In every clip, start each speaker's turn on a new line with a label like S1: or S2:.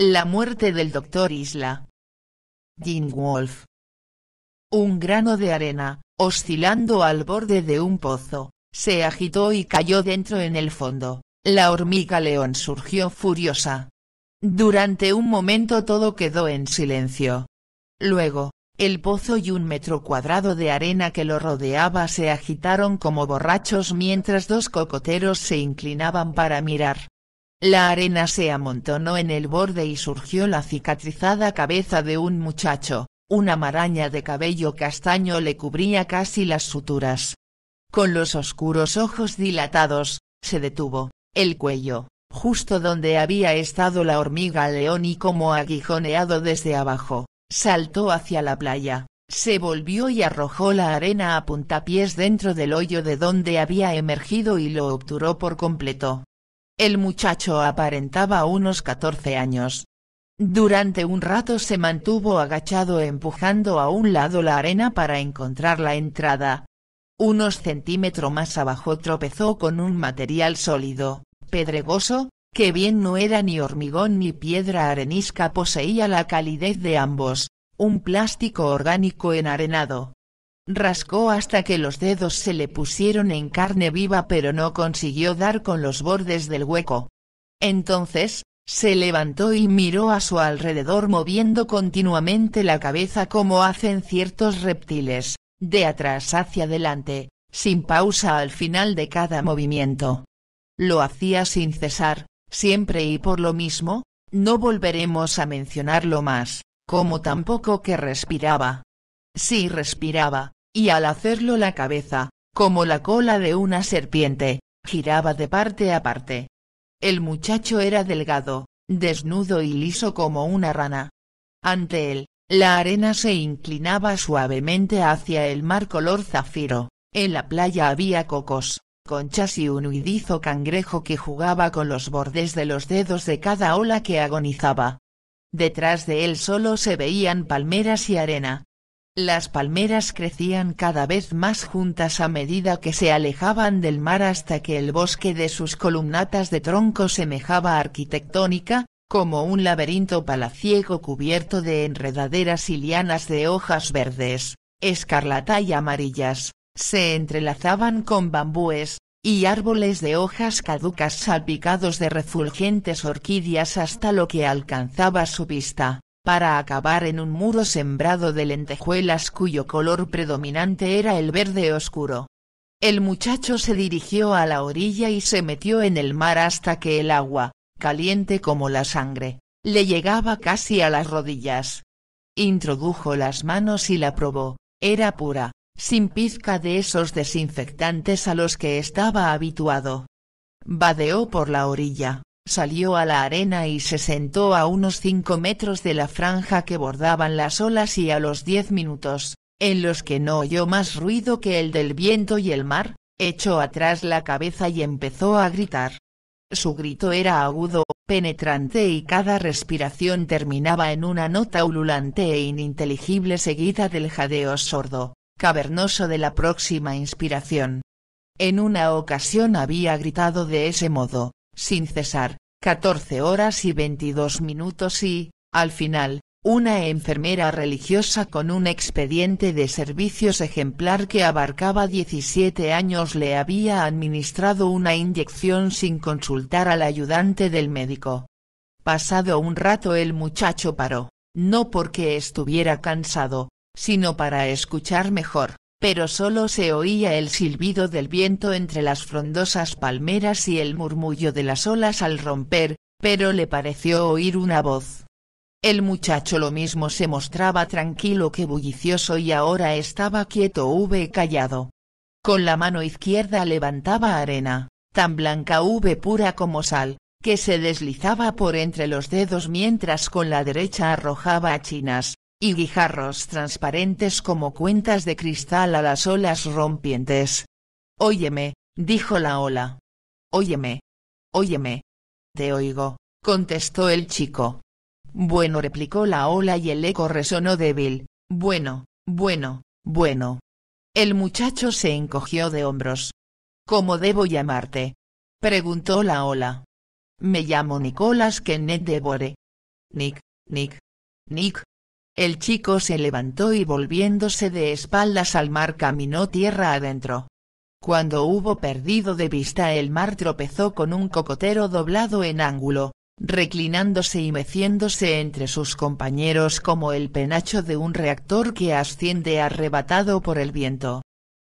S1: La muerte del Dr. Isla. Jim Wolf. Un grano de arena, oscilando al borde de un pozo, se agitó y cayó dentro en el fondo. La hormiga león surgió furiosa. Durante un momento todo quedó en silencio. Luego, el pozo y un metro cuadrado de arena que lo rodeaba se agitaron como borrachos mientras dos cocoteros se inclinaban para mirar. La arena se amontonó en el borde y surgió la cicatrizada cabeza de un muchacho, una maraña de cabello castaño le cubría casi las suturas. Con los oscuros ojos dilatados, se detuvo, el cuello, justo donde había estado la hormiga león y como aguijoneado desde abajo, saltó hacia la playa, se volvió y arrojó la arena a puntapiés dentro del hoyo de donde había emergido y lo obturó por completo. El muchacho aparentaba unos catorce años. Durante un rato se mantuvo agachado empujando a un lado la arena para encontrar la entrada. Unos centímetros más abajo tropezó con un material sólido, pedregoso, que bien no era ni hormigón ni piedra arenisca poseía la calidez de ambos, un plástico orgánico enarenado. Rascó hasta que los dedos se le pusieron en carne viva pero no consiguió dar con los bordes del hueco. Entonces, se levantó y miró a su alrededor moviendo continuamente la cabeza como hacen ciertos reptiles, de atrás hacia adelante, sin pausa al final de cada movimiento. Lo hacía sin cesar, siempre y por lo mismo, no volveremos a mencionarlo más, como tampoco que respiraba. Sí respiraba, y al hacerlo la cabeza, como la cola de una serpiente, giraba de parte a parte. El muchacho era delgado, desnudo y liso como una rana. Ante él, la arena se inclinaba suavemente hacia el mar color zafiro, en la playa había cocos, conchas y un huidizo cangrejo que jugaba con los bordes de los dedos de cada ola que agonizaba. Detrás de él solo se veían palmeras y arena. Las palmeras crecían cada vez más juntas a medida que se alejaban del mar hasta que el bosque de sus columnatas de tronco semejaba arquitectónica, como un laberinto palaciego cubierto de enredaderas y lianas de hojas verdes, escarlata y amarillas, se entrelazaban con bambúes, y árboles de hojas caducas salpicados de refulgentes orquídeas hasta lo que alcanzaba su vista, para acabar en un muro sembrado de lentejuelas cuyo color predominante era el verde oscuro. El muchacho se dirigió a la orilla y se metió en el mar hasta que el agua, caliente como la sangre, le llegaba casi a las rodillas. Introdujo las manos y la probó, era pura, sin pizca de esos desinfectantes a los que estaba habituado. Vadeó por la orilla, salió a la arena y se sentó a unos cinco metros de la franja que bordaban las olas y a los diez minutos, en los que no oyó más ruido que el del viento y el mar, echó atrás la cabeza y empezó a gritar. Su grito era agudo, penetrante y cada respiración terminaba en una nota ululante e ininteligible seguida del jadeo sordo, cavernoso de la próxima inspiración. En una ocasión había gritado de ese modo, sin cesar, catorce horas y veintidós minutos y, al final, una enfermera religiosa con un expediente de servicios ejemplar que abarcaba 17 años le había administrado una inyección sin consultar al ayudante del médico. Pasado un rato el muchacho paró, no porque estuviera cansado, sino para escuchar mejor, pero solo se oía el silbido del viento entre las frondosas palmeras y el murmullo de las olas al romper, pero le pareció oír una voz. El muchacho lo mismo se mostraba tranquilo que bullicioso y ahora estaba quieto v callado. Con la mano izquierda levantaba arena, tan blanca v pura como sal, que se deslizaba por entre los dedos mientras con la derecha arrojaba chinas, y guijarros transparentes como cuentas de cristal a las olas rompientes. Óyeme, dijo la ola. Óyeme. Óyeme. Te oigo, contestó el chico. Bueno replicó la ola y el eco resonó débil, bueno, bueno, bueno. El muchacho se encogió de hombros. ¿Cómo debo llamarte? preguntó la ola. Me llamo Nicolás Kenneth Devore. Nick, Nick, Nick. El chico se levantó y volviéndose de espaldas al mar caminó tierra adentro. Cuando hubo perdido de vista el mar tropezó con un cocotero doblado en ángulo, reclinándose y meciéndose entre sus compañeros como el penacho de un reactor que asciende arrebatado por el viento.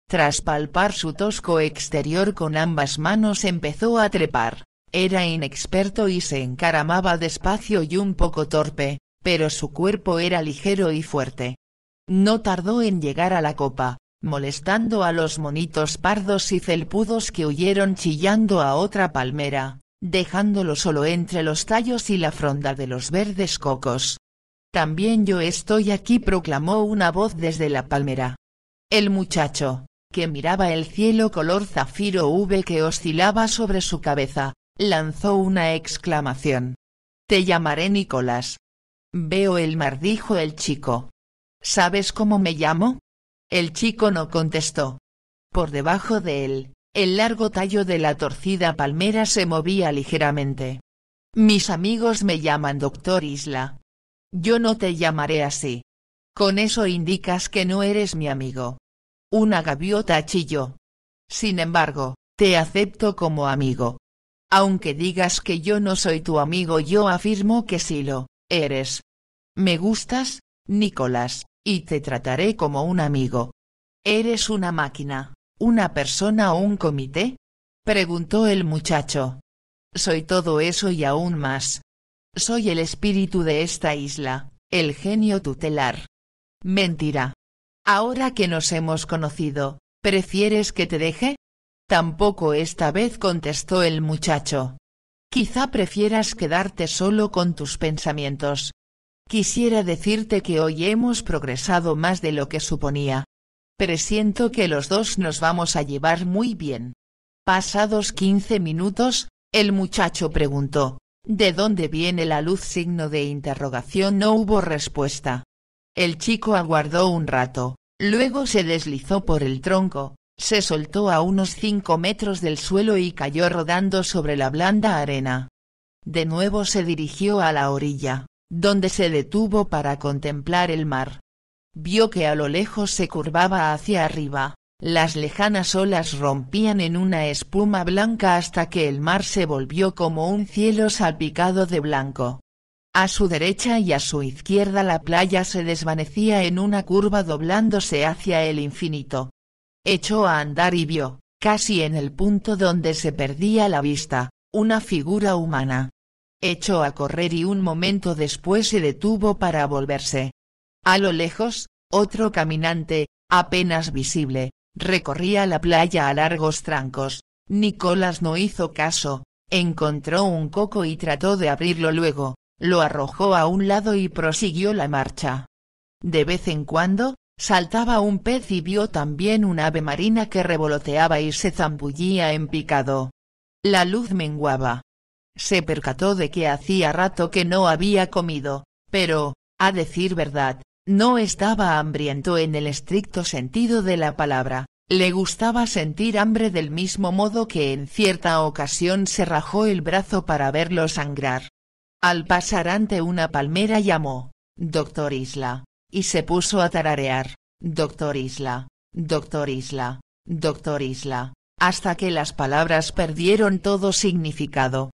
S1: Tras palpar su tosco exterior con ambas manos empezó a trepar, era inexperto y se encaramaba despacio y un poco torpe, pero su cuerpo era ligero y fuerte. No tardó en llegar a la copa, molestando a los monitos pardos y felpudos que huyeron chillando a otra palmera, dejándolo solo entre los tallos y la fronda de los verdes cocos. También yo estoy aquí proclamó una voz desde la palmera. El muchacho, que miraba el cielo color zafiro V que oscilaba sobre su cabeza, lanzó una exclamación. Te llamaré Nicolás. Veo el mar dijo el chico. ¿Sabes cómo me llamo? El chico no contestó. Por debajo de él, el largo tallo de la torcida palmera se movía ligeramente. Mis amigos me llaman Doctor Isla. Yo no te llamaré así. Con eso indicas que no eres mi amigo. Una gaviota chilló. Sin embargo, te acepto como amigo. Aunque digas que yo no soy tu amigo yo afirmo que sí lo, eres. Me gustas, Nicolás, y te trataré como un amigo. ¿Eres una máquina? ¿Una persona o un comité? Preguntó el muchacho. Soy todo eso y aún más. Soy el espíritu de esta isla, el genio tutelar. Mentira. Ahora que nos hemos conocido, ¿prefieres que te deje? Tampoco esta vez contestó el muchacho. Quizá prefieras quedarte solo con tus pensamientos. Quisiera decirte que hoy hemos progresado más de lo que suponía. Presiento que los dos nos vamos a llevar muy bien. Pasados quince minutos, el muchacho preguntó, ¿de dónde viene la luz? Signo de interrogación no hubo respuesta. El chico aguardó un rato, luego se deslizó por el tronco, se soltó a unos cinco metros del suelo y cayó rodando sobre la blanda arena. De nuevo se dirigió a la orilla, donde se detuvo para contemplar el mar vio que a lo lejos se curvaba hacia arriba, las lejanas olas rompían en una espuma blanca hasta que el mar se volvió como un cielo salpicado de blanco. A su derecha y a su izquierda la playa se desvanecía en una curva doblándose hacia el infinito. Echó a andar y vio, casi en el punto donde se perdía la vista, una figura humana. Echó a correr y un momento después se detuvo para volverse. A lo lejos, otro caminante, apenas visible, recorría la playa a largos trancos. Nicolás no hizo caso, encontró un coco y trató de abrirlo luego, lo arrojó a un lado y prosiguió la marcha. De vez en cuando, saltaba un pez y vio también un ave marina que revoloteaba y se zambullía en picado. La luz menguaba. Se percató de que hacía rato que no había comido, pero, a decir verdad, no estaba hambriento en el estricto sentido de la palabra, le gustaba sentir hambre del mismo modo que en cierta ocasión se rajó el brazo para verlo sangrar. Al pasar ante una palmera llamó, Doctor Isla, y se puso a tararear, Doctor Isla, Doctor Isla, Doctor Isla, hasta que las palabras perdieron todo significado.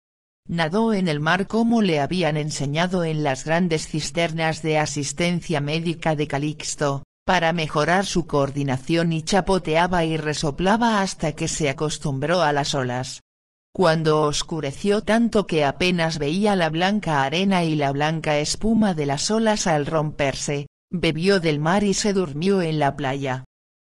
S1: Nadó en el mar como le habían enseñado en las grandes cisternas de asistencia médica de Calixto, para mejorar su coordinación y chapoteaba y resoplaba hasta que se acostumbró a las olas. Cuando oscureció tanto que apenas veía la blanca arena y la blanca espuma de las olas al romperse, bebió del mar y se durmió en la playa.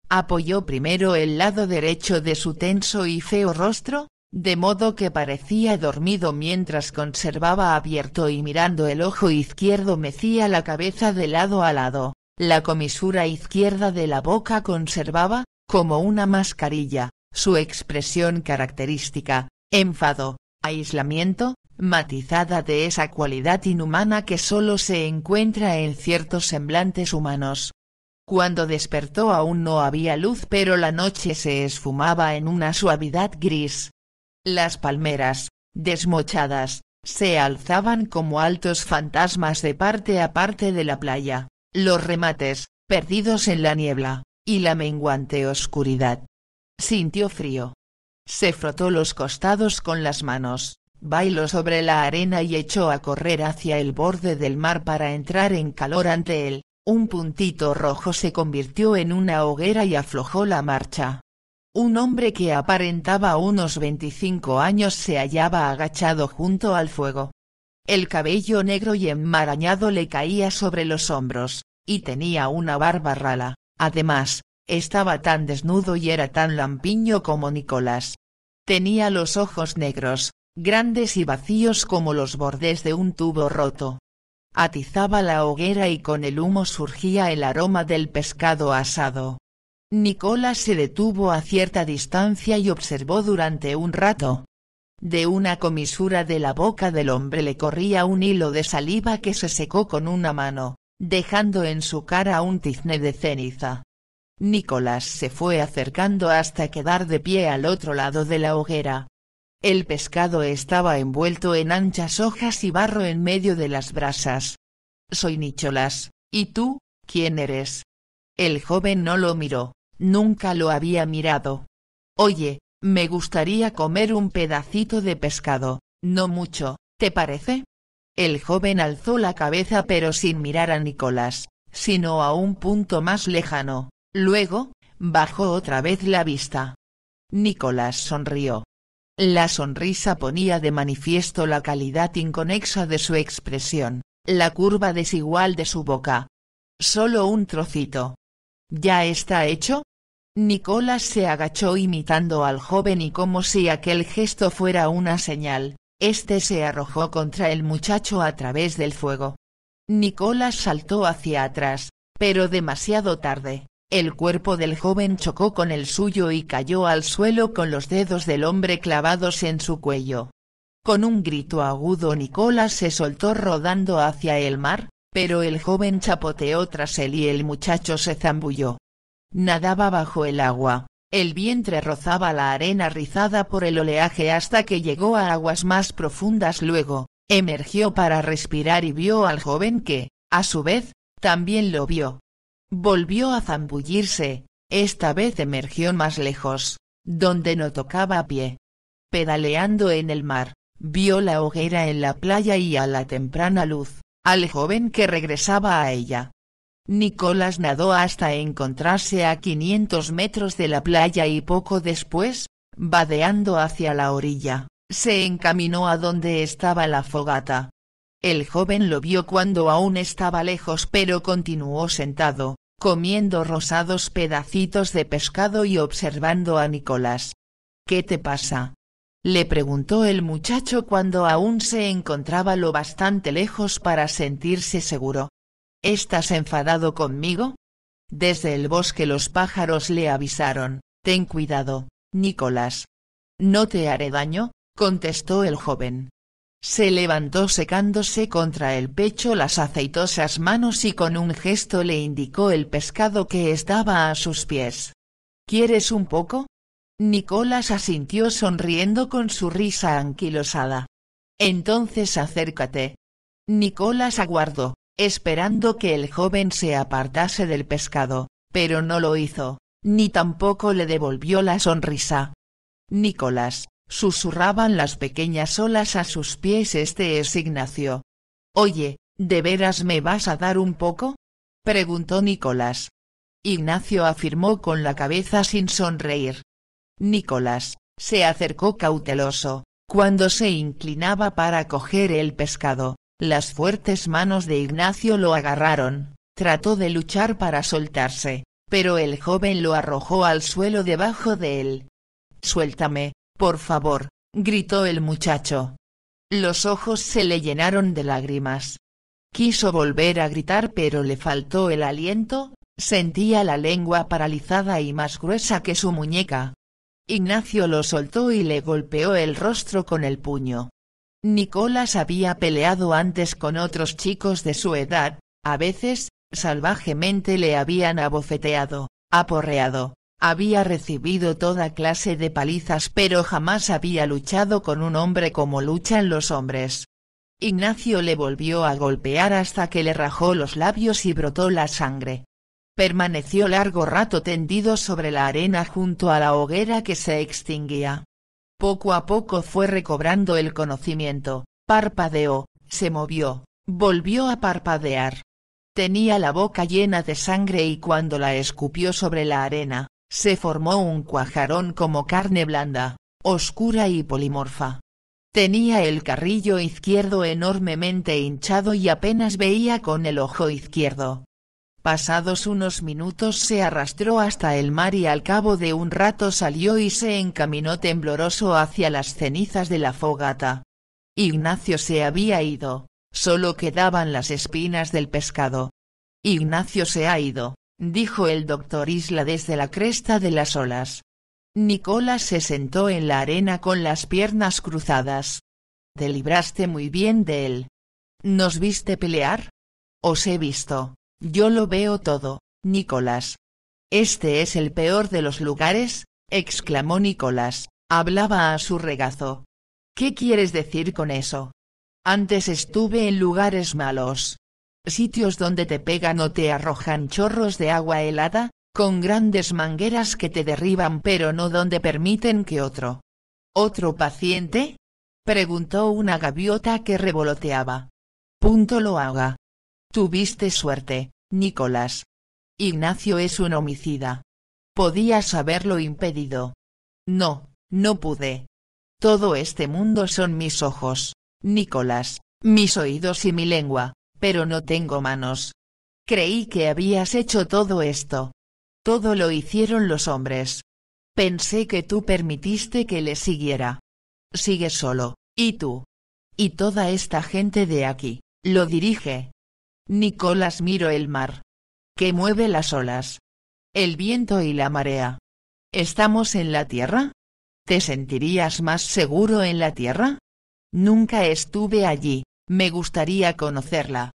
S1: Apoyó primero el lado derecho de su tenso y feo rostro, de modo que parecía dormido mientras conservaba abierto y mirando el ojo izquierdo mecía la cabeza de lado a lado, la comisura izquierda de la boca conservaba, como una mascarilla, su expresión característica, enfado, aislamiento, matizada de esa cualidad inhumana que solo se encuentra en ciertos semblantes humanos. Cuando despertó aún no había luz pero la noche se esfumaba en una suavidad gris, las palmeras, desmochadas, se alzaban como altos fantasmas de parte a parte de la playa, los remates, perdidos en la niebla, y la menguante oscuridad. Sintió frío. Se frotó los costados con las manos, bailó sobre la arena y echó a correr hacia el borde del mar para entrar en calor ante él, un puntito rojo se convirtió en una hoguera y aflojó la marcha. Un hombre que aparentaba unos 25 años se hallaba agachado junto al fuego. El cabello negro y enmarañado le caía sobre los hombros, y tenía una barba rala, además, estaba tan desnudo y era tan lampiño como Nicolás. Tenía los ojos negros, grandes y vacíos como los bordes de un tubo roto. Atizaba la hoguera y con el humo surgía el aroma del pescado asado. Nicolás se detuvo a cierta distancia y observó durante un rato. De una comisura de la boca del hombre le corría un hilo de saliva que se secó con una mano, dejando en su cara un tizne de ceniza. Nicolás se fue acercando hasta quedar de pie al otro lado de la hoguera. El pescado estaba envuelto en anchas hojas y barro en medio de las brasas. Soy Nicolás, ¿y tú, quién eres? El joven no lo miró, nunca lo había mirado. Oye, me gustaría comer un pedacito de pescado, no mucho, ¿te parece? El joven alzó la cabeza pero sin mirar a Nicolás, sino a un punto más lejano. Luego, bajó otra vez la vista. Nicolás sonrió. La sonrisa ponía de manifiesto la calidad inconexa de su expresión, la curva desigual de su boca. Solo un trocito. ¿Ya está hecho? Nicolás se agachó imitando al joven y como si aquel gesto fuera una señal, este se arrojó contra el muchacho a través del fuego. Nicolás saltó hacia atrás, pero demasiado tarde. El cuerpo del joven chocó con el suyo y cayó al suelo con los dedos del hombre clavados en su cuello. Con un grito agudo Nicolás se soltó rodando hacia el mar, pero el joven chapoteó tras él y el muchacho se zambulló. Nadaba bajo el agua, el vientre rozaba la arena rizada por el oleaje hasta que llegó a aguas más profundas luego, emergió para respirar y vio al joven que, a su vez, también lo vio. Volvió a zambullirse, esta vez emergió más lejos, donde no tocaba a pie. Pedaleando en el mar, vio la hoguera en la playa y a la temprana luz, al joven que regresaba a ella. Nicolás nadó hasta encontrarse a 500 metros de la playa y poco después, vadeando hacia la orilla, se encaminó a donde estaba la fogata. El joven lo vio cuando aún estaba lejos pero continuó sentado, comiendo rosados pedacitos de pescado y observando a Nicolás. ¿Qué te pasa? Le preguntó el muchacho cuando aún se encontraba lo bastante lejos para sentirse seguro. ¿Estás enfadado conmigo? Desde el bosque los pájaros le avisaron, ten cuidado, Nicolás. No te haré daño, contestó el joven. Se levantó secándose contra el pecho las aceitosas manos y con un gesto le indicó el pescado que estaba a sus pies. ¿Quieres un poco? Nicolás asintió sonriendo con su risa anquilosada. Entonces acércate. Nicolás aguardó, esperando que el joven se apartase del pescado, pero no lo hizo, ni tampoco le devolvió la sonrisa. Nicolás, Susurraban las pequeñas olas a sus pies este es Ignacio. Oye, ¿de veras me vas a dar un poco? preguntó Nicolás. Ignacio afirmó con la cabeza sin sonreír. Nicolás, se acercó cauteloso, cuando se inclinaba para coger el pescado, las fuertes manos de Ignacio lo agarraron, trató de luchar para soltarse, pero el joven lo arrojó al suelo debajo de él. Suéltame, por favor, gritó el muchacho. Los ojos se le llenaron de lágrimas. Quiso volver a gritar pero le faltó el aliento, sentía la lengua paralizada y más gruesa que su muñeca. Ignacio lo soltó y le golpeó el rostro con el puño. Nicolás había peleado antes con otros chicos de su edad, a veces, salvajemente le habían abofeteado, aporreado, había recibido toda clase de palizas pero jamás había luchado con un hombre como luchan los hombres, Ignacio le volvió a golpear hasta que le rajó los labios y brotó la sangre. Permaneció largo rato tendido sobre la arena junto a la hoguera que se extinguía. Poco a poco fue recobrando el conocimiento, parpadeó, se movió, volvió a parpadear. Tenía la boca llena de sangre y cuando la escupió sobre la arena, se formó un cuajarón como carne blanda, oscura y polimorfa. Tenía el carrillo izquierdo enormemente hinchado y apenas veía con el ojo izquierdo. Pasados unos minutos se arrastró hasta el mar y al cabo de un rato salió y se encaminó tembloroso hacia las cenizas de la fogata. Ignacio se había ido, solo quedaban las espinas del pescado. Ignacio se ha ido, dijo el doctor Isla desde la cresta de las olas. Nicolás se sentó en la arena con las piernas cruzadas. Te libraste muy bien de él. ¿Nos viste pelear? Os he visto, yo lo veo todo, Nicolás. Este es el peor de los lugares, exclamó Nicolás, hablaba a su regazo. ¿Qué quieres decir con eso? Antes estuve en lugares malos. Sitios donde te pegan o te arrojan chorros de agua helada, con grandes mangueras que te derriban pero no donde permiten que otro. ¿Otro paciente? Preguntó una gaviota que revoloteaba. Punto lo haga. Tuviste suerte, Nicolás. Ignacio es un homicida. Podías haberlo impedido. No, no pude. Todo este mundo son mis ojos, Nicolás, mis oídos y mi lengua, pero no tengo manos. Creí que habías hecho todo esto, todo lo hicieron los hombres. Pensé que tú permitiste que le siguiera. Sigue solo, y tú. Y toda esta gente de aquí, lo dirige. Nicolás miró el mar. Que mueve las olas. El viento y la marea. ¿Estamos en la tierra? ¿Te sentirías más seguro en la tierra? Nunca estuve allí, me gustaría conocerla.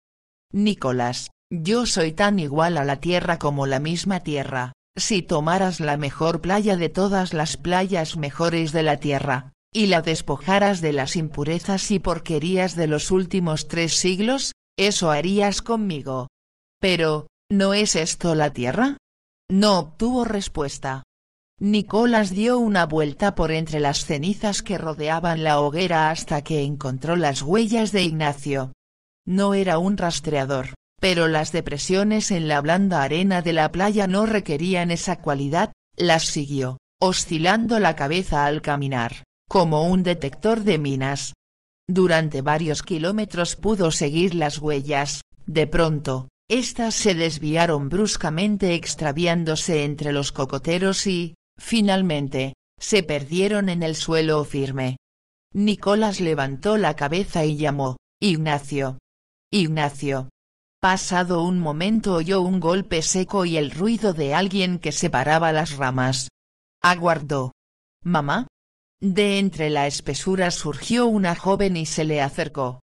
S1: Nicolás, yo soy tan igual a la tierra como la misma tierra, si tomaras la mejor playa de todas las playas mejores de la tierra, y la despojaras de las impurezas y porquerías de los últimos tres siglos, eso harías conmigo. Pero, ¿no es esto la tierra? No obtuvo respuesta. Nicolás dio una vuelta por entre las cenizas que rodeaban la hoguera hasta que encontró las huellas de Ignacio. No era un rastreador, pero las depresiones en la blanda arena de la playa no requerían esa cualidad, las siguió, oscilando la cabeza al caminar, como un detector de minas. Durante varios kilómetros pudo seguir las huellas, de pronto, éstas se desviaron bruscamente extraviándose entre los cocoteros y, finalmente, se perdieron en el suelo firme. Nicolás levantó la cabeza y llamó, Ignacio. Ignacio. Pasado un momento oyó un golpe seco y el ruido de alguien que separaba las ramas. Aguardó. ¿Mamá? De entre la espesura surgió una joven y se le acercó.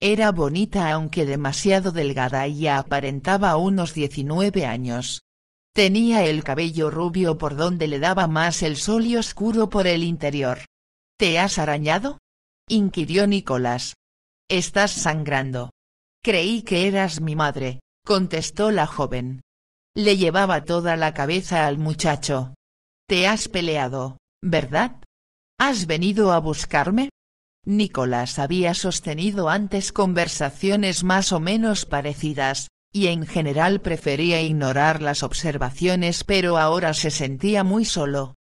S1: Era bonita aunque demasiado delgada y aparentaba unos 19 años. Tenía el cabello rubio por donde le daba más el sol y oscuro por el interior. ¿Te has arañado? inquirió Nicolás. Estás sangrando. Creí que eras mi madre, contestó la joven. Le llevaba toda la cabeza al muchacho. Te has peleado, ¿verdad? ¿Has venido a buscarme? Nicolás había sostenido antes conversaciones más o menos parecidas, y en general prefería ignorar las observaciones pero ahora se sentía muy solo.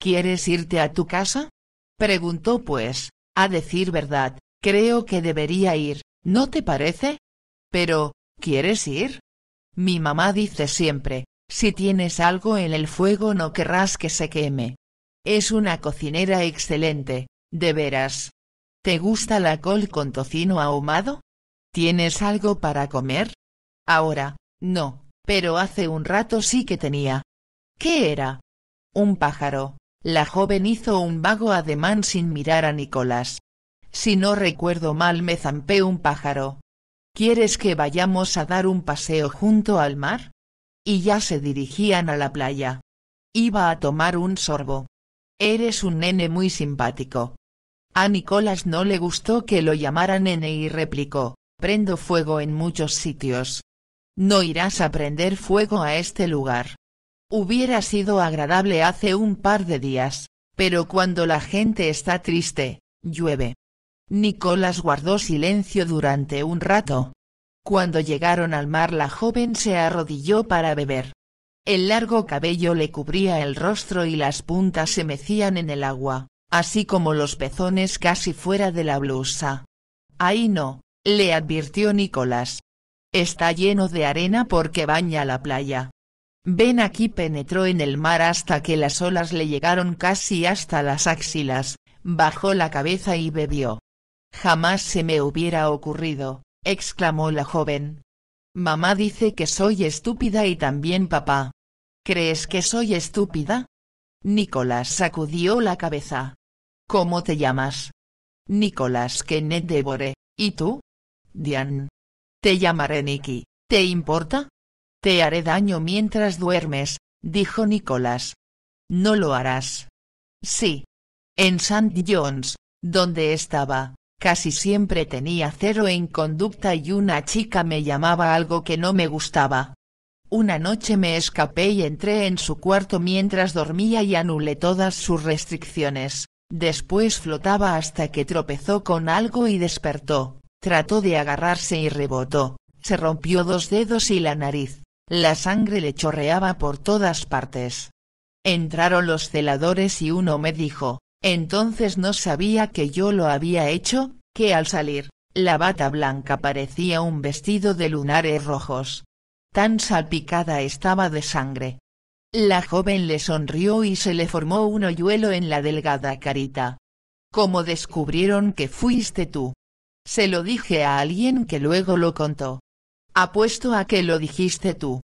S1: ¿Quieres irte a tu casa? Preguntó pues, a decir verdad, creo que debería ir, ¿no te parece? Pero, ¿quieres ir? Mi mamá dice siempre, si tienes algo en el fuego no querrás que se queme. Es una cocinera excelente, de veras. ¿Te gusta la col con tocino ahumado? ¿Tienes algo para comer? Ahora, no, pero hace un rato sí que tenía. ¿Qué era? Un pájaro. La joven hizo un vago ademán sin mirar a Nicolás. Si no recuerdo mal me zampé un pájaro. ¿Quieres que vayamos a dar un paseo junto al mar? Y ya se dirigían a la playa. Iba a tomar un sorbo. Eres un nene muy simpático. A Nicolás no le gustó que lo llamaran nene y replicó, prendo fuego en muchos sitios. No irás a prender fuego a este lugar. Hubiera sido agradable hace un par de días, pero cuando la gente está triste, llueve. Nicolás guardó silencio durante un rato. Cuando llegaron al mar la joven se arrodilló para beber. El largo cabello le cubría el rostro y las puntas se mecían en el agua así como los pezones casi fuera de la blusa. Ahí no, le advirtió Nicolás. Está lleno de arena porque baña la playa. Ven aquí penetró en el mar hasta que las olas le llegaron casi hasta las axilas, bajó la cabeza y bebió. Jamás se me hubiera ocurrido, exclamó la joven. Mamá dice que soy estúpida y también papá. ¿Crees que soy estúpida? Nicolás sacudió la cabeza. ¿Cómo te llamas? Nicolás Kenneth Devore, ¿y tú? Diane. Te llamaré Nicky, ¿te importa? Te haré daño mientras duermes, dijo Nicolás. No lo harás. Sí. En St. John's, donde estaba, casi siempre tenía cero en conducta y una chica me llamaba algo que no me gustaba. Una noche me escapé y entré en su cuarto mientras dormía y anulé todas sus restricciones. Después flotaba hasta que tropezó con algo y despertó, trató de agarrarse y rebotó, se rompió dos dedos y la nariz, la sangre le chorreaba por todas partes. Entraron los celadores y uno me dijo, entonces no sabía que yo lo había hecho, que al salir, la bata blanca parecía un vestido de lunares rojos. Tan salpicada estaba de sangre, la joven le sonrió y se le formó un hoyuelo en la delgada carita. ¿Cómo descubrieron que fuiste tú? Se lo dije a alguien que luego lo contó. Apuesto a que lo dijiste tú.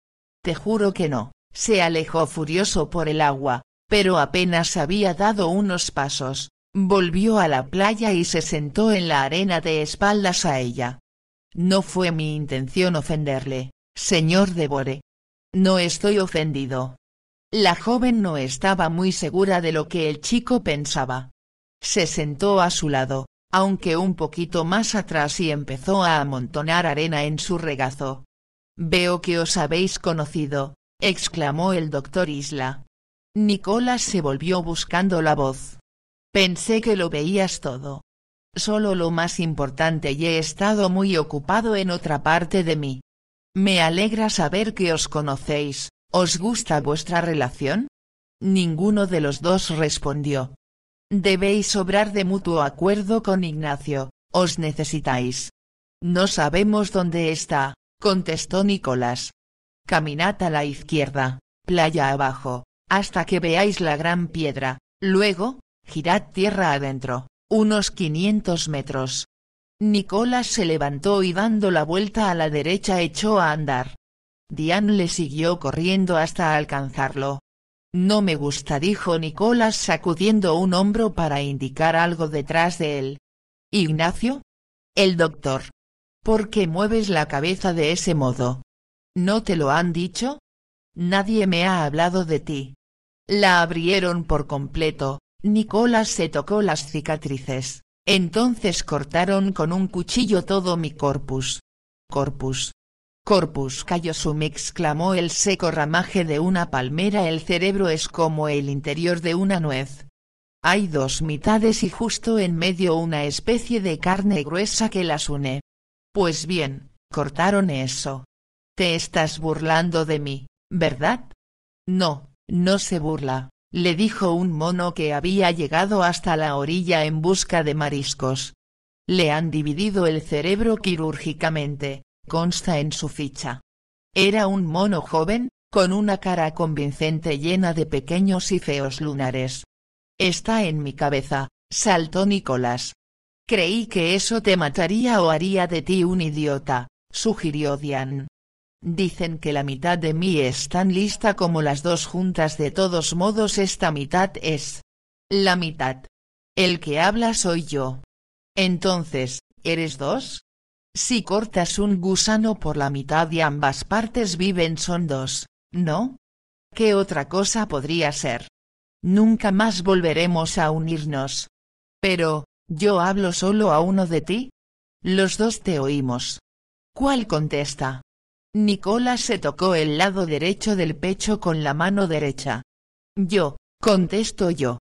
S1: Te juro que no, se alejó furioso por el agua, pero apenas había dado unos pasos, volvió a la playa y se sentó en la arena de espaldas a ella. No fue mi intención ofenderle, señor Devore. No estoy ofendido, la joven no estaba muy segura de lo que el chico pensaba. Se sentó a su lado, aunque un poquito más atrás y empezó a amontonar arena en su regazo. Veo que os habéis conocido, exclamó el doctor Isla. Nicolás se volvió buscando la voz. Pensé que lo veías todo. Solo lo más importante y he estado muy ocupado en otra parte de mí. Me alegra saber que os conocéis, ¿Os gusta vuestra relación? Ninguno de los dos respondió. Debéis obrar de mutuo acuerdo con Ignacio, os necesitáis. No sabemos dónde está, contestó Nicolás. Caminad a la izquierda, playa abajo, hasta que veáis la gran piedra, luego, girad tierra adentro, unos 500 metros. Nicolás se levantó y dando la vuelta a la derecha echó a andar. Diane le siguió corriendo hasta alcanzarlo. No me gusta dijo Nicolás sacudiendo un hombro para indicar algo detrás de él. Ignacio? El doctor. ¿Por qué mueves la cabeza de ese modo? ¿No te lo han dicho? Nadie me ha hablado de ti. La abrieron por completo, Nicolás se tocó las cicatrices, entonces cortaron con un cuchillo todo mi corpus. Corpus. Corpus callosum exclamó el seco ramaje de una palmera el cerebro es como el interior de una nuez. Hay dos mitades y justo en medio una especie de carne gruesa que las une. Pues bien, cortaron eso. Te estás burlando de mí, ¿verdad? No, no se burla, le dijo un mono que había llegado hasta la orilla en busca de mariscos. Le han dividido el cerebro quirúrgicamente, consta en su ficha. Era un mono joven, con una cara convincente llena de pequeños y feos lunares. Está en mi cabeza, saltó Nicolás. Creí que eso te mataría o haría de ti un idiota, sugirió Diane. Dicen que la mitad de mí es tan lista como las dos juntas de todos modos esta mitad es. La mitad. El que habla soy yo. Entonces, ¿eres dos? Si cortas un gusano por la mitad y ambas partes viven son dos, ¿no? ¿Qué otra cosa podría ser? Nunca más volveremos a unirnos. Pero, Yo hablo solo a uno de ti. Los dos te oímos. ¿Cuál contesta? Nicolás se tocó el lado derecho del pecho con la mano derecha. Yo, contesto yo.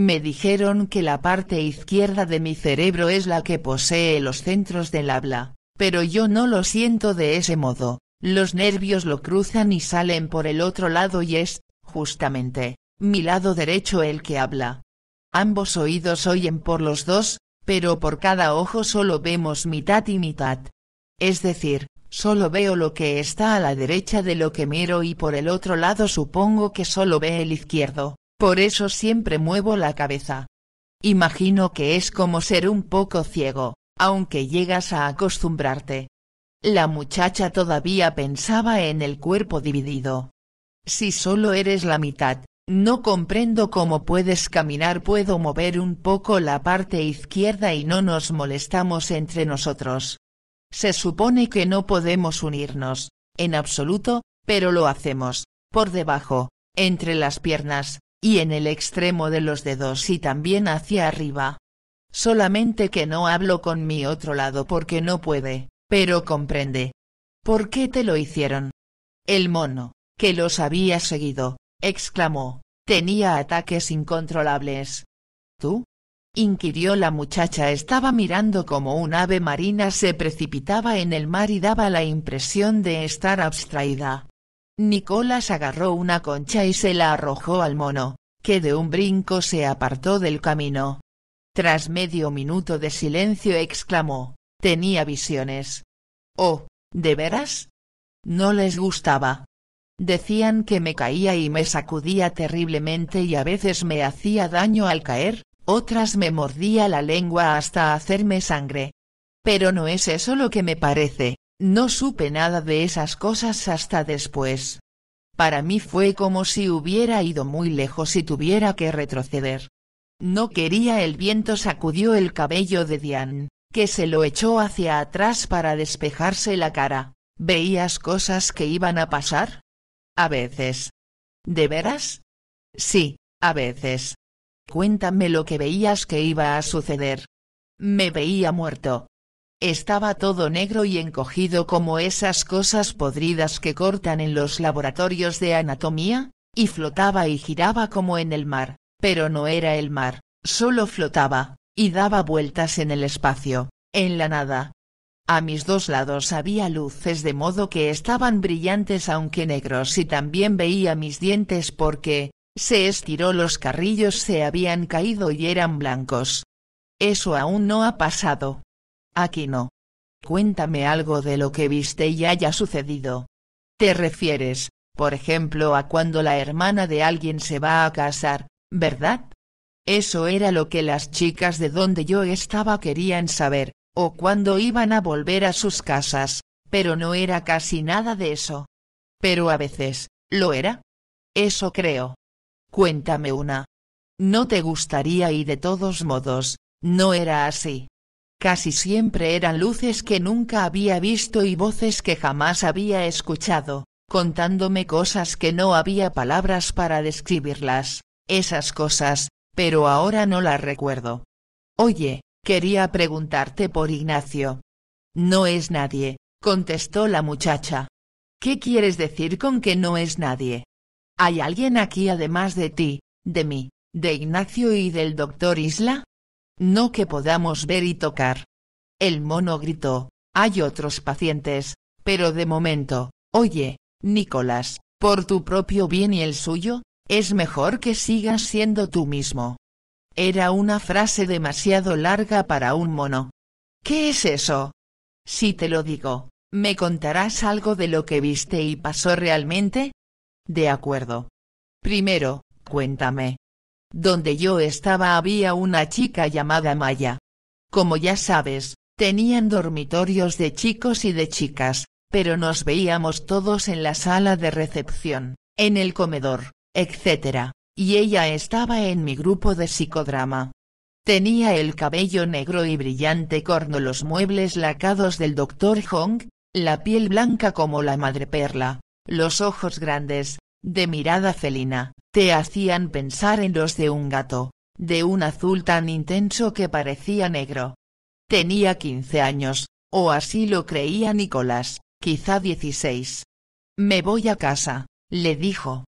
S1: Me dijeron que la parte izquierda de mi cerebro es la que posee los centros del habla, pero yo no lo siento de ese modo, los nervios lo cruzan y salen por el otro lado y es, justamente, mi lado derecho el que habla. Ambos oídos oyen por los dos, pero por cada ojo solo vemos mitad y mitad. Es decir, solo veo lo que está a la derecha de lo que miro y por el otro lado supongo que solo ve el izquierdo, por eso siempre muevo la cabeza. Imagino que es como ser un poco ciego, aunque llegas a acostumbrarte. La muchacha todavía pensaba en el cuerpo dividido. Si solo eres la mitad, no comprendo cómo puedes caminar puedo mover un poco la parte izquierda y no nos molestamos entre nosotros. Se supone que no podemos unirnos, en absoluto, pero lo hacemos, por debajo, entre las piernas, y en el extremo de los dedos y también hacia arriba. Solamente que no hablo con mi otro lado porque no puede, pero comprende. ¿Por qué te lo hicieron? El mono, que los había seguido, exclamó, tenía ataques incontrolables. ¿Tú? inquirió la muchacha estaba mirando como un ave marina se precipitaba en el mar y daba la impresión de estar abstraída. Nicolás agarró una concha y se la arrojó al mono, que de un brinco se apartó del camino. Tras medio minuto de silencio exclamó, tenía visiones. Oh, ¿de veras? No les gustaba. Decían que me caía y me sacudía terriblemente y a veces me hacía daño al caer, otras me mordía la lengua hasta hacerme sangre. Pero no es eso lo que me parece, no supe nada de esas cosas hasta después. Para mí fue como si hubiera ido muy lejos y tuviera que retroceder. No quería el viento sacudió el cabello de Diane, que se lo echó hacia atrás para despejarse la cara. ¿Veías cosas que iban a pasar? A veces. ¿De veras? Sí, a veces. Cuéntame lo que veías que iba a suceder. Me veía muerto. Estaba todo negro y encogido como esas cosas podridas que cortan en los laboratorios de anatomía, y flotaba y giraba como en el mar, pero no era el mar, solo flotaba, y daba vueltas en el espacio, en la nada. A mis dos lados había luces de modo que estaban brillantes aunque negros y también veía mis dientes porque, se estiró los carrillos se habían caído y eran blancos. Eso aún no ha pasado. Aquí no. Cuéntame algo de lo que viste y haya sucedido. Te refieres, por ejemplo a cuando la hermana de alguien se va a casar, ¿verdad? Eso era lo que las chicas de donde yo estaba querían saber, o cuando iban a volver a sus casas, pero no era casi nada de eso. Pero a veces, ¿lo era? Eso creo. Cuéntame una. No te gustaría y de todos modos, no era así. Casi siempre eran luces que nunca había visto y voces que jamás había escuchado, contándome cosas que no había palabras para describirlas, esas cosas, pero ahora no las recuerdo. Oye, quería preguntarte por Ignacio. No es nadie, contestó la muchacha. ¿Qué quieres decir con que no es nadie? ¿Hay alguien aquí además de ti, de mí, de Ignacio y del doctor Isla? No que podamos ver y tocar. El mono gritó, hay otros pacientes, pero de momento, oye, Nicolás, por tu propio bien y el suyo, es mejor que sigas siendo tú mismo. Era una frase demasiado larga para un mono. ¿Qué es eso? Si te lo digo, ¿me contarás algo de lo que viste y pasó realmente? De acuerdo. Primero, cuéntame. Donde yo estaba había una chica llamada Maya. Como ya sabes, tenían dormitorios de chicos y de chicas, pero nos veíamos todos en la sala de recepción, en el comedor, etc., y ella estaba en mi grupo de psicodrama. Tenía el cabello negro y brillante corno los muebles lacados del Dr. Hong, la piel blanca como la madreperla, los ojos grandes, de mirada felina, te hacían pensar en los de un gato, de un azul tan intenso que parecía negro. Tenía 15 años, o así lo creía Nicolás, quizá 16. Me voy a casa, le dijo.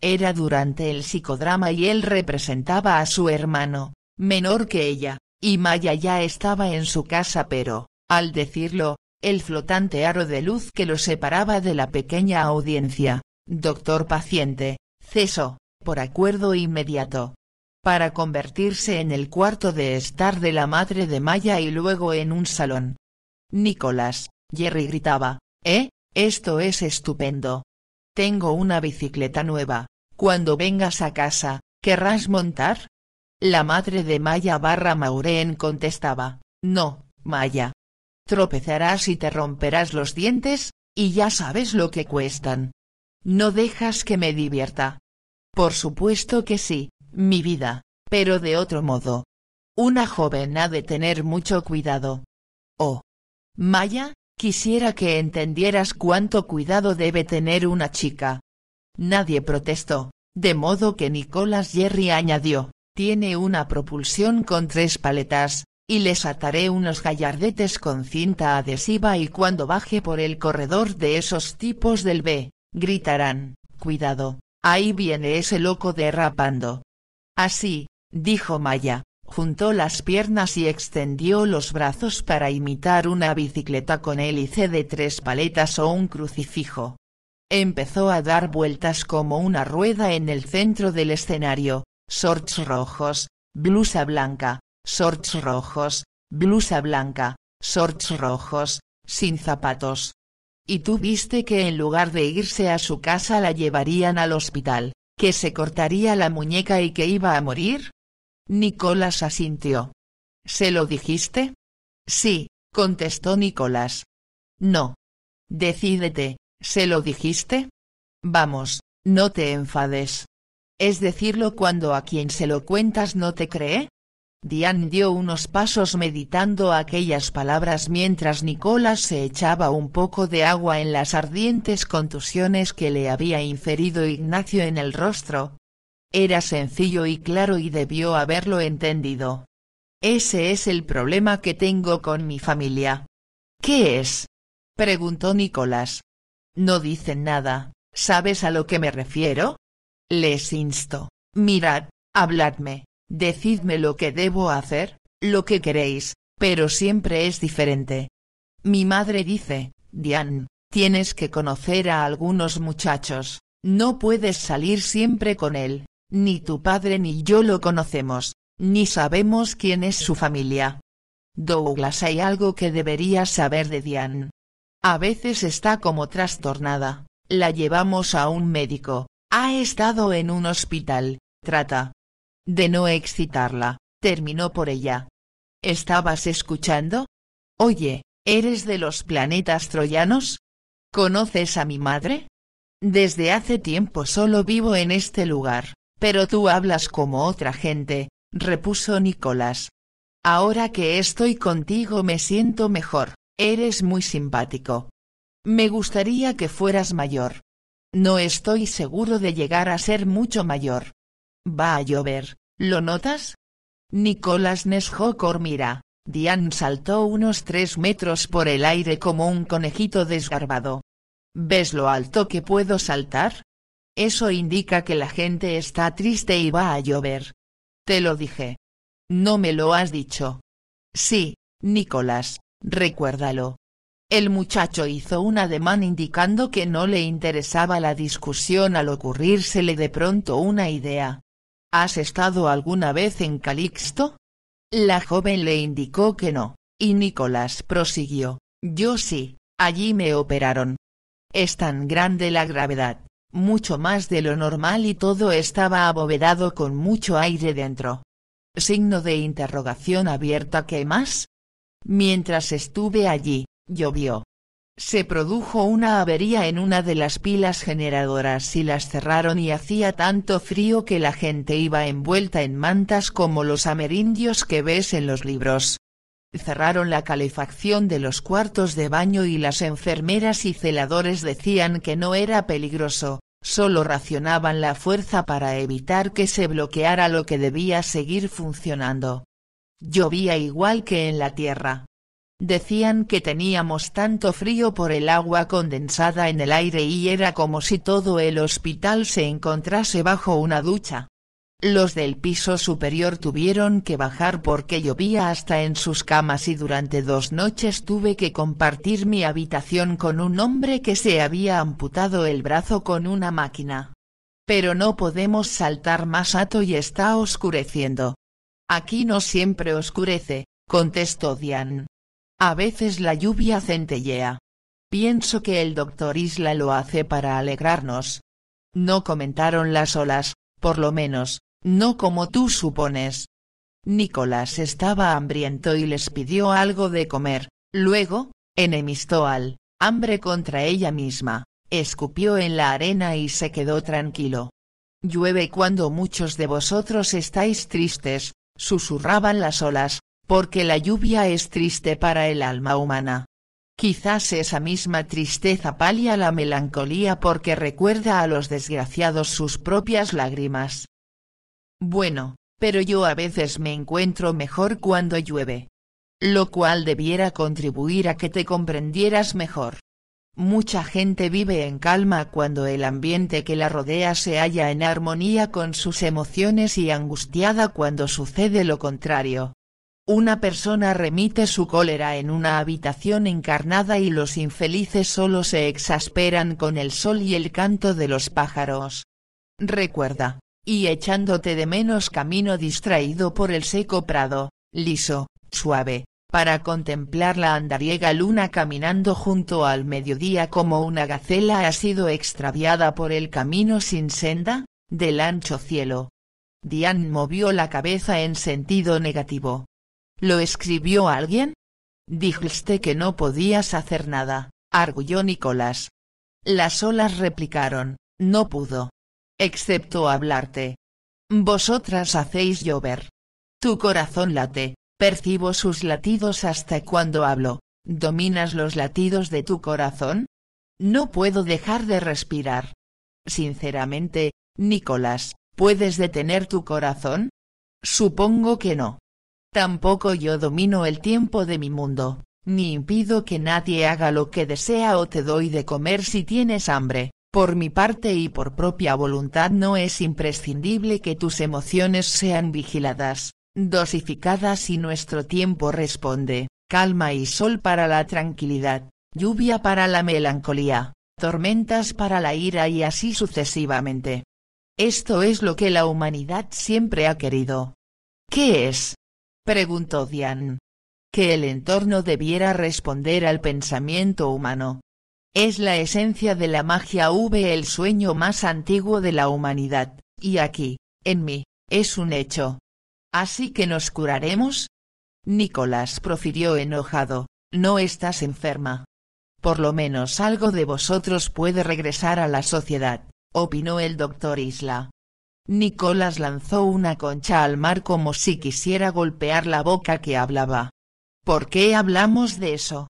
S1: Era durante el psicodrama y él representaba a su hermano, menor que ella, y Maya ya estaba en su casa pero, al decirlo, el flotante aro de luz que lo separaba de la pequeña audiencia, doctor paciente, cesó, por acuerdo inmediato. Para convertirse en el cuarto de estar de la madre de Maya y luego en un salón. Nicolás, Jerry gritaba, ¿eh? Esto es estupendo. Tengo una bicicleta nueva, cuando vengas a casa, ¿querrás montar? La madre de Maya barra Maureen contestaba, no, Maya. Tropezarás y te romperás los dientes, y ya sabes lo que cuestan. No dejas que me divierta. Por supuesto que sí, mi vida, pero de otro modo. Una joven ha de tener mucho cuidado. Oh. Maya, quisiera que entendieras cuánto cuidado debe tener una chica. Nadie protestó, de modo que Nicolás Jerry añadió, tiene una propulsión con tres paletas, y les ataré unos gallardetes con cinta adhesiva y cuando baje por el corredor de esos tipos del B, gritarán, cuidado, ahí viene ese loco derrapando. Así, dijo Maya, juntó las piernas y extendió los brazos para imitar una bicicleta con hélice de tres paletas o un crucifijo. Empezó a dar vueltas como una rueda en el centro del escenario, shorts rojos, blusa blanca, shorts rojos, blusa blanca, shorts rojos, sin zapatos. Y tú viste que en lugar de irse a su casa la llevarían al hospital que se cortaría la muñeca y que iba a morir? Nicolás asintió. ¿Se lo dijiste? Sí, contestó Nicolás. No. Decídete, ¿se lo dijiste? Vamos, no te enfades. ¿Es decirlo cuando a quien se lo cuentas no te cree? Diane dio unos pasos meditando aquellas palabras mientras Nicolás se echaba un poco de agua en las ardientes contusiones que le había inferido Ignacio en el rostro. Era sencillo y claro y debió haberlo entendido. Ese es el problema que tengo con mi familia. ¿Qué es? preguntó Nicolás. No dicen nada, ¿sabes a lo que me refiero? Les insto, mirad, habladme, Decidme lo que debo hacer, lo que queréis, pero siempre es diferente. Mi madre dice, Diane, tienes que conocer a algunos muchachos, no puedes salir siempre con él, ni tu padre ni yo lo conocemos, ni sabemos quién es su familia. Douglas hay algo que deberías saber de Diane. A veces está como trastornada, la llevamos a un médico, ha estado en un hospital, trata, de no excitarla, terminó por ella. ¿Estabas escuchando? Oye, ¿eres de los planetas troyanos? ¿Conoces a mi madre? Desde hace tiempo solo vivo en este lugar, pero tú hablas como otra gente, repuso Nicolás. Ahora que estoy contigo me siento mejor, eres muy simpático. Me gustaría que fueras mayor. No estoy seguro de llegar a ser mucho mayor. Va a llover, ¿lo notas? Nicolás Neshokor mira, Diane saltó unos tres metros por el aire como un conejito desgarbado. ¿Ves lo alto que puedo saltar? Eso indica que la gente está triste y va a llover. Te lo dije. No me lo has dicho. Sí, Nicolás, recuérdalo. El muchacho hizo un ademán indicando que no le interesaba la discusión al ocurrírsele de pronto una idea. ¿Has estado alguna vez en Calixto? La joven le indicó que no, y Nicolás prosiguió, yo sí, allí me operaron. Es tan grande la gravedad, mucho más de lo normal y todo estaba abovedado con mucho aire dentro. Signo de interrogación abierta ¿qué más? Mientras estuve allí, llovió, se produjo una avería en una de las pilas generadoras y las cerraron y hacía tanto frío que la gente iba envuelta en mantas como los amerindios que ves en los libros. Cerraron la calefacción de los cuartos de baño y las enfermeras y celadores decían que no era peligroso, solo racionaban la fuerza para evitar que se bloqueara lo que debía seguir funcionando. Llovía igual que en la tierra. Decían que teníamos tanto frío por el agua condensada en el aire y era como si todo el hospital se encontrase bajo una ducha. Los del piso superior tuvieron que bajar porque llovía hasta en sus camas y durante dos noches tuve que compartir mi habitación con un hombre que se había amputado el brazo con una máquina. Pero no podemos saltar más alto y está oscureciendo. Aquí no siempre oscurece, contestó Diane. A veces la lluvia centellea. Pienso que el doctor Isla lo hace para alegrarnos. No comentaron las olas, por lo menos, no como tú supones. Nicolás estaba hambriento y les pidió algo de comer, luego, enemistó al, hambre contra ella misma, escupió en la arena y se quedó tranquilo. Llueve cuando muchos de vosotros estáis tristes, susurraban las olas, porque la lluvia es triste para el alma humana. Quizás esa misma tristeza palia la melancolía porque recuerda a los desgraciados sus propias lágrimas. Bueno, pero yo a veces me encuentro mejor cuando llueve. Lo cual debiera contribuir a que te comprendieras mejor. Mucha gente vive en calma cuando el ambiente que la rodea se halla en armonía con sus emociones y angustiada cuando sucede lo contrario. Una persona remite su cólera en una habitación encarnada y los infelices solo se exasperan con el sol y el canto de los pájaros. Recuerda, y echándote de menos camino distraído por el seco prado, liso, suave, para contemplar la andariega luna caminando junto al mediodía como una gacela ha sido extraviada por el camino sin senda, del ancho cielo. Diane movió la cabeza en sentido negativo. ¿Lo escribió alguien? Dijiste que no podías hacer nada, arguyó Nicolás. Las olas replicaron, no pudo. Excepto hablarte. Vosotras hacéis llover. Tu corazón late, percibo sus latidos hasta cuando hablo, ¿dominas los latidos de tu corazón? No puedo dejar de respirar. Sinceramente, Nicolás, ¿puedes detener tu corazón? Supongo que no. Tampoco yo domino el tiempo de mi mundo, ni impido que nadie haga lo que desea o te doy de comer si tienes hambre. Por mi parte y por propia voluntad no es imprescindible que tus emociones sean vigiladas, dosificadas y nuestro tiempo responde, calma y sol para la tranquilidad, lluvia para la melancolía, tormentas para la ira y así sucesivamente. Esto es lo que la humanidad siempre ha querido. ¿Qué es? Preguntó Diane. Que el entorno debiera responder al pensamiento humano. Es la esencia de la magia v el sueño más antiguo de la humanidad, y aquí, en mí, es un hecho. ¿Así que nos curaremos? Nicolás profirió enojado, no estás enferma. Por lo menos algo de vosotros puede regresar a la sociedad, opinó el doctor Isla. Nicolás lanzó una concha al mar como si quisiera golpear la boca que hablaba. ¿Por qué hablamos de eso?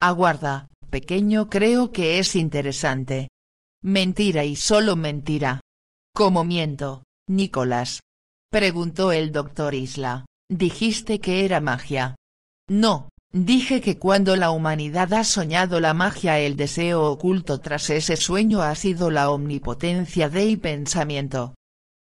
S1: Aguarda, pequeño creo que es interesante. Mentira y solo mentira. ¿Cómo miento, Nicolás? Preguntó el doctor Isla, dijiste que era magia. No, dije que cuando la humanidad ha soñado la magia el deseo oculto tras ese sueño ha sido la omnipotencia del pensamiento.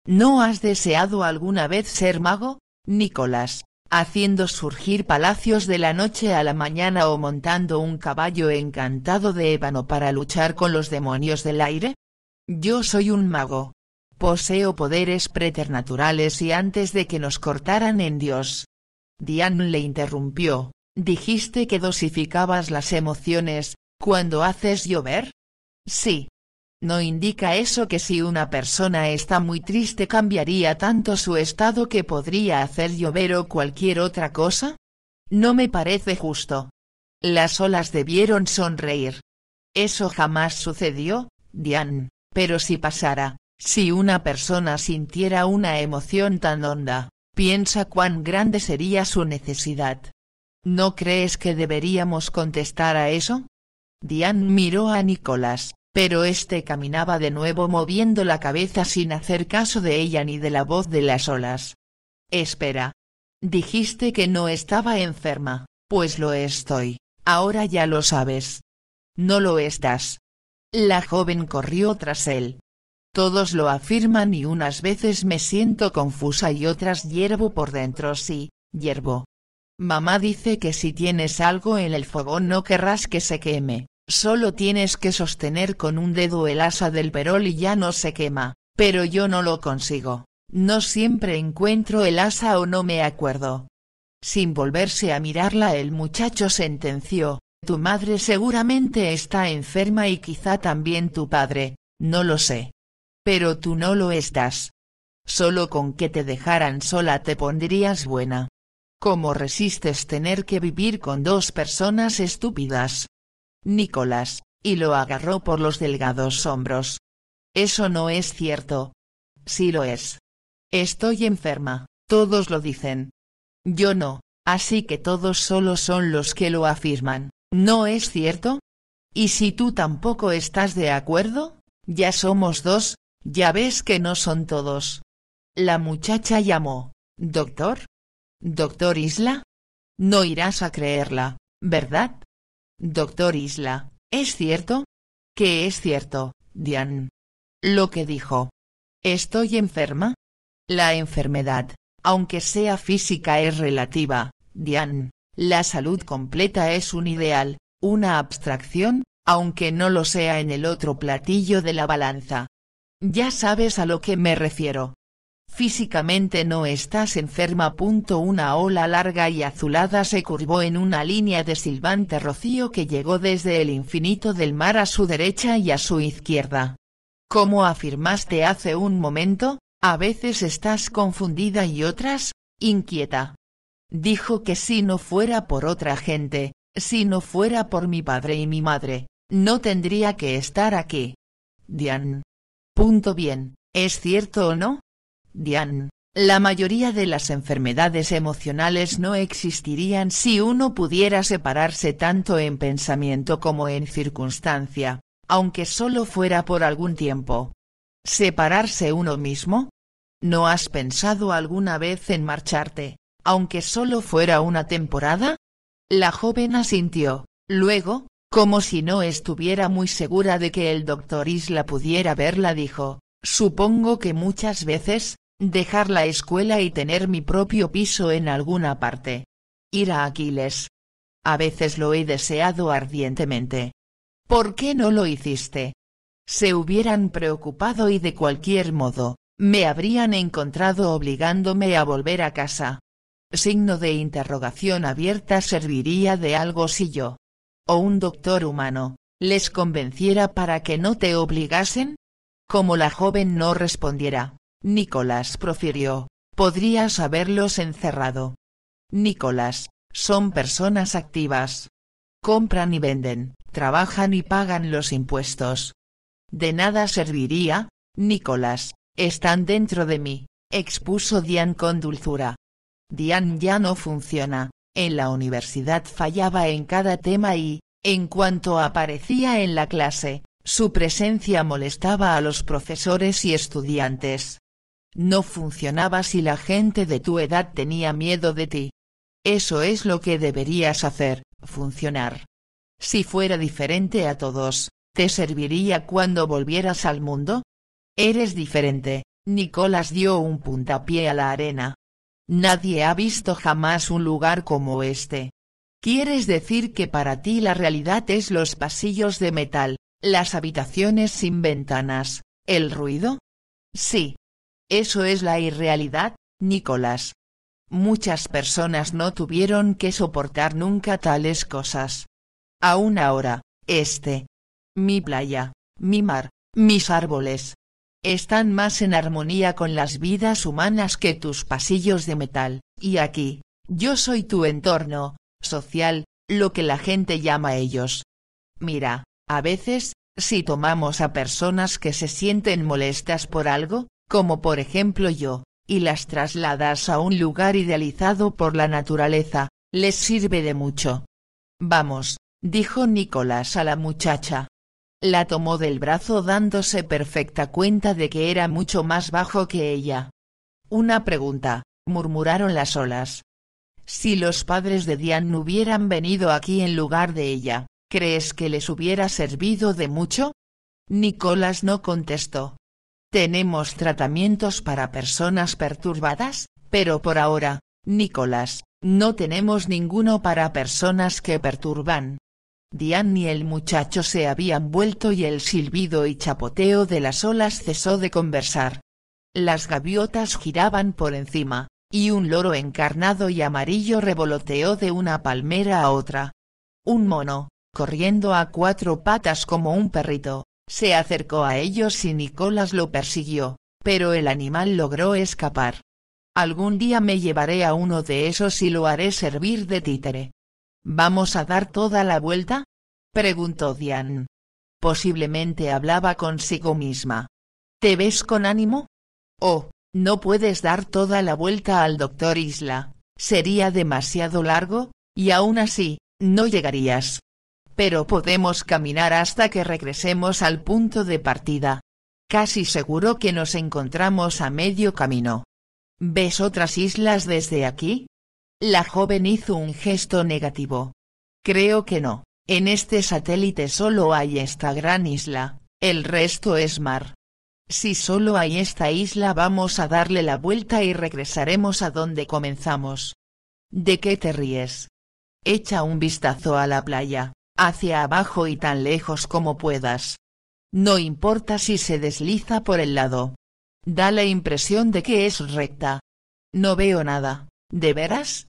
S1: ¿No has deseado alguna vez ser mago, Nicolás, haciendo surgir palacios de la noche a la mañana o montando un caballo encantado de ébano para luchar con los demonios del aire? Yo soy un mago. Poseo poderes preternaturales y antes de que nos cortaran en Dios. Diane le interrumpió, ¿dijiste que dosificabas las emociones, cuando haces llover? Sí, ¿No indica eso que si una persona está muy triste cambiaría tanto su estado que podría hacer llover o cualquier otra cosa? No me parece justo. Las olas debieron sonreír. Eso jamás sucedió, Diane, pero si pasara, si una persona sintiera una emoción tan honda, piensa cuán grande sería su necesidad. ¿No crees que deberíamos contestar a eso? Diane miró a Nicolás, Pero este caminaba de nuevo moviendo la cabeza sin hacer caso de ella ni de la voz de las olas. Espera. Dijiste que no estaba enferma, pues lo estoy, ahora ya lo sabes. No lo estás. La joven corrió tras él. Todos lo afirman y unas veces me siento confusa y otras hiervo por dentro sí, hiervo. Mamá dice que si tienes algo en el fogón no querrás que se queme, solo tienes que sostener con un dedo el asa del perol y ya no se quema, pero yo no lo consigo, no siempre encuentro el asa o no me acuerdo. Sin volverse a mirarla el muchacho sentenció, tu madre seguramente está enferma y quizá también tu padre, no lo sé. Pero tú no lo estás. Solo con que te dejaran sola te pondrías buena. ¿Cómo resistes tener que vivir con dos personas estúpidas? Nicolás, y lo agarró por los delgados hombros. Eso no es cierto. Sí lo es. Estoy enferma, todos lo dicen. Yo no, así que todos solo son los que lo afirman, ¿no es cierto? Y si tú tampoco estás de acuerdo, ya somos dos, ya ves que no son todos. La muchacha llamó, ¿Doctor? ¿Doctor Isla? No irás a creerla, ¿verdad? Doctor Isla, ¿es cierto? ¿Qué es cierto, Diane? Lo que dijo. ¿Estoy enferma? La enfermedad, aunque sea física es relativa, Diane. La salud completa es un ideal, una abstracción, aunque no lo sea en el otro platillo de la balanza. Ya sabes a lo que me refiero. Físicamente no estás enferma. Una ola larga y azulada se curvó en una línea de silbante rocío que llegó desde el infinito del mar a su derecha y a su izquierda. Como afirmaste hace un momento, a veces estás confundida y otras, inquieta. Dijo que si no fuera por otra gente, si no fuera por mi padre y mi madre, no tendría que estar aquí. Diane. Punto bien, ¿es cierto o no? Diane, la mayoría de las enfermedades emocionales no existirían si uno pudiera separarse tanto en pensamiento como en circunstancia, aunque solo fuera por algún tiempo. ¿Separarse uno mismo? ¿No has pensado alguna vez en marcharte, aunque solo fuera una temporada? La joven asintió, luego, como si no estuviera muy segura de que el doctor Isla pudiera verla dijo, supongo que muchas veces, Dejar la escuela y tener mi propio piso en alguna parte. Ir a Aquiles. A veces lo he deseado ardientemente. ¿Por qué no lo hiciste? Se hubieran preocupado y de cualquier modo, me habrían encontrado obligándome a volver a casa. Signo de interrogación abierta serviría de algo si yo. O un doctor humano, les convenciera para que no te obligasen? Como la joven no respondiera, Nicolás profirió, podrías haberlos encerrado. Nicolás, son personas activas. Compran y venden, trabajan y pagan los impuestos. De nada serviría, Nicolás, están dentro de mí, expuso Dian con dulzura. Dian ya no funciona, en la universidad fallaba en cada tema y, en cuanto aparecía en la clase, su presencia molestaba a los profesores y estudiantes. No funcionaba si la gente de tu edad tenía miedo de ti. Eso es lo que deberías hacer, funcionar. Si fuera diferente a todos, ¿te serviría cuando volvieras al mundo? Eres diferente, Nicolás dio un puntapié a la arena. Nadie ha visto jamás un lugar como este. ¿Quieres decir que para ti la realidad es los pasillos de metal, las habitaciones sin ventanas, el ruido? Sí, eso es la irrealidad, Nicolás. Muchas personas no tuvieron que soportar nunca tales cosas. Aún ahora, este. Mi playa, mi mar, mis árboles. Están más en armonía con las vidas humanas que tus pasillos de metal, y aquí, yo soy tu entorno, social, lo que la gente llama ellos. Mira, a veces, si tomamos a personas que se sienten molestas por algo, como por ejemplo yo, y las trasladas a un lugar idealizado por la naturaleza, les sirve de mucho. Vamos, dijo Nicolás a la muchacha. La tomó del brazo dándose perfecta cuenta de que era mucho más bajo que ella. Una pregunta, murmuraron las olas. Si los padres de Diane hubieran venido aquí en lugar de ella, ¿crees que les hubiera servido de mucho? Nicolás no contestó. Tenemos tratamientos para personas perturbadas, pero por ahora, Nicolás, no tenemos ninguno para personas que perturban. Diane y el muchacho se habían vuelto y el silbido y chapoteo de las olas cesó de conversar. Las gaviotas giraban por encima, y un loro encarnado y amarillo revoloteó de una palmera a otra. Un mono, corriendo a cuatro patas como un perrito, se acercó a ellos y Nicolás lo persiguió, pero el animal logró escapar. Algún día me llevaré a uno de esos y lo haré servir de títere. ¿Vamos a dar toda la vuelta? preguntó Diane. Posiblemente hablaba consigo misma. ¿Te ves con ánimo? Oh, no puedes dar toda la vuelta al doctor Isla, sería demasiado largo, y aún así, no llegarías. Pero podemos caminar hasta que regresemos al punto de partida. Casi seguro que nos encontramos a medio camino. ¿Ves otras islas desde aquí? La joven hizo un gesto negativo. Creo que no, en este satélite solo hay esta gran isla, el resto es mar. Si solo hay esta isla vamos a darle la vuelta y regresaremos a donde comenzamos. ¿De qué te ríes? Echa un vistazo a la playa, hacia abajo y tan lejos como puedas. No importa si se desliza por el lado. Da la impresión de que es recta. No veo nada, ¿de veras?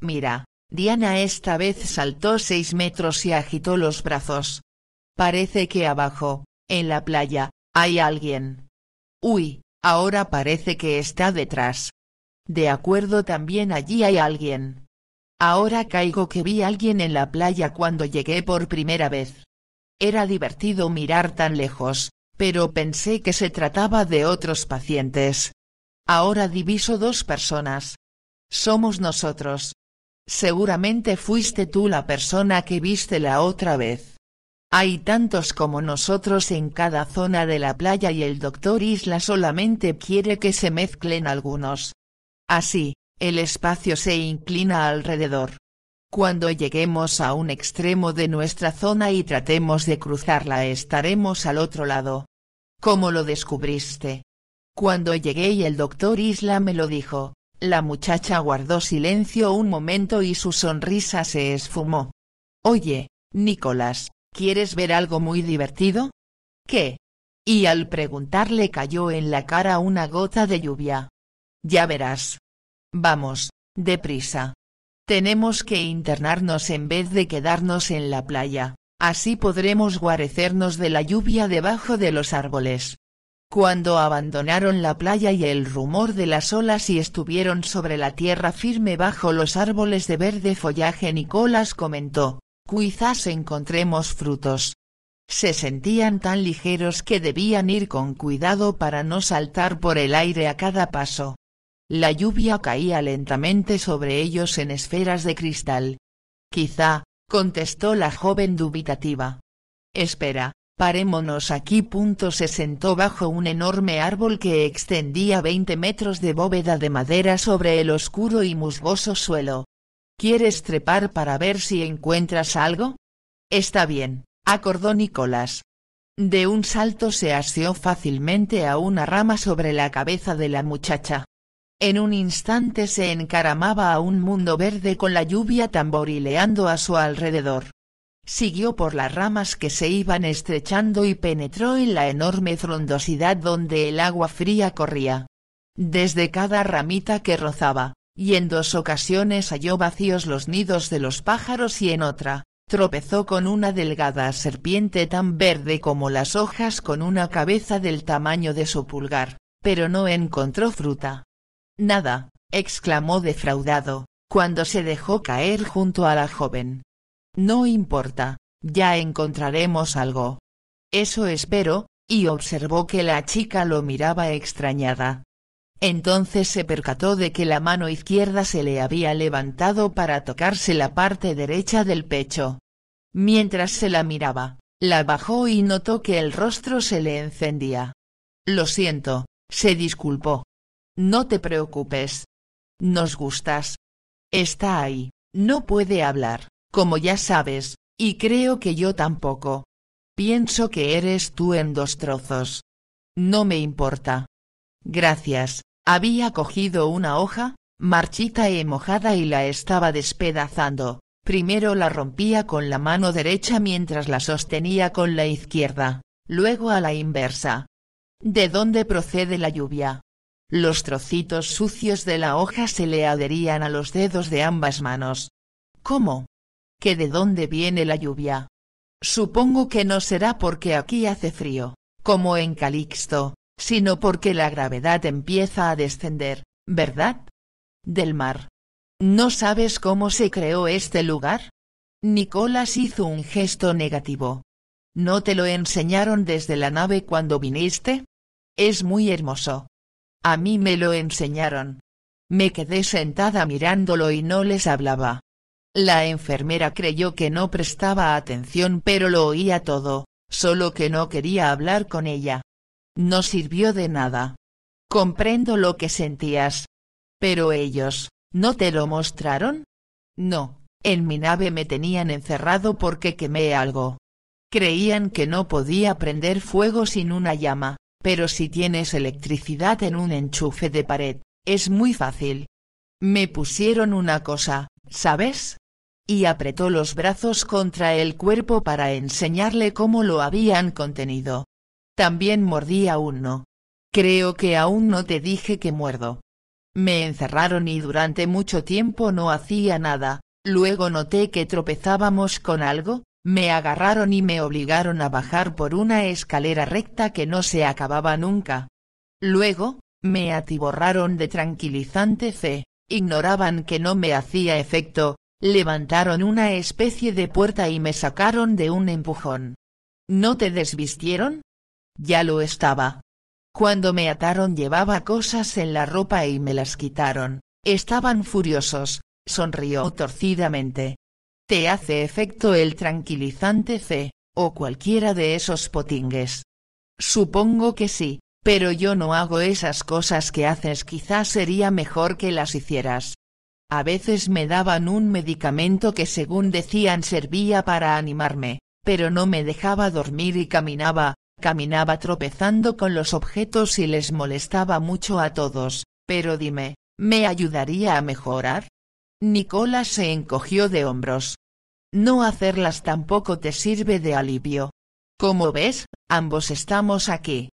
S1: Mira, Diana esta vez saltó seis metros y agitó los brazos. Parece que abajo, en la playa, hay alguien. Uy, ahora parece que está detrás. De acuerdo también allí hay alguien. Ahora caigo que vi a alguien en la playa cuando llegué por primera vez. Era divertido mirar tan lejos, pero pensé que se trataba de otros pacientes. Ahora diviso dos personas. Somos nosotros, Seguramente fuiste tú la persona que viste la otra vez. Hay tantos como nosotros en cada zona de la playa y el doctor Isla solamente quiere que se mezclen algunos. Así, el espacio se inclina alrededor. Cuando lleguemos a un extremo de nuestra zona y tratemos de cruzarla estaremos al otro lado. ¿Cómo lo descubriste? Cuando llegué y el doctor Isla me lo dijo, la muchacha guardó silencio un momento y su sonrisa se esfumó. Oye, Nicolás, ¿quieres ver algo muy divertido? ¿Qué? Y al preguntarle cayó en la cara una gota de lluvia. Ya verás. Vamos, deprisa. Tenemos que internarnos en vez de quedarnos en la playa, así podremos guarecernos de la lluvia debajo de los árboles. Cuando abandonaron la playa y el rumor de las olas y estuvieron sobre la tierra firme bajo los árboles de verde follaje Nicolás comentó, quizás encontremos frutos. Se sentían tan ligeros que debían ir con cuidado para no saltar por el aire a cada paso. La lluvia caía lentamente sobre ellos en esferas de cristal. Quizá, contestó la joven dubitativa. Espera, Parémonos aquí. Se sentó bajo un enorme árbol que extendía 20 metros de bóveda de madera sobre el oscuro y musgoso suelo. ¿Quieres trepar para ver si encuentras algo? Está bien, acordó Nicolás. De un salto se asió fácilmente a una rama sobre la cabeza de la muchacha. En un instante se encaramaba a un mundo verde con la lluvia tamborileando a su alrededor siguió por las ramas que se iban estrechando y penetró en la enorme frondosidad donde el agua fría corría. Desde cada ramita que rozaba, y en dos ocasiones halló vacíos los nidos de los pájaros y en otra, tropezó con una delgada serpiente tan verde como las hojas con una cabeza del tamaño de su pulgar, pero no encontró fruta. Nada, exclamó defraudado, cuando se dejó caer junto a la joven. No importa, ya encontraremos algo. Eso espero, y observó que la chica lo miraba extrañada. Entonces se percató de que la mano izquierda se le había levantado para tocarse la parte derecha del pecho. Mientras se la miraba, La bajó y notó que el rostro se le encendía. Lo siento, se disculpó. No te preocupes. Nos gustas. Está ahí, no puede hablar, como ya sabes, y creo que yo tampoco. Pienso que eres tú en dos trozos. No me importa. Gracias, había cogido una hoja, marchita y mojada y la estaba despedazando, primero la rompía con la mano derecha mientras la sostenía con la izquierda, luego a la inversa. ¿De dónde procede la lluvia? Los trocitos sucios de la hoja se le adherían a los dedos de ambas manos. ¿Cómo? ¿Que de dónde viene la lluvia? Supongo que no será porque aquí hace frío, como en Calixto, sino porque la gravedad empieza a descender, ¿verdad? Del mar. ¿No sabes cómo se creó este lugar? Nicolás hizo un gesto negativo. ¿No te lo enseñaron desde la nave cuando viniste? Es muy hermoso. A mí me lo enseñaron. Me quedé sentada mirándolo y no les hablaba. La enfermera creyó que no prestaba atención pero lo oía todo, solo que no quería hablar con ella. No sirvió de nada. Comprendo lo que sentías. Pero ellos, ¿no te lo mostraron? No, en mi nave me tenían encerrado porque quemé algo. Creían que no podía prender fuego sin una llama, pero si tienes electricidad en un enchufe de pared, es muy fácil. Me pusieron una cosa, ¿sabes? Y apretó los brazos contra el cuerpo para enseñarle cómo lo habían contenido. También mordí a uno. Creo que aún no te dije que muerdo. Me encerraron y durante mucho tiempo no hacía nada, luego noté que tropezábamos con algo, me agarraron y me obligaron a bajar por una escalera recta que no se acababa nunca. Luego, me atiborraron de tranquilizante fe, ignoraban que no me hacía efecto, levantaron una especie de puerta y me sacaron de un empujón. ¿No te desvistieron? Ya lo estaba. Cuando me ataron llevaba cosas en la ropa y me las quitaron, estaban furiosos, sonrió torcidamente. ¿Te hace efecto el tranquilizante C, o cualquiera de esos potingues? Supongo que sí, pero yo no hago esas cosas que haces quizás sería mejor que las hicieras. A veces me daban un medicamento que según decían servía para animarme, pero no me dejaba dormir y caminaba, Caminaba tropezando con los objetos y les molestaba mucho a todos, pero dime, ¿me ayudaría a mejorar? Nicolás se encogió de hombros. No hacerlas tampoco te sirve de alivio. Como ves, ambos estamos aquí.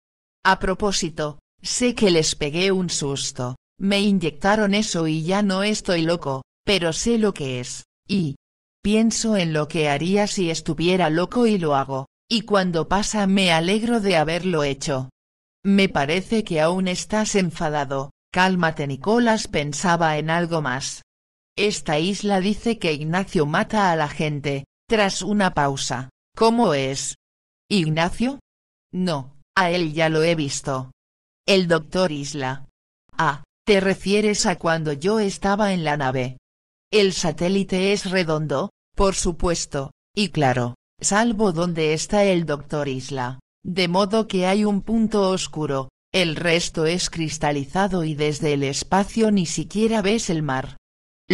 S1: A propósito, sé que les pegué un susto, me inyectaron eso y ya no estoy loco, pero sé lo que es, y... Pienso en lo que haría si estuviera loco y lo hago y cuando pasa me alegro de haberlo hecho. Me parece que aún estás enfadado, cálmate Nicolás pensaba en algo más. Esta isla dice que Ignacio mata a la gente, tras una pausa, ¿cómo es? ¿Ignacio? No, a él ya lo he visto. El doctor Isla. Ah, te refieres a cuando yo estaba en la nave. El satélite es redondo, por supuesto, y claro, salvo donde está el doctor Isla, de modo que hay un punto oscuro, el resto es cristalizado y desde el espacio ni siquiera ves el mar.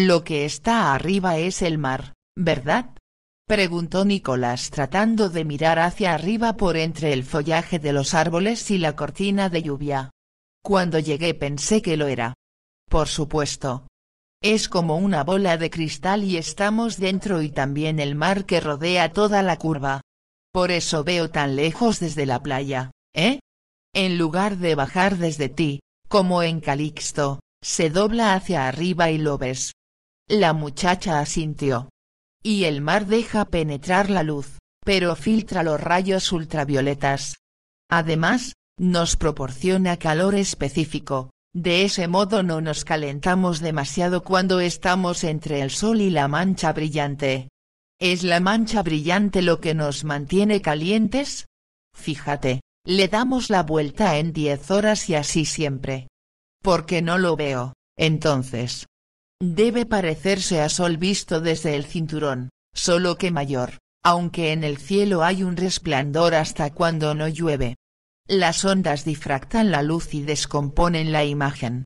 S1: Lo que está arriba es el mar, ¿verdad? Preguntó Nicolás tratando de mirar hacia arriba por entre el follaje de los árboles y la cortina de lluvia. Cuando llegué pensé que lo era. Por supuesto, es como una bola de cristal y estamos dentro y también el mar que rodea toda la curva. Por eso veo tan lejos desde la playa, ¿eh? En lugar de bajar desde ti, como en Calixto, se dobla hacia arriba y lo ves. La muchacha asintió. Y el mar deja penetrar la luz, pero filtra los rayos ultravioletas. Además, nos proporciona calor específico, de ese modo no nos calentamos demasiado cuando estamos entre el sol y la mancha brillante. ¿Es la mancha brillante lo que nos mantiene calientes? Fíjate, le damos la vuelta en diez horas y así siempre. Porque no lo veo, entonces. Debe parecerse a sol visto desde el cinturón, solo que mayor, Aunque en el cielo hay un resplandor hasta cuando no llueve. Las ondas difractan la luz y descomponen la imagen.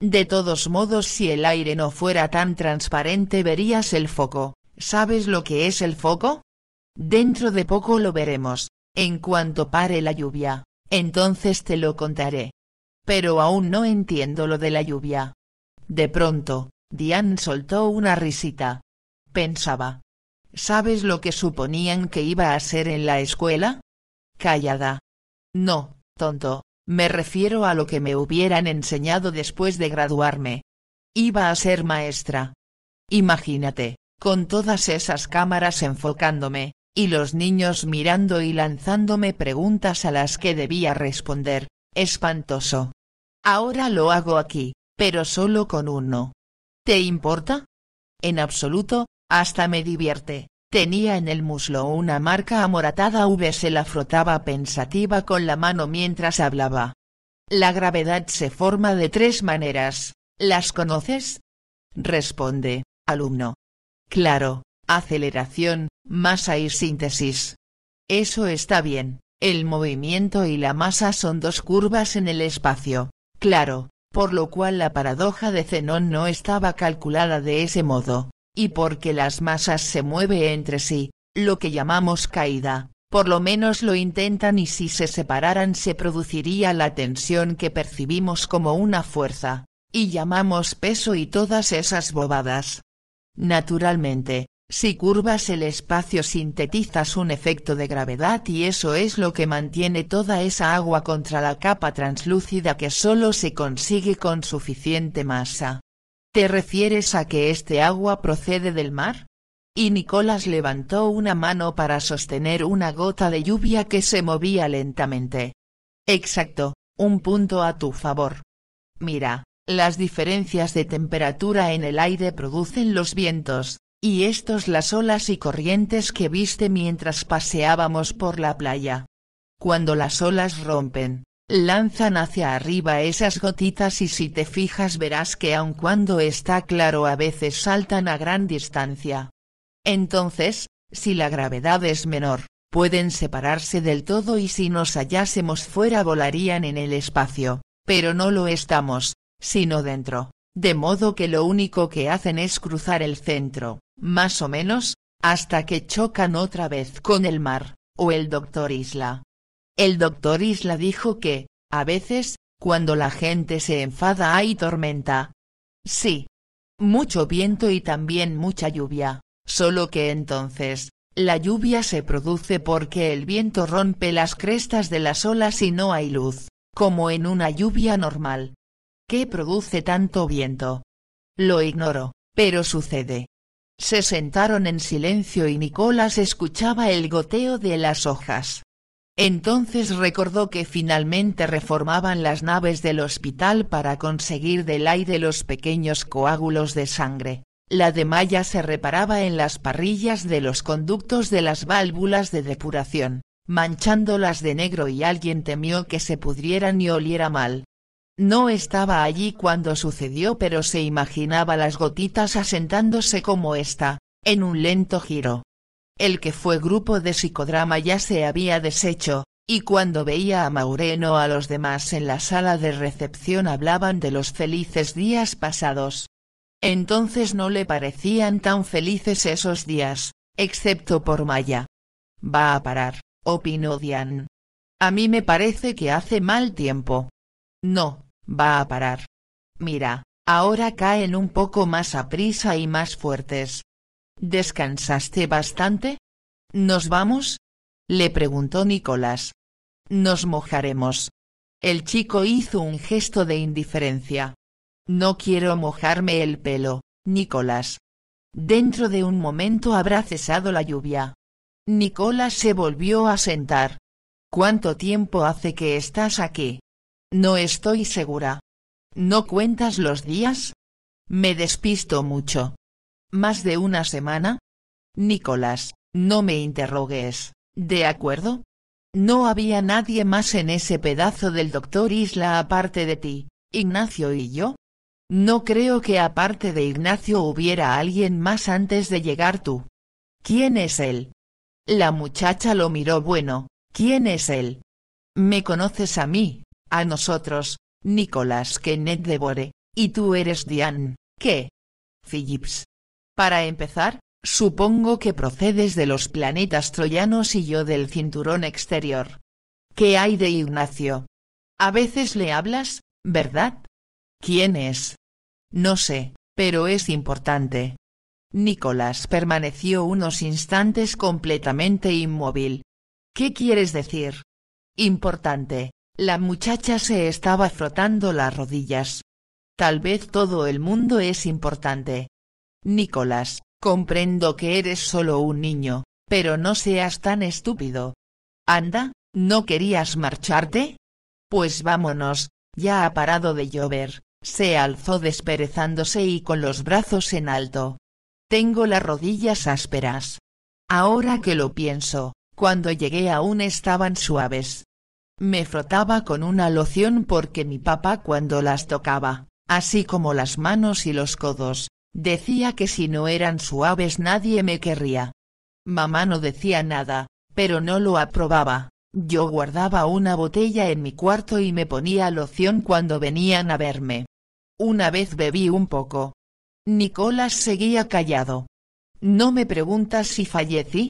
S1: De todos modos si el aire no fuera tan transparente verías el foco, ¿sabes lo que es el foco? Dentro de poco lo veremos, en cuanto pare la lluvia, entonces te lo contaré. Pero aún no entiendo lo de la lluvia. De pronto, Diane soltó una risita. Pensaba. ¿Sabes lo que suponían que iba a ser en la escuela? Callada. No, tonto, me refiero a lo que me hubieran enseñado después de graduarme. Iba a ser maestra. Imagínate, con todas esas cámaras enfocándome, y los niños mirando y lanzándome preguntas a las que debía responder, espantoso. Ahora lo hago aquí, pero solo con uno. ¿Te importa? En absoluto, hasta me divierte. Tenía en el muslo una marca amoratada V se la frotaba pensativa con la mano mientras hablaba. La gravedad se forma de tres maneras, ¿las conoces? Responde, alumno. Claro, aceleración, masa y síntesis. Eso está bien, el movimiento y la masa son dos curvas en el espacio, claro, por lo cual la paradoja de Zenón no estaba calculada de ese modo, y porque las masas se mueven entre sí, lo que llamamos caída, por lo menos lo intentan y si se separaran se produciría la tensión que percibimos como una fuerza, y llamamos peso y todas esas bobadas. Naturalmente, si curvas el espacio sintetizas un efecto de gravedad y eso es lo que mantiene toda esa agua contra la capa translúcida que solo se consigue con suficiente masa. ¿Te refieres a que este agua procede del mar? Y Nicolás levantó una mano para sostener una gota de lluvia que se movía lentamente. Exacto, un punto a tu favor. Mira, las diferencias de temperatura en el aire producen los vientos, y estos las olas y corrientes que viste mientras paseábamos por la playa. Cuando las olas rompen, lanzan hacia arriba esas gotitas y si te fijas verás que aun cuando está claro a veces saltan a gran distancia. Entonces, si la gravedad es menor, pueden separarse del todo y si nos hallásemos fuera volarían en el espacio, pero no lo estamos, sino dentro, de modo que lo único que hacen es cruzar el centro, más o menos, hasta que chocan otra vez con el mar, o el doctor Isla. El doctor Isla dijo que, a veces, cuando la gente se enfada hay tormenta. Sí. Mucho viento y también mucha lluvia, solo que entonces, la lluvia se produce porque el viento rompe las crestas de las olas y no hay luz, como en una lluvia normal. ¿Qué produce tanto viento? Lo ignoro, pero sucede. Se sentaron en silencio y Nicolás escuchaba el goteo de las hojas. Entonces recordó que finalmente reformaban las naves del hospital para conseguir del aire los pequeños coágulos de sangre. La de malla se reparaba en las parrillas de los conductos de las válvulas de depuración, manchándolas de negro y alguien temió que se pudrieran y oliera mal. No estaba allí cuando sucedió pero se imaginaba las gotitas asentándose como esta, en un lento giro. El que fue grupo de psicodrama ya se había deshecho, y cuando veía a Maureno a los demás en la sala de recepción hablaban de los felices días pasados. Entonces no le parecían tan felices esos días, excepto por Maya. Va a parar, opinó Diane. A mí me parece que hace mal tiempo. No, va a parar. Mira, ahora caen un poco más a prisa y más fuertes. ¿Descansaste bastante? ¿Nos vamos? Le preguntó Nicolás. Nos mojaremos. El chico hizo un gesto de indiferencia. No quiero mojarme el pelo, Nicolás. Dentro de un momento habrá cesado la lluvia. Nicolás se volvió a sentar. ¿Cuánto tiempo hace que estás aquí? No estoy segura. ¿No cuentas los días? Me despisto mucho. ¿Más de una semana? Nicolás, no me interrogues, ¿de acuerdo? No había nadie más en ese pedazo del doctor Isla aparte de ti, Ignacio y yo. No creo que aparte de Ignacio hubiera alguien más antes de llegar tú. ¿Quién es él? La muchacha lo miró bueno, ¿quién es él? Me conoces a mí, a nosotros, Nicolás Kenneth Devore, y tú eres Diane, ¿qué? Phillips. Para empezar, supongo que procedes de los planetas troyanos y yo del cinturón exterior. ¿Qué hay de Ignacio? A veces le hablas, ¿verdad? ¿Quién es? No sé, pero es importante. Nicolás permaneció unos instantes completamente inmóvil. ¿Qué quieres decir? Importante, la muchacha se estaba frotando las rodillas. Tal vez todo el mundo es importante. Nicolás, comprendo que eres solo un niño, pero no seas tan estúpido. Anda, ¿no querías marcharte? Pues vámonos, ya ha parado de llover, se alzó desperezándose y con los brazos en alto. Tengo las rodillas ásperas. Ahora que lo pienso, cuando llegué aún estaban suaves. Me frotaba con una loción porque mi papá cuando las tocaba, así como las manos y los codos, decía que si no eran suaves nadie me querría. Mamá no decía nada, pero no lo aprobaba. Yo guardaba una botella en mi cuarto y me ponía loción cuando venían a verme. Una vez bebí un poco. Nicolás seguía callado. ¿No me preguntas si fallecí?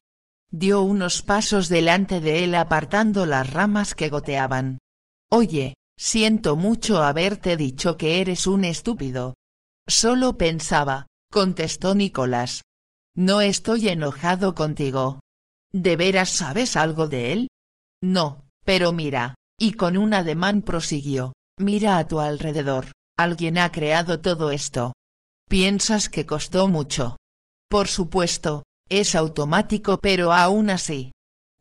S1: Dio unos pasos delante de él apartando las ramas que goteaban. Oye, siento mucho haberte dicho que eres un estúpido. Solo pensaba, contestó Nicolás. No estoy enojado contigo. ¿De veras sabes algo de él? No, pero mira, y con un ademán prosiguió, mira a tu alrededor, alguien ha creado todo esto. ¿Piensas que costó mucho? Por supuesto, es automático pero aún así.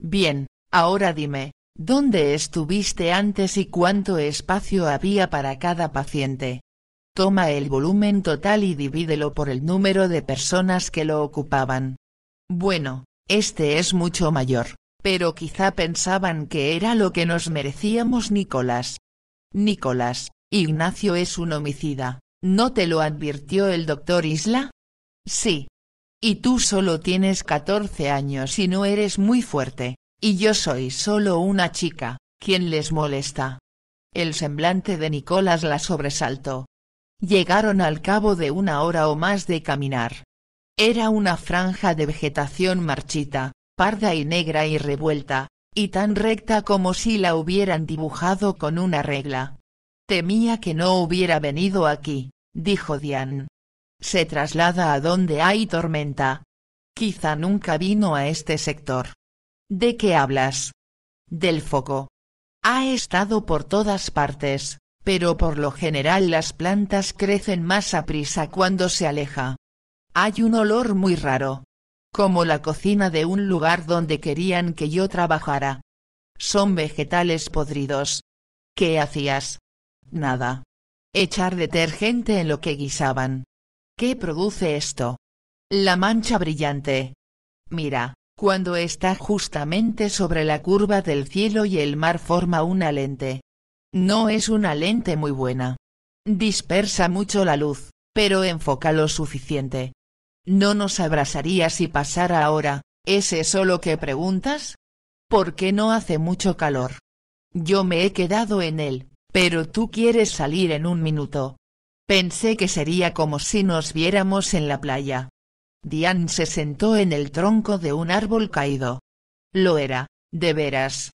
S1: Bien, ahora dime, ¿dónde estuviste antes y cuánto espacio había para cada paciente? Toma el volumen total y divídelo por el número de personas que lo ocupaban. Bueno, este es mucho mayor, pero quizá pensaban que era lo que nos merecíamos Nicolás. Nicolás, Ignacio es un homicida, ¿no te lo advirtió el doctor Isla? Sí, y tú solo tienes 14 años y no eres muy fuerte, y yo soy solo una chica, ¿quién les molesta? El semblante de Nicolás la sobresaltó. Llegaron al cabo de una hora o más de caminar. Era una franja de vegetación marchita, parda y negra y revuelta, y tan recta como si la hubieran dibujado con una regla. Temía que no hubiera venido aquí, dijo Diane. Se traslada a donde hay tormenta. Quizá nunca vino a este sector. ¿De qué hablas? Del foco. Ha estado por todas partes, pero por lo general las plantas crecen más a prisa cuando se aleja. Hay un olor muy raro. Como la cocina de un lugar donde querían que yo trabajara. Son vegetales podridos. ¿Qué hacías? Nada. Echar detergente en lo que guisaban. ¿Qué produce esto? La mancha brillante. Mira, cuando está justamente sobre la curva del cielo y el mar forma una lente. No es una lente muy buena. Dispersa mucho la luz, pero enfoca lo suficiente. ¿No nos abrasaría si pasara ahora, es eso lo que preguntas? ¿Por qué no hace mucho calor? Yo me he quedado en él, pero tú quieres salir en un minuto. Pensé que sería como si nos viéramos en la playa. Diane se sentó en el tronco de un árbol caído. Lo era, de veras.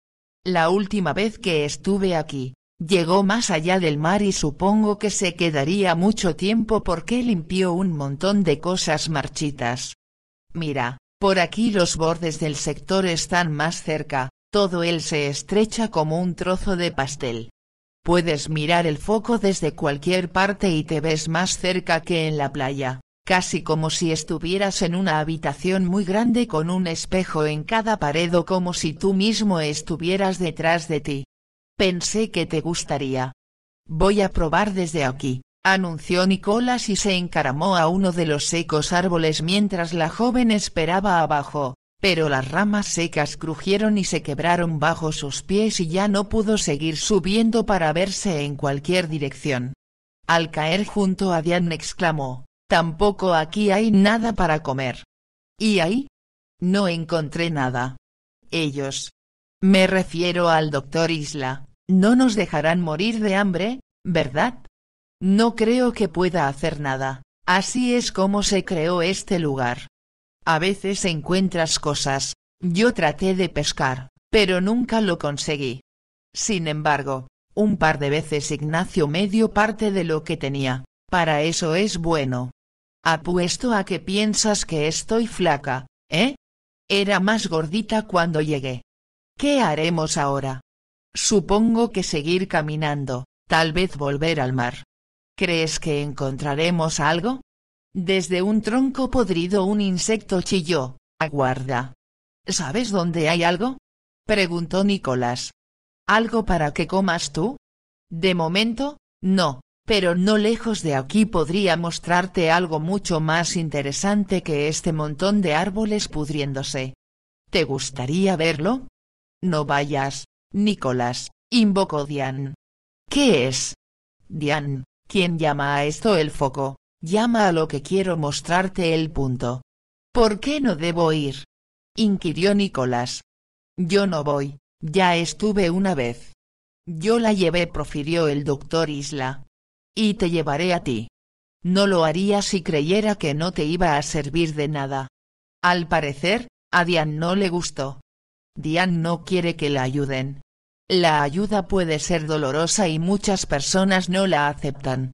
S1: La última vez que estuve aquí, llegó más allá del mar y supongo que se quedaría mucho tiempo porque limpió un montón de cosas marchitas. Mira, por aquí los bordes del sector están más cerca, todo él se estrecha como un trozo de pastel. Puedes mirar el foco desde cualquier parte y te ves más cerca que en la playa, casi como si estuvieras en una habitación muy grande con un espejo en cada pared o como si tú mismo estuvieras detrás de ti. Pensé que te gustaría. Voy a probar desde aquí, anunció Nicolás y se encaramó a uno de los secos árboles mientras la joven esperaba abajo, pero las ramas secas crujieron y se quebraron bajo sus pies y ya no pudo seguir subiendo para verse en cualquier dirección. Al caer junto a Diane exclamó, tampoco aquí hay nada para comer. ¿Y ahí? No encontré nada. Ellos. Me refiero al doctor Isla, no nos dejarán morir de hambre, ¿verdad? No creo que pueda hacer nada, así es como se creó este lugar. A veces encuentras cosas, yo traté de pescar, pero nunca lo conseguí. Sin embargo, un par de veces Ignacio me dio parte de lo que tenía, para eso es bueno. Apuesto a que piensas que estoy flaca, ¿eh? Era más gordita cuando llegué. ¿Qué haremos ahora? Supongo que seguir caminando, tal vez volver al mar. ¿Crees que encontraremos algo? Desde un tronco podrido un insecto chilló, aguarda. ¿Sabes dónde hay algo? Preguntó Nicolás. ¿Algo para que comas tú? De momento, no, pero no lejos de aquí podría mostrarte algo mucho más interesante que este montón de árboles pudriéndose. ¿Te gustaría verlo? No vayas, Nicolás, invocó Dian. ¿Qué es? Dian, ¿quién llama a esto el foco? Llama a lo que quiero mostrarte el punto. ¿Por qué no debo ir? inquirió Nicolás. Yo no voy, ya estuve una vez. Yo la llevé profirió el doctor Isla, y te llevaré a ti. No lo haría si creyera que no te iba a servir de nada. Al parecer, a Diane no le gustó. Diane no quiere que la ayuden. La ayuda puede ser dolorosa y muchas personas no la aceptan.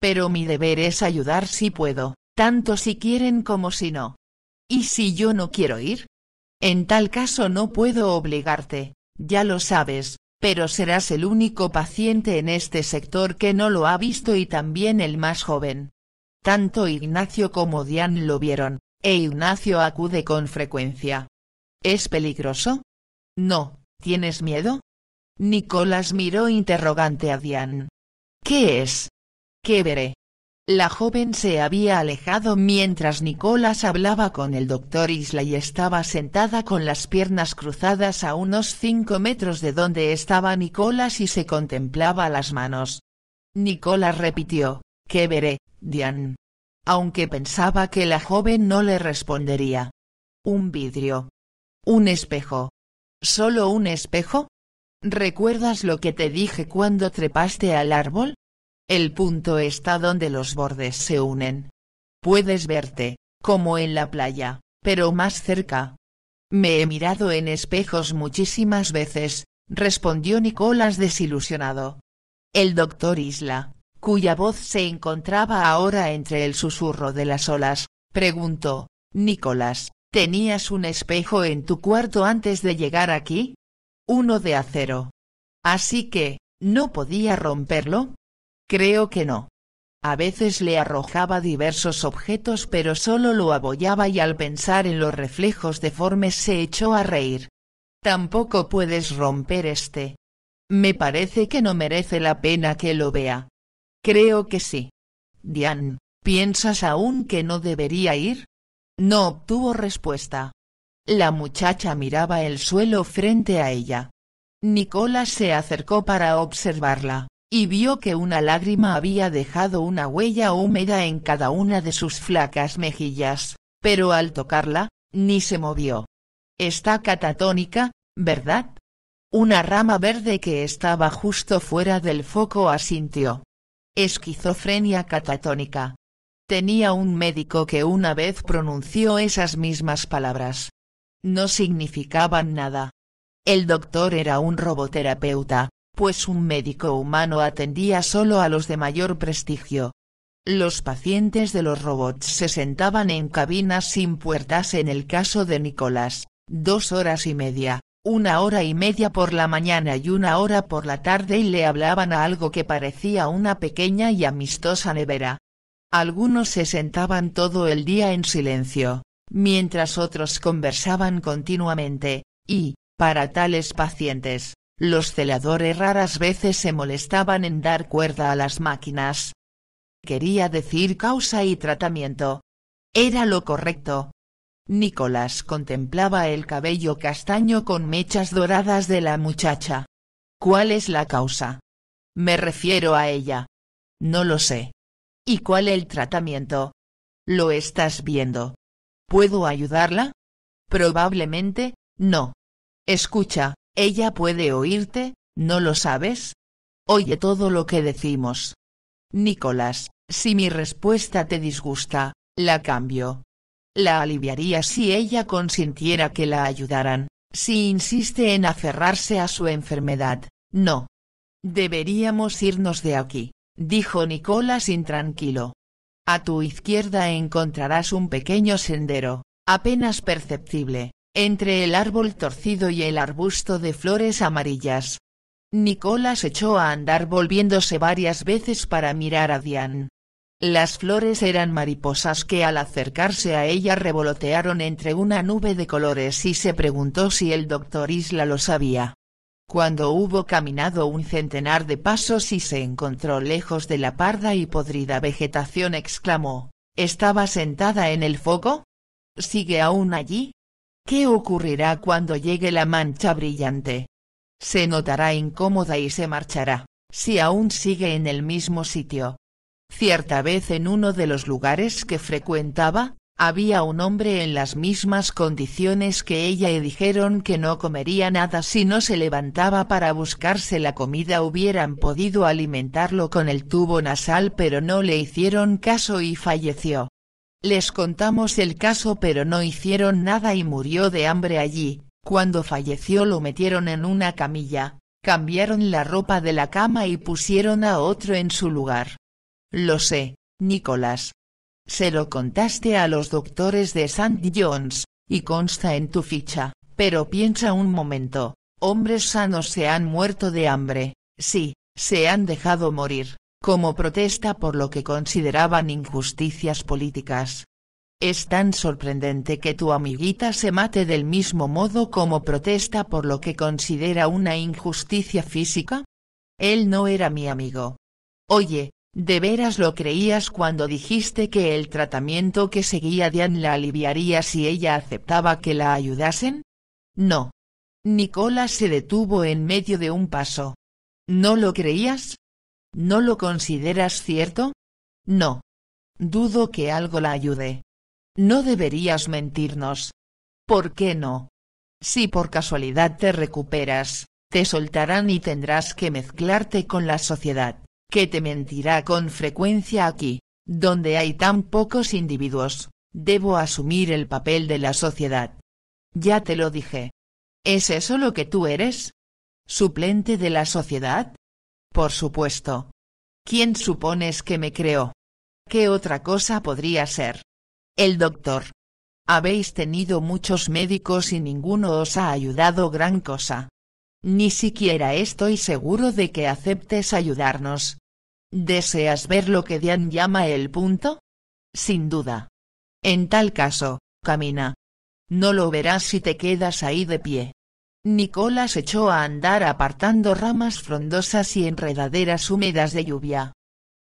S1: Pero mi deber es ayudar si puedo, tanto si quieren como si no. ¿Y si yo no quiero ir? En tal caso no puedo obligarte, ya lo sabes, pero serás el único paciente en este sector que no lo ha visto y también el más joven. Tanto Ignacio como Diane lo vieron, e Ignacio acude con frecuencia. ¿Es peligroso? No, ¿tienes miedo? Nicolás miró interrogante a Diane. ¿Qué es? ¿Qué veré? La joven se había alejado mientras Nicolás hablaba con el doctor Isla y estaba sentada con las piernas cruzadas a unos cinco metros de donde estaba Nicolás y se contemplaba las manos. Nicolás repitió, ¿qué veré, Diane? Aunque pensaba que la joven no le respondería. Un vidrio. Un espejo. ¿Solo un espejo? ¿Recuerdas lo que te dije cuando trepaste al árbol? El punto está donde los bordes se unen. Puedes verte, como en la playa, pero más cerca. Me he mirado en espejos muchísimas veces, respondió Nicolás desilusionado. El doctor Isla, cuya voz se encontraba ahora entre el susurro de las olas, preguntó, Nicolás, ¿tenías un espejo en tu cuarto antes de llegar aquí? Uno de acero. Así que, ¿no podía romperlo? Creo que no. A veces le arrojaba diversos objetos pero solo lo abollaba y al pensar en los reflejos deformes se echó a reír. Tampoco puedes romper este. Me parece que no merece la pena que lo vea. Creo que sí. Diane, ¿piensas aún que no debería ir? No obtuvo respuesta. La muchacha miraba el suelo frente a ella. Nicolás se acercó para observarla y vio que una lágrima había dejado una huella húmeda en cada una de sus flacas mejillas, pero al tocarla, ni se movió. Está catatónica, ¿verdad? Una rama verde que estaba justo fuera del foco asintió. Esquizofrenia catatónica. Tenía un médico que una vez pronunció esas mismas palabras. No significaban nada. El doctor era un roboterapeuta, pues un médico humano atendía solo a los de mayor prestigio. Los pacientes de los robots se sentaban en cabinas sin puertas en el caso de Nicolás, dos horas y media, una hora y media por la mañana y una hora por la tarde y le hablaban a algo que parecía una pequeña y amistosa nevera. Algunos se sentaban todo el día en silencio, mientras otros conversaban continuamente, y, para tales pacientes, los celadores raras veces se molestaban en dar cuerda a las máquinas. Quería decir causa y tratamiento. Era lo correcto. Nicolás contemplaba el cabello castaño con mechas doradas de la muchacha. ¿Cuál es la causa? Me refiero a ella. No lo sé. ¿Y cuál el tratamiento? Lo estás viendo. ¿Puedo ayudarla? Probablemente, no. Escucha, ella puede oírte, ¿no lo sabes? Oye todo lo que decimos. Nicolás, si mi respuesta te disgusta, la cambio. La aliviaría si ella consintiera que la ayudaran, si insiste en aferrarse a su enfermedad, no. Deberíamos irnos de aquí, dijo Nicolás intranquilo. A tu izquierda encontrarás un pequeño sendero, apenas perceptible, entre el árbol torcido y el arbusto de flores amarillas. Nicolás echó a andar volviéndose varias veces para mirar a Diane. Las flores eran mariposas que al acercarse a ella revolotearon entre una nube de colores y se preguntó si el doctor Isla lo sabía. Cuando hubo caminado un centenar de pasos y se encontró lejos de la parda y podrida vegetación exclamó, ¿estaba sentada en el foco? ¿Sigue aún allí? ¿Qué ocurrirá cuando llegue la mancha brillante? Se notará incómoda y se marchará, si aún sigue en el mismo sitio. Cierta vez en uno de los lugares que frecuentaba, había un hombre en las mismas condiciones que ella y dijeron que no comería nada si no se levantaba para buscarse la comida hubieran podido alimentarlo con el tubo nasal pero no le hicieron caso y falleció. Les contamos el caso pero no hicieron nada y murió de hambre allí, cuando falleció lo metieron en una camilla, cambiaron la ropa de la cama y pusieron a otro en su lugar. Lo sé, Nicolás. Se lo contaste a los doctores de St. John's, y consta en tu ficha, pero piensa un momento, hombres sanos se han muerto de hambre, sí, se han dejado morir, como protesta por lo que consideraban injusticias políticas. Es tan sorprendente que tu amiguita se mate del mismo modo como protesta por lo que considera una injusticia física. Él no era mi amigo. Oye, ¿De veras lo creías cuando dijiste que el tratamiento que seguía Diane la aliviaría si ella aceptaba que la ayudasen? No. Nicolás se detuvo en medio de un paso. ¿No lo creías? ¿No lo consideras cierto? No. Dudo que algo la ayude. No deberías mentirnos. ¿Por qué no? Si por casualidad te recuperas, te soltarán y tendrás que mezclarte con la sociedad que te mentirá con frecuencia aquí, donde hay tan pocos individuos, debo asumir el papel de la sociedad. Ya te lo dije. ¿Es eso lo que tú eres? ¿Suplente de la sociedad? Por supuesto. ¿Quién supones que me creó? ¿Qué otra cosa podría ser? El doctor. Habéis tenido muchos médicos y ninguno os ha ayudado gran cosa. Ni siquiera estoy seguro de que aceptes ayudarnos. ¿Deseas ver lo que Diane llama el punto? Sin duda. En tal caso, camina. No lo verás si te quedas ahí de pie. Nicolás echó a andar apartando ramas frondosas y enredaderas húmedas de lluvia.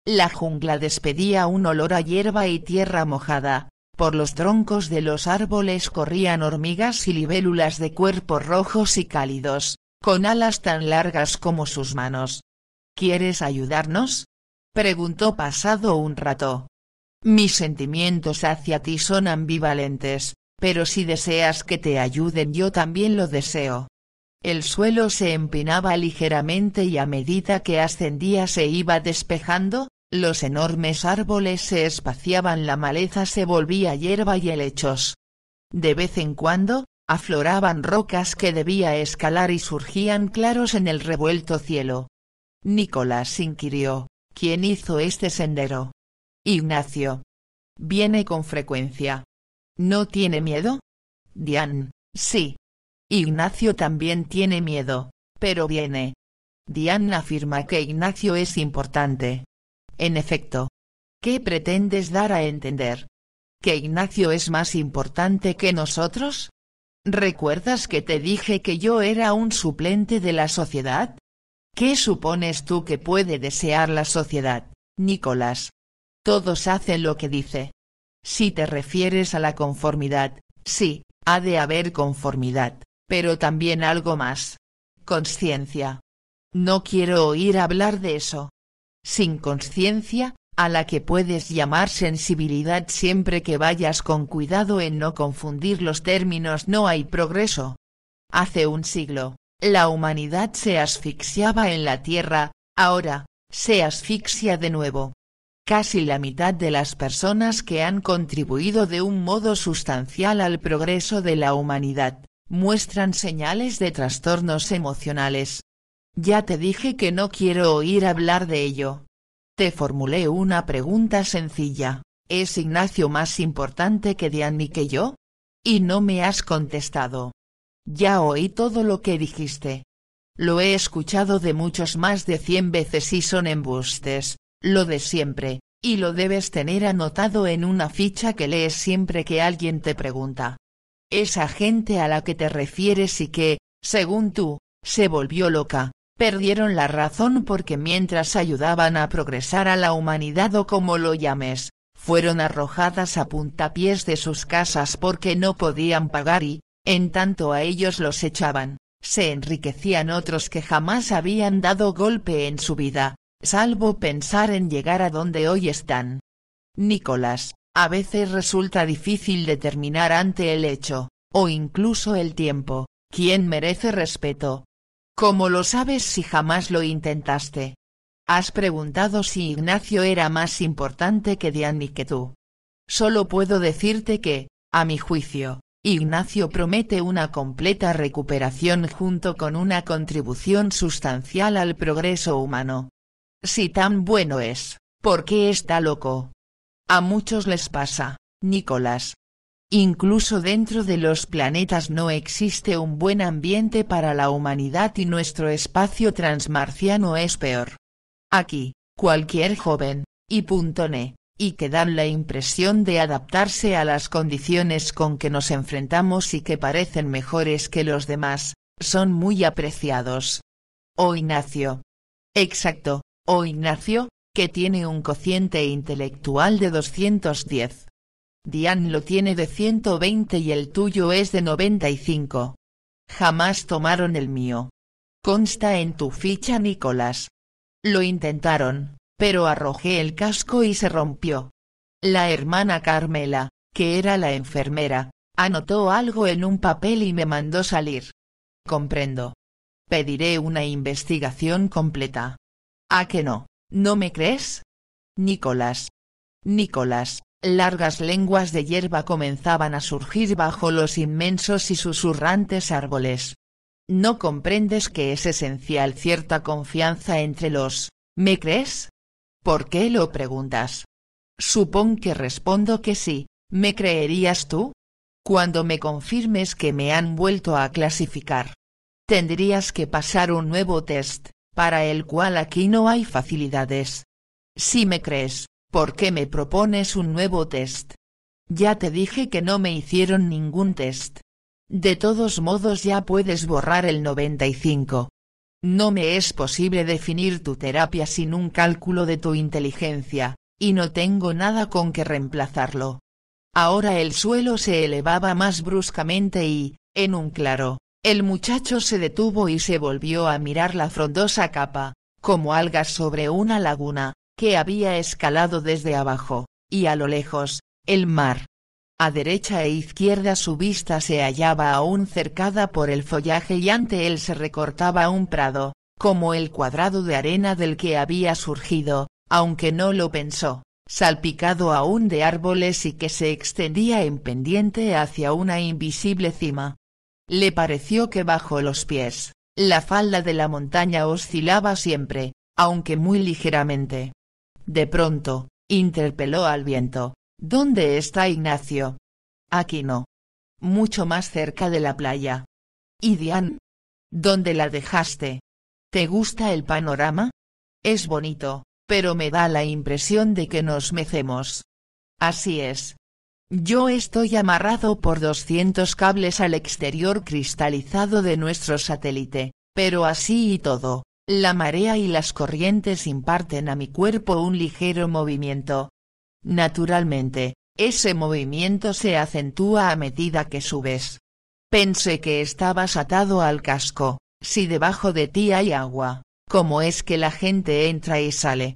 S1: La jungla despedía un olor a hierba y tierra mojada, por los troncos de los árboles corrían hormigas y libélulas de cuerpos rojos y cálidos, con alas tan largas como sus manos. ¿Quieres ayudarnos? Preguntó pasado un rato. Mis sentimientos hacia ti son ambivalentes, pero si deseas que te ayuden yo también lo deseo. El suelo se empinaba ligeramente y a medida que ascendía se iba despejando, los enormes árboles se espaciaban la maleza se volvía hierba y helechos. De vez en cuando, afloraban rocas que debía escalar y surgían claros en el revuelto cielo. Nicolás inquirió, ¿quién hizo este sendero? Ignacio. Viene con frecuencia. ¿No tiene miedo? Diane, sí. Ignacio también tiene miedo, pero viene. Diane afirma que Ignacio es importante. En efecto. ¿Qué pretendes dar a entender? ¿Que Ignacio es más importante que nosotros? ¿Recuerdas que te dije que yo era un suplente de la sociedad? ¿Qué supones tú que puede desear la sociedad, Nicolás? Todos hacen lo que dice. Si te refieres a la conformidad, sí, ha de haber conformidad, pero también algo más. Conciencia. No quiero oír hablar de eso. Sin conciencia, a la que puedes llamar sensibilidad siempre que vayas con cuidado en no confundir los términos no hay progreso. Hace un siglo, la humanidad se asfixiaba en la Tierra, ahora, se asfixia de nuevo. Casi la mitad de las personas que han contribuido de un modo sustancial al progreso de la humanidad, muestran señales de trastornos emocionales. Ya te dije que no quiero oír hablar de ello. Te formulé una pregunta sencilla, ¿es Ignacio más importante que Diane que yo? Y no me has contestado. Ya oí todo lo que dijiste. Lo he escuchado de muchos más de cien veces y son embustes, lo de siempre, y lo debes tener anotado en una ficha que lees siempre que alguien te pregunta. Esa gente a la que te refieres y que, según tú, se volvió loca, perdieron la razón porque mientras ayudaban a progresar a la humanidad o como lo llames, fueron arrojadas a puntapiés de sus casas porque no podían pagar y, en tanto a ellos los echaban, se enriquecían otros que jamás habían dado golpe en su vida, salvo pensar en llegar a donde hoy están. Nicolás, a veces resulta difícil determinar ante el hecho, o incluso el tiempo, quién merece respeto. ¿Cómo lo sabes si jamás lo intentaste? Has preguntado si Ignacio era más importante que Diane que tú. Solo puedo decirte que, a mi juicio, Ignacio promete una completa recuperación junto con una contribución sustancial al progreso humano. Si tan bueno es, ¿por qué está loco? A muchos les pasa, Nicolás. Incluso dentro de los planetas no existe un buen ambiente para la humanidad y nuestro espacio transmarciano es peor. Aquí, cualquier joven, y punto ne, y que dan la impresión de adaptarse a las condiciones con que nos enfrentamos y que parecen mejores que los demás, son muy apreciados. O Ignacio. Exacto, o Ignacio, que tiene un cociente intelectual de 210. Diane lo tiene de 120 y el tuyo es de 95. Jamás tomaron el mío. Consta en tu ficha Nicolás. Lo intentaron, pero arrojé el casco y se rompió. La hermana Carmela, que era la enfermera, anotó algo en un papel y me mandó salir. Comprendo. Pediré una investigación completa. ¿A que no? ¿No me crees? Nicolás. Nicolás, largas lenguas de hierba comenzaban a surgir bajo los inmensos y susurrantes árboles. ¿No comprendes que es esencial cierta confianza entre los, ¿me crees? ¿Por qué lo preguntas? Supón que respondo que sí, ¿me creerías tú? Cuando me confirmes que me han vuelto a clasificar. Tendrías que pasar un nuevo test, para el cual aquí no hay facilidades. Si me crees, ¿por qué me propones un nuevo test? Ya te dije que no me hicieron ningún test. De todos modos ya puedes borrar el 95. No me es posible definir tu terapia sin un cálculo de tu inteligencia, y no tengo nada con que reemplazarlo. Ahora el suelo se elevaba más bruscamente y, en un claro, el muchacho se detuvo y se volvió a mirar la frondosa capa, como algas sobre una laguna, que había escalado desde abajo, y a lo lejos, el mar, a derecha e izquierda su vista se hallaba aún cercada por el follaje y ante él se recortaba un prado, como el cuadrado de arena del que había surgido, aunque no lo pensó, salpicado aún de árboles y que se extendía en pendiente hacia una invisible cima. Le pareció que bajo los pies, la falda de la montaña oscilaba siempre, aunque muy ligeramente. De pronto, interpeló al viento, ¿Dónde está Ignacio? Aquí no. Mucho más cerca de la playa. ¿Y Diane? ¿Dónde la dejaste? ¿Te gusta el panorama? Es bonito, pero me da la impresión de que nos mecemos. Así es. Yo estoy amarrado por 200 cables al exterior cristalizado de nuestro satélite, pero así y todo, la marea y las corrientes imparten a mi cuerpo un ligero movimiento, Naturalmente, ese movimiento se acentúa a medida que subes. Pensé que estabas atado al casco, si debajo de ti hay agua, ¿cómo es que la gente entra y sale?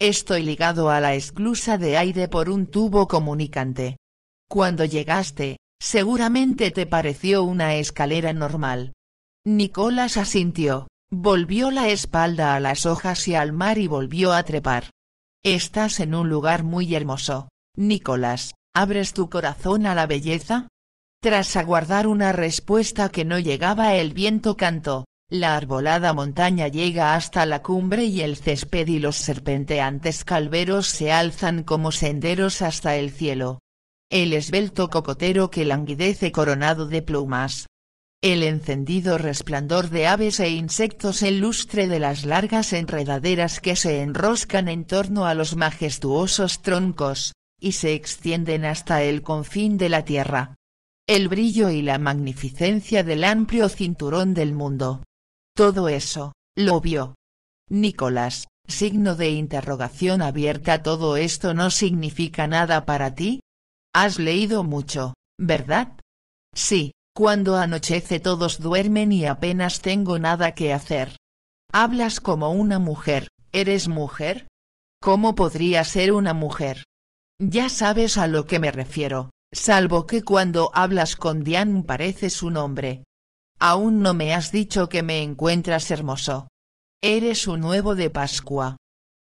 S1: Estoy ligado a la esclusa de aire por un tubo comunicante. Cuando llegaste, seguramente te pareció una escalera normal. Nicolás asintió, volvió la espalda a las hojas y al mar y volvió a trepar. Estás en un lugar muy hermoso, Nicolás, ¿abres tu corazón a la belleza? Tras aguardar una respuesta que no llegaba el viento cantó, la arbolada montaña llega hasta la cumbre y el césped y los serpenteantes calveros se alzan como senderos hasta el cielo. El esbelto cocotero que languidece coronado de plumas. El encendido resplandor de aves e insectos el lustre de las largas enredaderas que se enroscan en torno a los majestuosos troncos, y se extienden hasta el confín de la tierra. El brillo y la magnificencia del amplio cinturón del mundo. Todo eso, lo vio. Nicolás, signo de interrogación abierta todo esto no significa nada para ti? Has leído mucho, ¿verdad? Sí, cuando anochece todos duermen y apenas tengo nada que hacer. Hablas como una mujer, ¿eres mujer? ¿Cómo podría ser una mujer? Ya sabes a lo que me refiero, salvo que cuando hablas con Diane pareces un hombre, Aún no me has dicho que me encuentras hermoso. Eres un huevo de Pascua.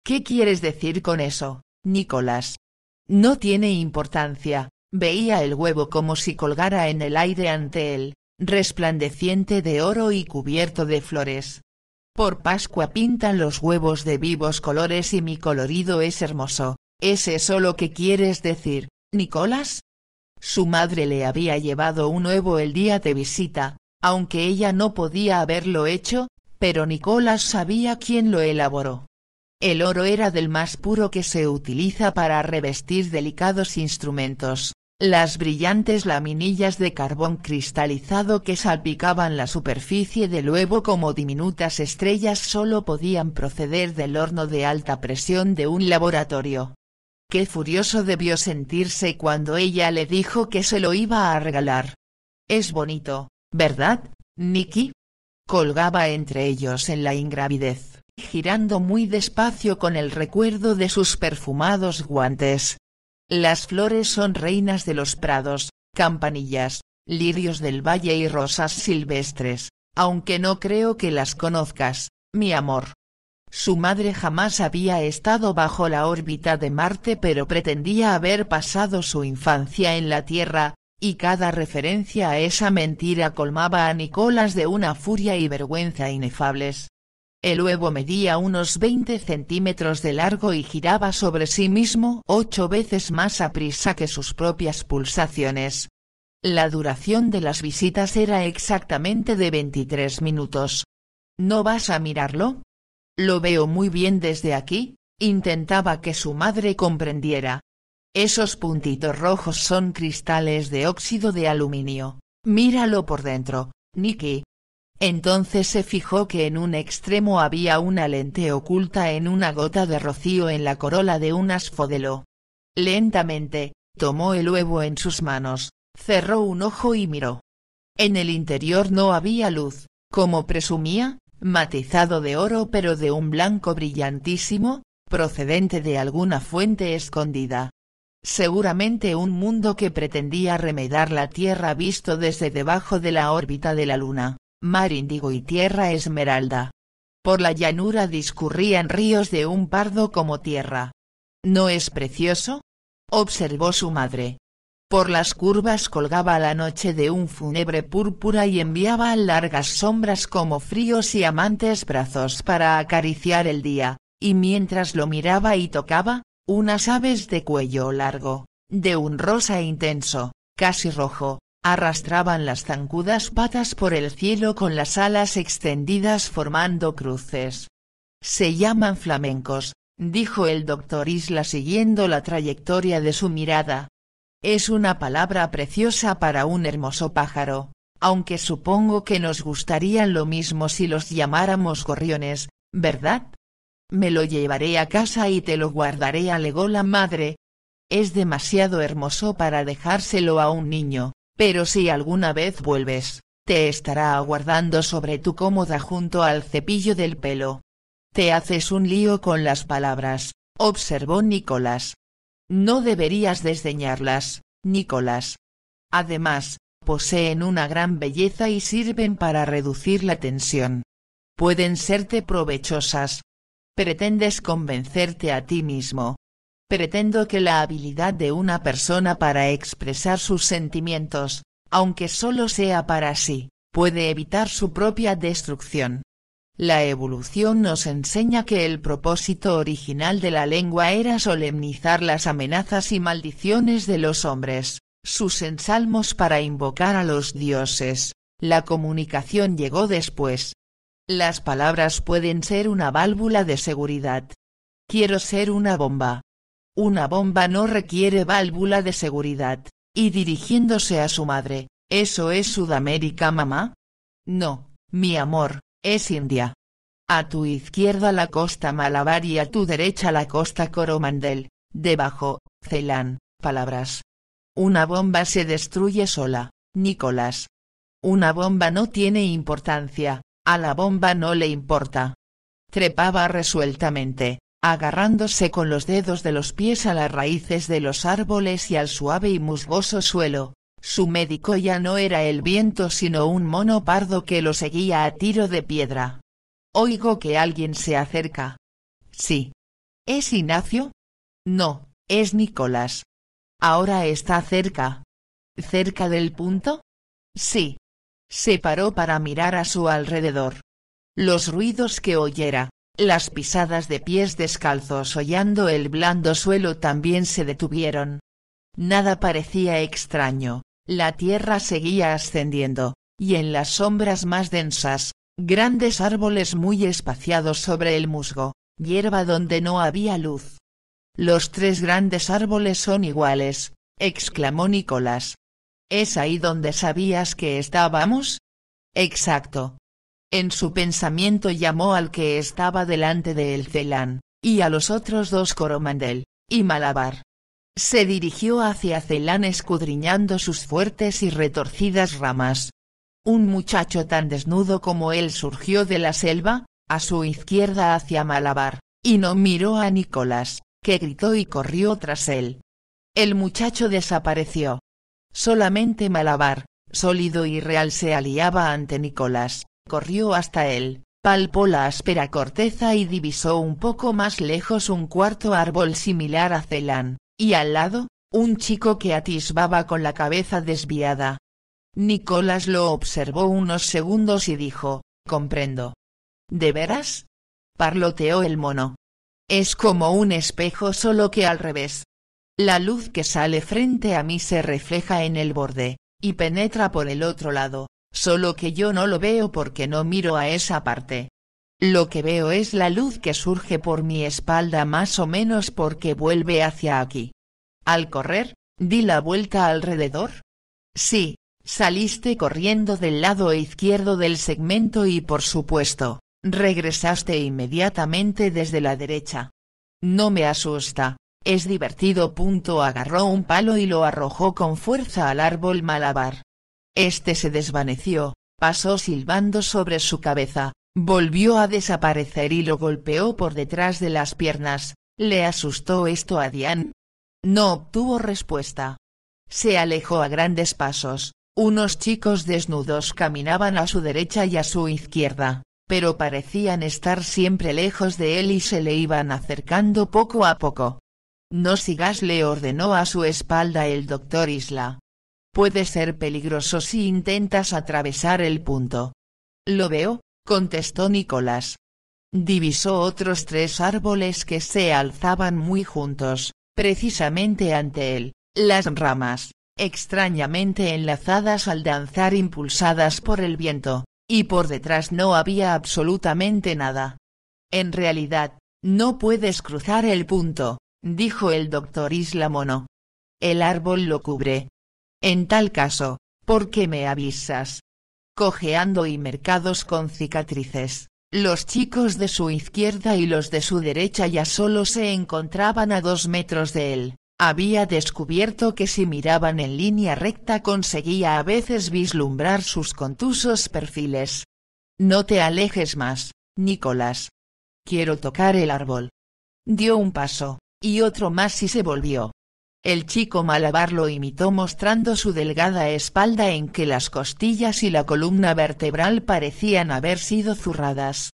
S1: ¿Qué quieres decir con eso, Nicolás? No tiene importancia, veía el huevo como si colgara en el aire ante él, resplandeciente de oro y cubierto de flores. Por Pascua pintan los huevos de vivos colores y mi colorido es hermoso, ¿es eso lo que quieres decir, Nicolás? Su madre le había llevado un huevo el día de visita, aunque ella no podía haberlo hecho, pero Nicolás sabía quién lo elaboró. El oro era del más puro que se utiliza para revestir delicados instrumentos, las brillantes laminillas de carbón cristalizado que salpicaban la superficie del huevo como diminutas estrellas solo podían proceder del horno de alta presión de un laboratorio. Qué furioso debió sentirse cuando ella le dijo que se lo iba a regalar. Es bonito, ¿Verdad, Nicky? Colgaba entre ellos en la ingravidez, girando muy despacio con el recuerdo de sus perfumados guantes. Las flores son reinas de los prados, campanillas, lirios del valle y rosas silvestres, aunque no creo que las conozcas, mi amor. Su madre jamás había estado bajo la órbita de Marte pero pretendía haber pasado su infancia en la Tierra, y cada referencia a esa mentira colmaba a Nicolás de una furia y vergüenza inefables. El huevo medía unos 20 centímetros de largo y giraba sobre sí mismo ocho veces más a prisa que sus propias pulsaciones. La duración de las visitas era exactamente de 23 minutos. ¿No vas a mirarlo? Lo veo muy bien desde aquí, intentaba que su madre comprendiera, esos puntitos rojos son cristales de óxido de aluminio, míralo por dentro, Nicky. Entonces se fijó que en un extremo había una lente oculta en una gota de rocío en la corola de un asfodelo. Lentamente, tomó el huevo en sus manos, cerró un ojo y miró. En el interior no había luz, como presumía, matizado de oro pero de un blanco brillantísimo, procedente de alguna fuente escondida. Seguramente un mundo que pretendía remedar la Tierra visto desde debajo de la órbita de la Luna, mar índigo y tierra esmeralda. Por la llanura discurrían ríos de un pardo como tierra. ¿No es precioso? observó su madre. Por las curvas colgaba la noche de un fúnebre púrpura y enviaba largas sombras como fríos y amantes brazos para acariciar el día, y mientras lo miraba y tocaba, unas aves de cuello largo, de un rosa intenso, casi rojo, arrastraban las zancudas patas por el cielo con las alas extendidas formando cruces. Se llaman flamencos, dijo el doctor Isla siguiendo la trayectoria de su mirada. Es una palabra preciosa para un hermoso pájaro, aunque supongo que nos gustarían lo mismo si los llamáramos gorriones, ¿verdad? Me lo llevaré a casa y te lo guardaré alegó la madre. Es demasiado hermoso para dejárselo a un niño, pero si alguna vez vuelves, te estará aguardando sobre tu cómoda junto al cepillo del pelo. Te haces un lío con las palabras, observó Nicolás. No deberías desdeñarlas, Nicolás. Además, poseen una gran belleza y sirven para reducir la tensión. Pueden serte provechosas. Pretendes convencerte a ti mismo. Pretendo que la habilidad de una persona para expresar sus sentimientos, aunque solo sea para sí, puede evitar su propia destrucción. La evolución nos enseña que el propósito original de la lengua era solemnizar las amenazas y maldiciones de los hombres, sus ensalmos para invocar a los dioses. La comunicación llegó después. Las palabras pueden ser una válvula de seguridad. Quiero ser una bomba. Una bomba no requiere válvula de seguridad. Y dirigiéndose a su madre, ¿eso es Sudamérica mamá? No, mi amor, es India. A tu izquierda la costa Malabar y a tu derecha la costa Coromandel, debajo, Ceilán, palabras. Una bomba se destruye sola, Nicolás. Una bomba no tiene importancia, a la bomba no le importa. Trepaba resueltamente, agarrándose con los dedos de los pies a las raíces de los árboles y al suave y musgoso suelo, su médico ya no era el viento sino un mono pardo que lo seguía a tiro de piedra. Oigo que alguien se acerca. Sí. ¿Es Ignacio? No, es Nicolás. Ahora está cerca. ¿Cerca del punto? Sí. Se paró para mirar a su alrededor. Los ruidos que oyera, las pisadas de pies descalzos hollando el blando suelo también se detuvieron. Nada parecía extraño, la tierra seguía ascendiendo, y en las sombras más densas, grandes árboles muy espaciados sobre el musgo, hierba donde no había luz. Los tres grandes árboles son iguales, exclamó Nicolás. ¿Es ahí donde sabías que estábamos? Exacto. En su pensamiento llamó al que estaba delante de el Celán, y a los otros dos Coromandel, y Malabar, se dirigió hacia Celán escudriñando sus fuertes y retorcidas ramas. Un muchacho tan desnudo como él surgió de la selva, a su izquierda hacia Malabar, y no miró a Nicolás, que gritó y corrió tras él. El muchacho desapareció. Solamente Malabar, sólido y real se aliaba ante Nicolás, corrió hasta él, palpó la áspera corteza y divisó un poco más lejos un cuarto árbol similar a Celán, y al lado, un chico que atisbaba con la cabeza desviada. Nicolás lo observó unos segundos y dijo, comprendo. ¿De veras? Parloteó el mono. Es como un espejo solo que al revés. La luz que sale frente a mí se refleja en el borde, y penetra por el otro lado, solo que yo no lo veo porque no miro a esa parte. Lo que veo es la luz que surge por mi espalda más o menos porque vuelve hacia aquí. Al correr, di la vuelta alrededor. Sí, saliste corriendo del lado izquierdo del segmento y por supuesto, regresaste inmediatamente desde la derecha. No me asusta, es divertido. Punto agarró un palo y lo arrojó con fuerza al árbol malabar. Este se desvaneció, pasó silbando sobre su cabeza, Volvió a desaparecer y lo golpeó por detrás de las piernas, ¿le asustó esto a Diane? No obtuvo respuesta. Se alejó a grandes pasos, unos chicos desnudos caminaban a su derecha y a su izquierda, pero parecían estar siempre lejos de él y se le iban acercando poco a poco. No sigas le ordenó a su espalda el doctor Isla. Puede ser peligroso si intentas atravesar el punto. Lo veo, contestó Nicolás. Divisó otros tres árboles que se alzaban muy juntos, precisamente ante él, las ramas, extrañamente enlazadas al danzar impulsadas por el viento, y por detrás no había absolutamente nada. En realidad, no puedes cruzar el punto, dijo el doctor Islamono. El árbol lo cubre. En tal caso, ¿por qué me avisas? cojeando y mercados con cicatrices. Los chicos de su izquierda y los de su derecha ya solo se encontraban a dos metros de él. Había descubierto que si miraban en línea recta conseguía a veces vislumbrar sus contusos perfiles. No te alejes más, Nicolás. Quiero tocar el árbol. Dio un paso, y otro más y se volvió. El chico malabar lo imitó mostrando su delgada espalda en que las costillas y la columna vertebral parecían haber sido zurradas.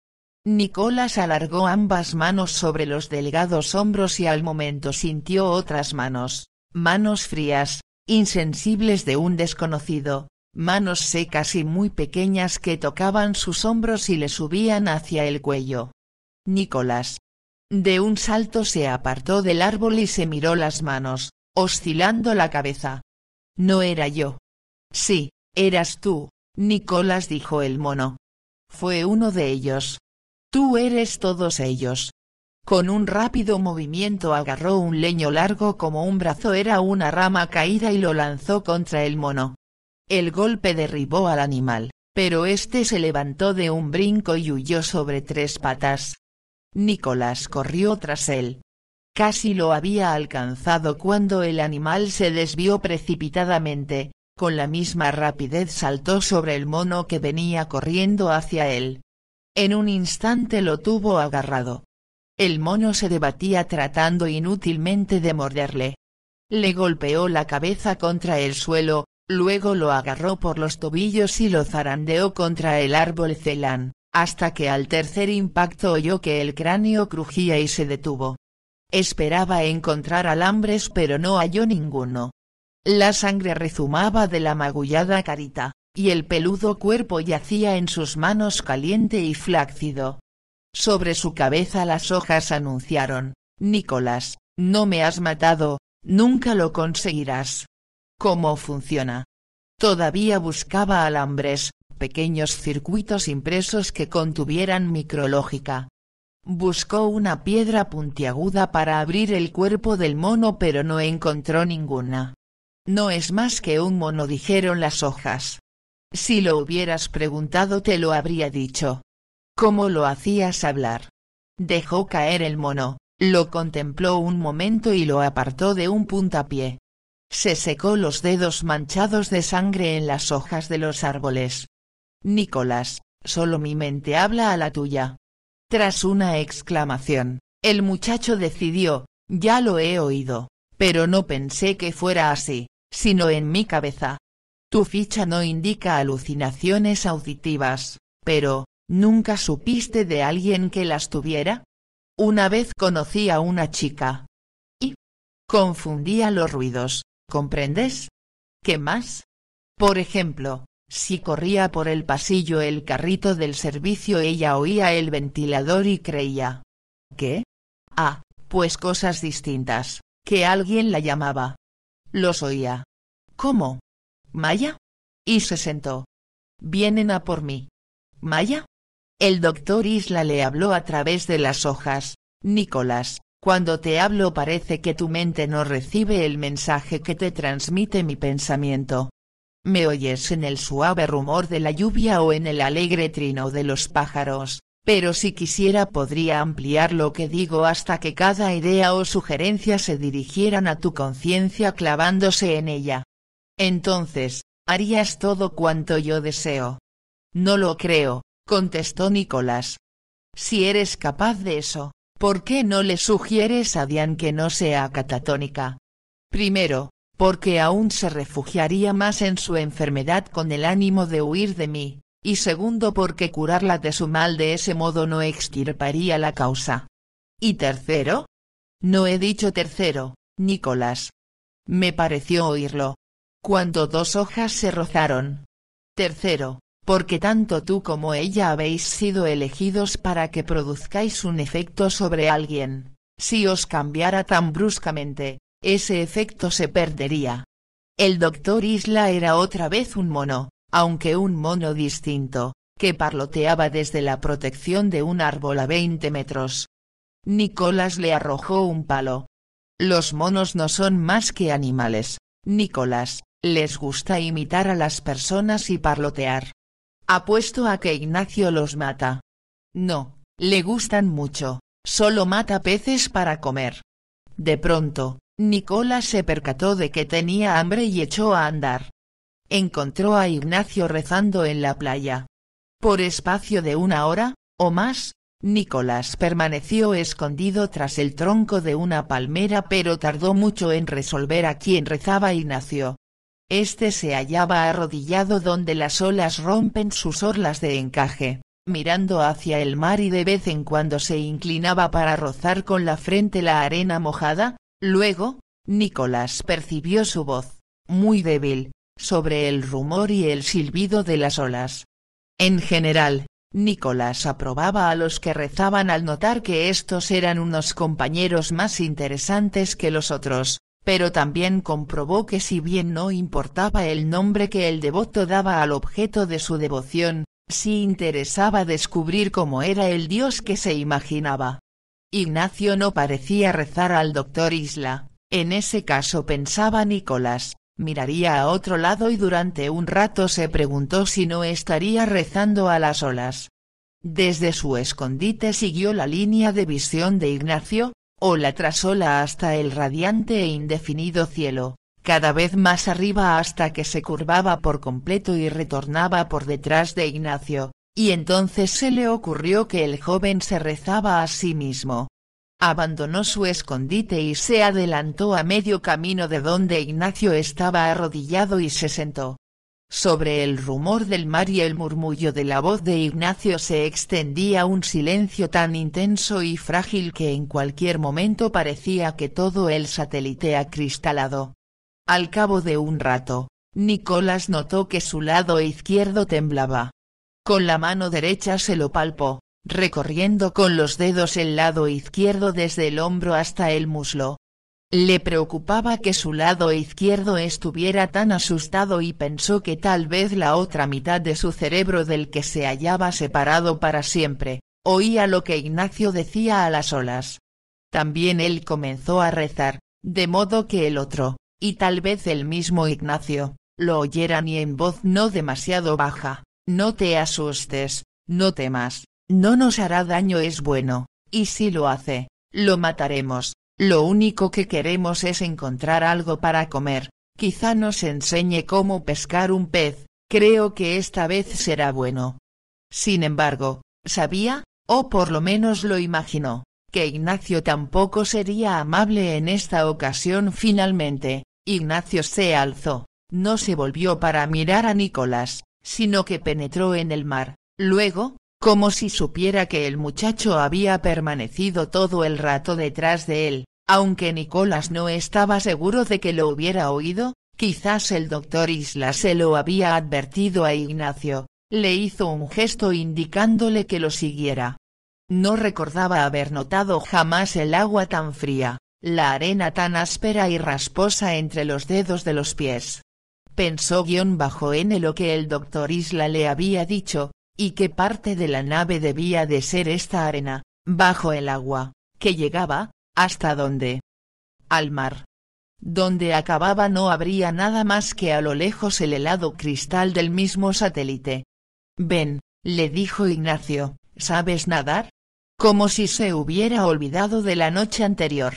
S1: Nicolás alargó ambas manos sobre los delgados hombros y al momento sintió otras manos, manos frías, insensibles de un desconocido, manos secas y muy pequeñas que tocaban sus hombros y le subían hacia el cuello. Nicolás. De un salto se apartó del árbol y se miró las manos, oscilando la cabeza. No era yo. Sí, eras tú, Nicolás dijo el mono. Fue uno de ellos. Tú eres todos ellos. Con un rápido movimiento agarró un leño largo como un brazo era una rama caída y lo lanzó contra el mono. El golpe derribó al animal, pero éste se levantó de un brinco y huyó sobre tres patas. Nicolás corrió tras él. Casi lo había alcanzado cuando el animal se desvió precipitadamente, con la misma rapidez saltó sobre el mono que venía corriendo hacia él. En un instante lo tuvo agarrado, el mono se debatía tratando inútilmente de morderle. Le golpeó la cabeza contra el suelo, luego lo agarró por los tobillos y lo zarandeó contra el árbol celán, hasta que al tercer impacto oyó que el cráneo crujía y se detuvo. Esperaba encontrar alambres pero no halló ninguno. La sangre rezumaba de la magullada carita, y el peludo cuerpo yacía en sus manos caliente y flácido. Sobre su cabeza las hojas anunciaron, Nicolás, no me has matado, nunca lo conseguirás. ¿Cómo funciona? Todavía buscaba alambres, pequeños circuitos impresos que contuvieran micrológica. Buscó una piedra puntiaguda para abrir el cuerpo del mono pero no encontró ninguna. No es más que un mono dijeron las hojas. Si lo hubieras preguntado te lo habría dicho, ¿Cómo lo hacías hablar? Dejó caer el mono, lo contempló un momento y lo apartó de un puntapié. Se secó los dedos manchados de sangre en las hojas de los árboles. Nicolás, solo mi mente habla a la tuya. Tras una exclamación, el muchacho decidió, ya lo he oído, pero no pensé que fuera así, sino en mi cabeza. Tu ficha no indica alucinaciones auditivas, pero, ¿Nunca supiste de alguien que las tuviera? Una vez conocí a una chica. Y confundía los ruidos, ¿comprendes? ¿Qué más? Por ejemplo, si corría por el pasillo el carrito del servicio ella oía el ventilador y creía. ¿Qué? Ah, pues cosas distintas, que alguien la llamaba. Los oía. ¿Cómo? ¿Maya? Y se sentó. Vienen a por mí. ¿Maya? El doctor Isla le habló a través de las hojas, Nicolás, cuando te hablo parece que tu mente no recibe el mensaje que te transmite mi pensamiento. Me oyes en el suave rumor de la lluvia o en el alegre trino de los pájaros, pero si quisiera podría ampliar lo que digo hasta que cada idea o sugerencia se dirigieran a tu conciencia clavándose en ella. Entonces, harías todo cuanto yo deseo. No lo creo, contestó Nicolás. Si eres capaz de eso, ¿por qué no le sugieres a Diane que no sea catatónica? Primero, porque aún se refugiaría más en su enfermedad con el ánimo de huir de mí, y segundo porque curarla de su mal de ese modo no extirparía la causa. ¿Y tercero? No he dicho tercero, Nicolás. Me pareció oírlo. Cuando dos hojas se rozaron. Tercero, porque tanto tú como ella habéis sido elegidos para que produzcáis un efecto sobre alguien, si os cambiara tan bruscamente, ese efecto se perdería. El doctor Isla era otra vez un mono, aunque un mono distinto, que parloteaba desde la protección de un árbol a 20 metros. Nicolás le arrojó un palo. Los monos no son más que animales, Nicolás, les gusta imitar a las personas y parlotear. Apuesto a que Ignacio los mata. No, le gustan mucho, solo mata peces para comer. De pronto, Nicola se percató de que tenía hambre y echó a andar. Encontró a Ignacio rezando en la playa. Por espacio de una hora, o más, Nicolás permaneció escondido tras el tronco de una palmera pero tardó mucho en resolver a quién rezaba Ignacio. Este se hallaba arrodillado donde las olas rompen sus orlas de encaje, mirando hacia el mar y de vez en cuando se inclinaba para rozar con la frente la arena mojada, luego, Nicolás percibió su voz, muy débil, sobre el rumor y el silbido de las olas. En general, Nicolás aprobaba a los que rezaban al notar que estos eran unos compañeros más interesantes que los otros, pero también comprobó que si bien no importaba el nombre que el devoto daba al objeto de su devoción, sí interesaba descubrir cómo era el dios que se imaginaba. Ignacio no parecía rezar al doctor Isla, en ese caso pensaba Nicolás, miraría a otro lado y durante un rato se preguntó si no estaría rezando a las olas. Desde su escondite siguió la línea de visión de Ignacio, ola tras ola hasta el radiante e indefinido cielo, cada vez más arriba hasta que se curvaba por completo y retornaba por detrás de Ignacio, y entonces se le ocurrió que el joven se rezaba a sí mismo, abandonó su escondite y se adelantó a medio camino de donde Ignacio estaba arrodillado y se sentó. Sobre el rumor del mar y el murmullo de la voz de Ignacio se extendía un silencio tan intenso y frágil que en cualquier momento parecía que todo el satélite acristalado. Al cabo de un rato, Nicolás notó que su lado izquierdo temblaba. Con la mano derecha se lo palpó, recorriendo con los dedos el lado izquierdo desde el hombro hasta el muslo. Le preocupaba que su lado izquierdo estuviera tan asustado y pensó que tal vez la otra mitad de su cerebro del que se hallaba separado para siempre, oía lo que Ignacio decía a las olas. También él comenzó a rezar, de modo que el otro, y tal vez el mismo Ignacio, lo oyeran y en voz no demasiado baja, no te asustes, no temas, no nos hará daño es bueno, y si lo hace, lo mataremos, lo único que queremos es encontrar algo para comer, quizá nos enseñe cómo pescar un pez, creo que esta vez será bueno. Sin embargo, sabía, o por lo menos lo imaginó, que Ignacio tampoco sería amable en esta ocasión finalmente, Ignacio se alzó, no se volvió para mirar a Nicolás, sino que penetró en el mar, luego, como si supiera que el muchacho había permanecido todo el rato detrás de él, aunque Nicolás no estaba seguro de que lo hubiera oído, quizás el doctor Isla se lo había advertido a Ignacio, le hizo un gesto indicándole que lo siguiera. No recordaba haber notado jamás el agua tan fría, la arena tan áspera y rasposa entre los dedos de los pies. Pensó guion bajo en lo que el doctor Isla le había dicho, y qué parte de la nave debía de ser esta arena, bajo el agua, que llegaba, ¿hasta dónde? Al mar. Donde acababa no habría nada más que a lo lejos el helado cristal del mismo satélite. Ven, le dijo Ignacio, ¿sabes nadar? Como si se hubiera olvidado de la noche anterior.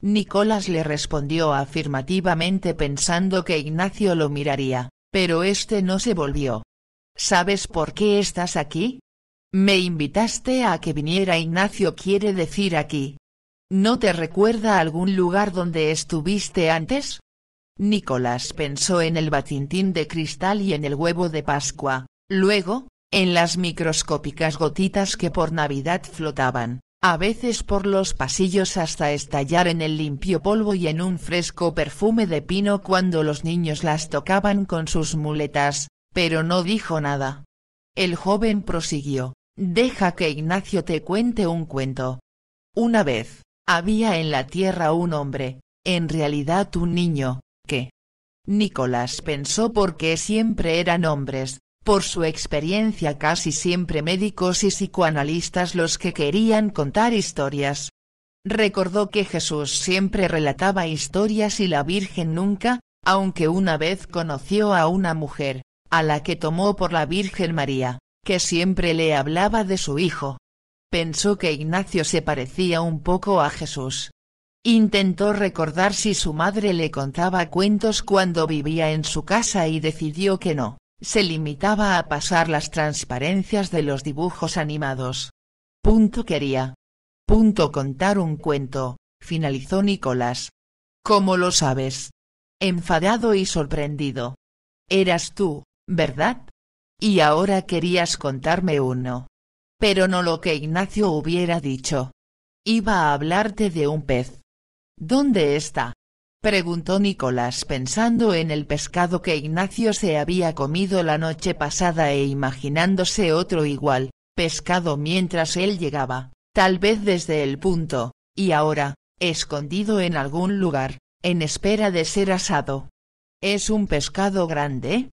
S1: Nicolás le respondió afirmativamente pensando que Ignacio lo miraría, pero este no se volvió. ¿Sabes por qué estás aquí? Me invitaste a que viniera Ignacio quiere decir aquí. ¿No te recuerda algún lugar donde estuviste antes? Nicolás pensó en el batintín de cristal y en el huevo de Pascua, luego, en las microscópicas gotitas que por Navidad flotaban, a veces por los pasillos hasta estallar en el limpio polvo y en un fresco perfume de pino cuando los niños las tocaban con sus muletas, pero no dijo nada. El joven prosiguió, deja que Ignacio te cuente un cuento. Una vez, había en la tierra un hombre, en realidad un niño, que. Nicolás pensó porque siempre eran hombres, por su experiencia casi siempre médicos y psicoanalistas los que querían contar historias. Recordó que Jesús siempre relataba historias y la Virgen nunca, aunque una vez conoció a una mujer, a la que tomó por la Virgen María, que siempre le hablaba de su hijo. Pensó que Ignacio se parecía un poco a Jesús. Intentó recordar si su madre le contaba cuentos cuando vivía en su casa y decidió que no, se limitaba a pasar las transparencias de los dibujos animados. Punto quería. Punto contar un cuento, finalizó Nicolás. ¿Cómo lo sabes? Enfadado y sorprendido. Eras tú, ¿verdad? Y ahora querías contarme uno. Pero no lo que Ignacio hubiera dicho. Iba a hablarte de un pez. ¿Dónde está? Preguntó Nicolás pensando en el pescado que Ignacio se había comido la noche pasada e imaginándose otro igual, pescado mientras él llegaba, tal vez desde el punto, y ahora, escondido en algún lugar, en espera de ser asado. ¿Es un pescado grande?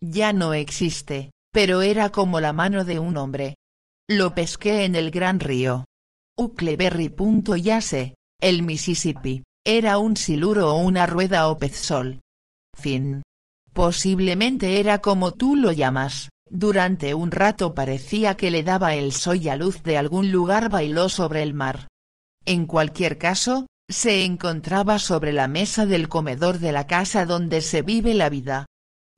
S1: Ya no existe, pero era como la mano de un hombre. Lo pesqué en el gran río. Huckleberry. Ya sé, el Mississippi, era un siluro o una rueda o pezsol. Fin. Posiblemente era como tú lo llamas, durante un rato parecía que le daba el sol y a luz de algún lugar bailó sobre el mar. En cualquier caso, se encontraba sobre la mesa del comedor de la casa donde se vive la vida.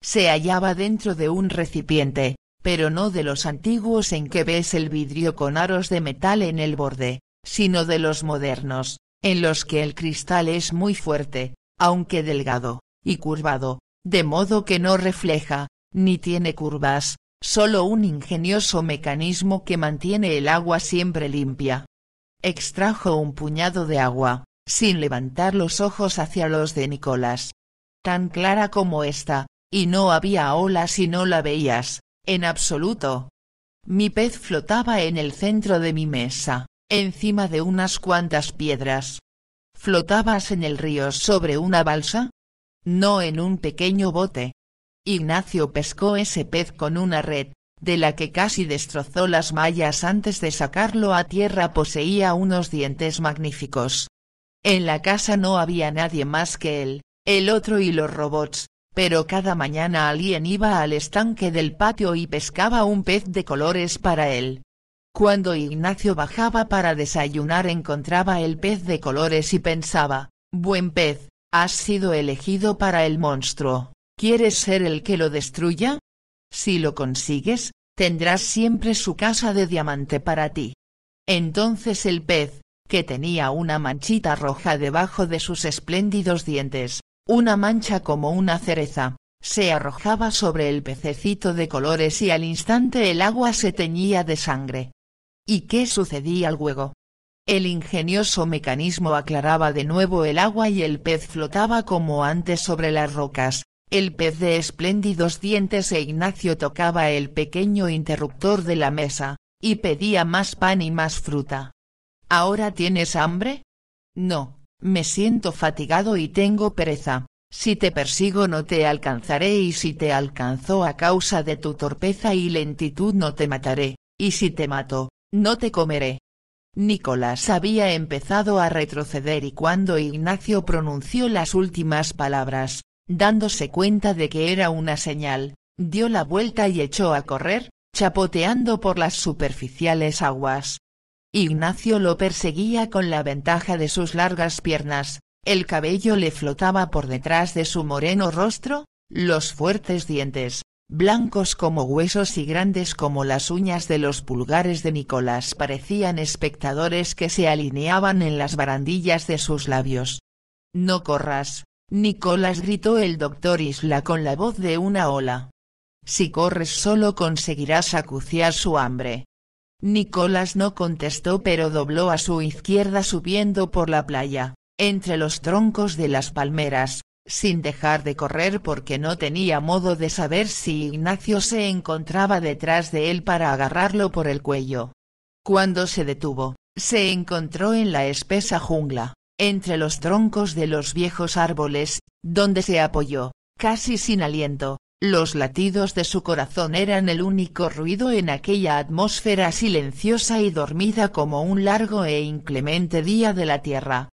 S1: Se hallaba dentro de un recipiente, pero no de los antiguos en que ves el vidrio con aros de metal en el borde, sino de los modernos, en los que el cristal es muy fuerte, aunque delgado, y curvado, de modo que no refleja, ni tiene curvas, solo un ingenioso mecanismo que mantiene el agua siempre limpia. Extrajo un puñado de agua, sin levantar los ojos hacia los de Nicolás. Tan clara como esta, y no había olas y no la veías, en absoluto. Mi pez flotaba en el centro de mi mesa, encima de unas cuantas piedras. ¿Flotabas en el río sobre una balsa? No en un pequeño bote. Ignacio pescó ese pez con una red, de la que casi destrozó las mallas antes de sacarlo a tierra poseía unos dientes magníficos, en la casa no había nadie más que él, el otro y los robots, pero cada mañana alguien iba al estanque del patio y pescaba un pez de colores para él. Cuando Ignacio bajaba para desayunar encontraba el pez de colores y pensaba, buen pez, has sido elegido para el monstruo, ¿quieres ser el que lo destruya? Si lo consigues, tendrás siempre su casa de diamante para ti. Entonces el pez, que tenía una manchita roja debajo de sus espléndidos dientes, una mancha como una cereza, se arrojaba sobre el pececito de colores y al instante el agua se teñía de sangre. ¿Y qué sucedía luego? El ingenioso mecanismo aclaraba de nuevo el agua y el pez flotaba como antes sobre las rocas, el pez de espléndidos dientes e Ignacio tocaba el pequeño interruptor de la mesa, y pedía más pan y más fruta. ¿Ahora tienes hambre? No, me siento fatigado y tengo pereza. Si te persigo no te alcanzaré y si te alcanzo a causa de tu torpeza y lentitud no te mataré, y si te mato, no te comeré. Nicolás había empezado a retroceder y cuando Ignacio pronunció las últimas palabras, dándose cuenta de que era una señal, dio la vuelta y echó a correr, chapoteando por las superficiales aguas, Ignacio lo perseguía con la ventaja de sus largas piernas, el cabello le flotaba por detrás de su moreno rostro, los fuertes dientes, blancos como huesos y grandes como las uñas de los pulgares de Nicolás parecían espectadores que se alineaban en las barandillas de sus labios. No corras, Nicolás gritó el doctor Isla con la voz de una ola. Si corres solo conseguirás acuciar su hambre. Nicolás no contestó pero dobló a su izquierda subiendo por la playa, entre los troncos de las palmeras, sin dejar de correr porque no tenía modo de saber si Ignacio se encontraba detrás de él para agarrarlo por el cuello. Cuando se detuvo, se encontró en la espesa jungla, entre los troncos de los viejos árboles, donde se apoyó, casi sin aliento, los latidos de su corazón eran el único ruido en aquella atmósfera silenciosa y dormida como un largo e inclemente día de la tierra.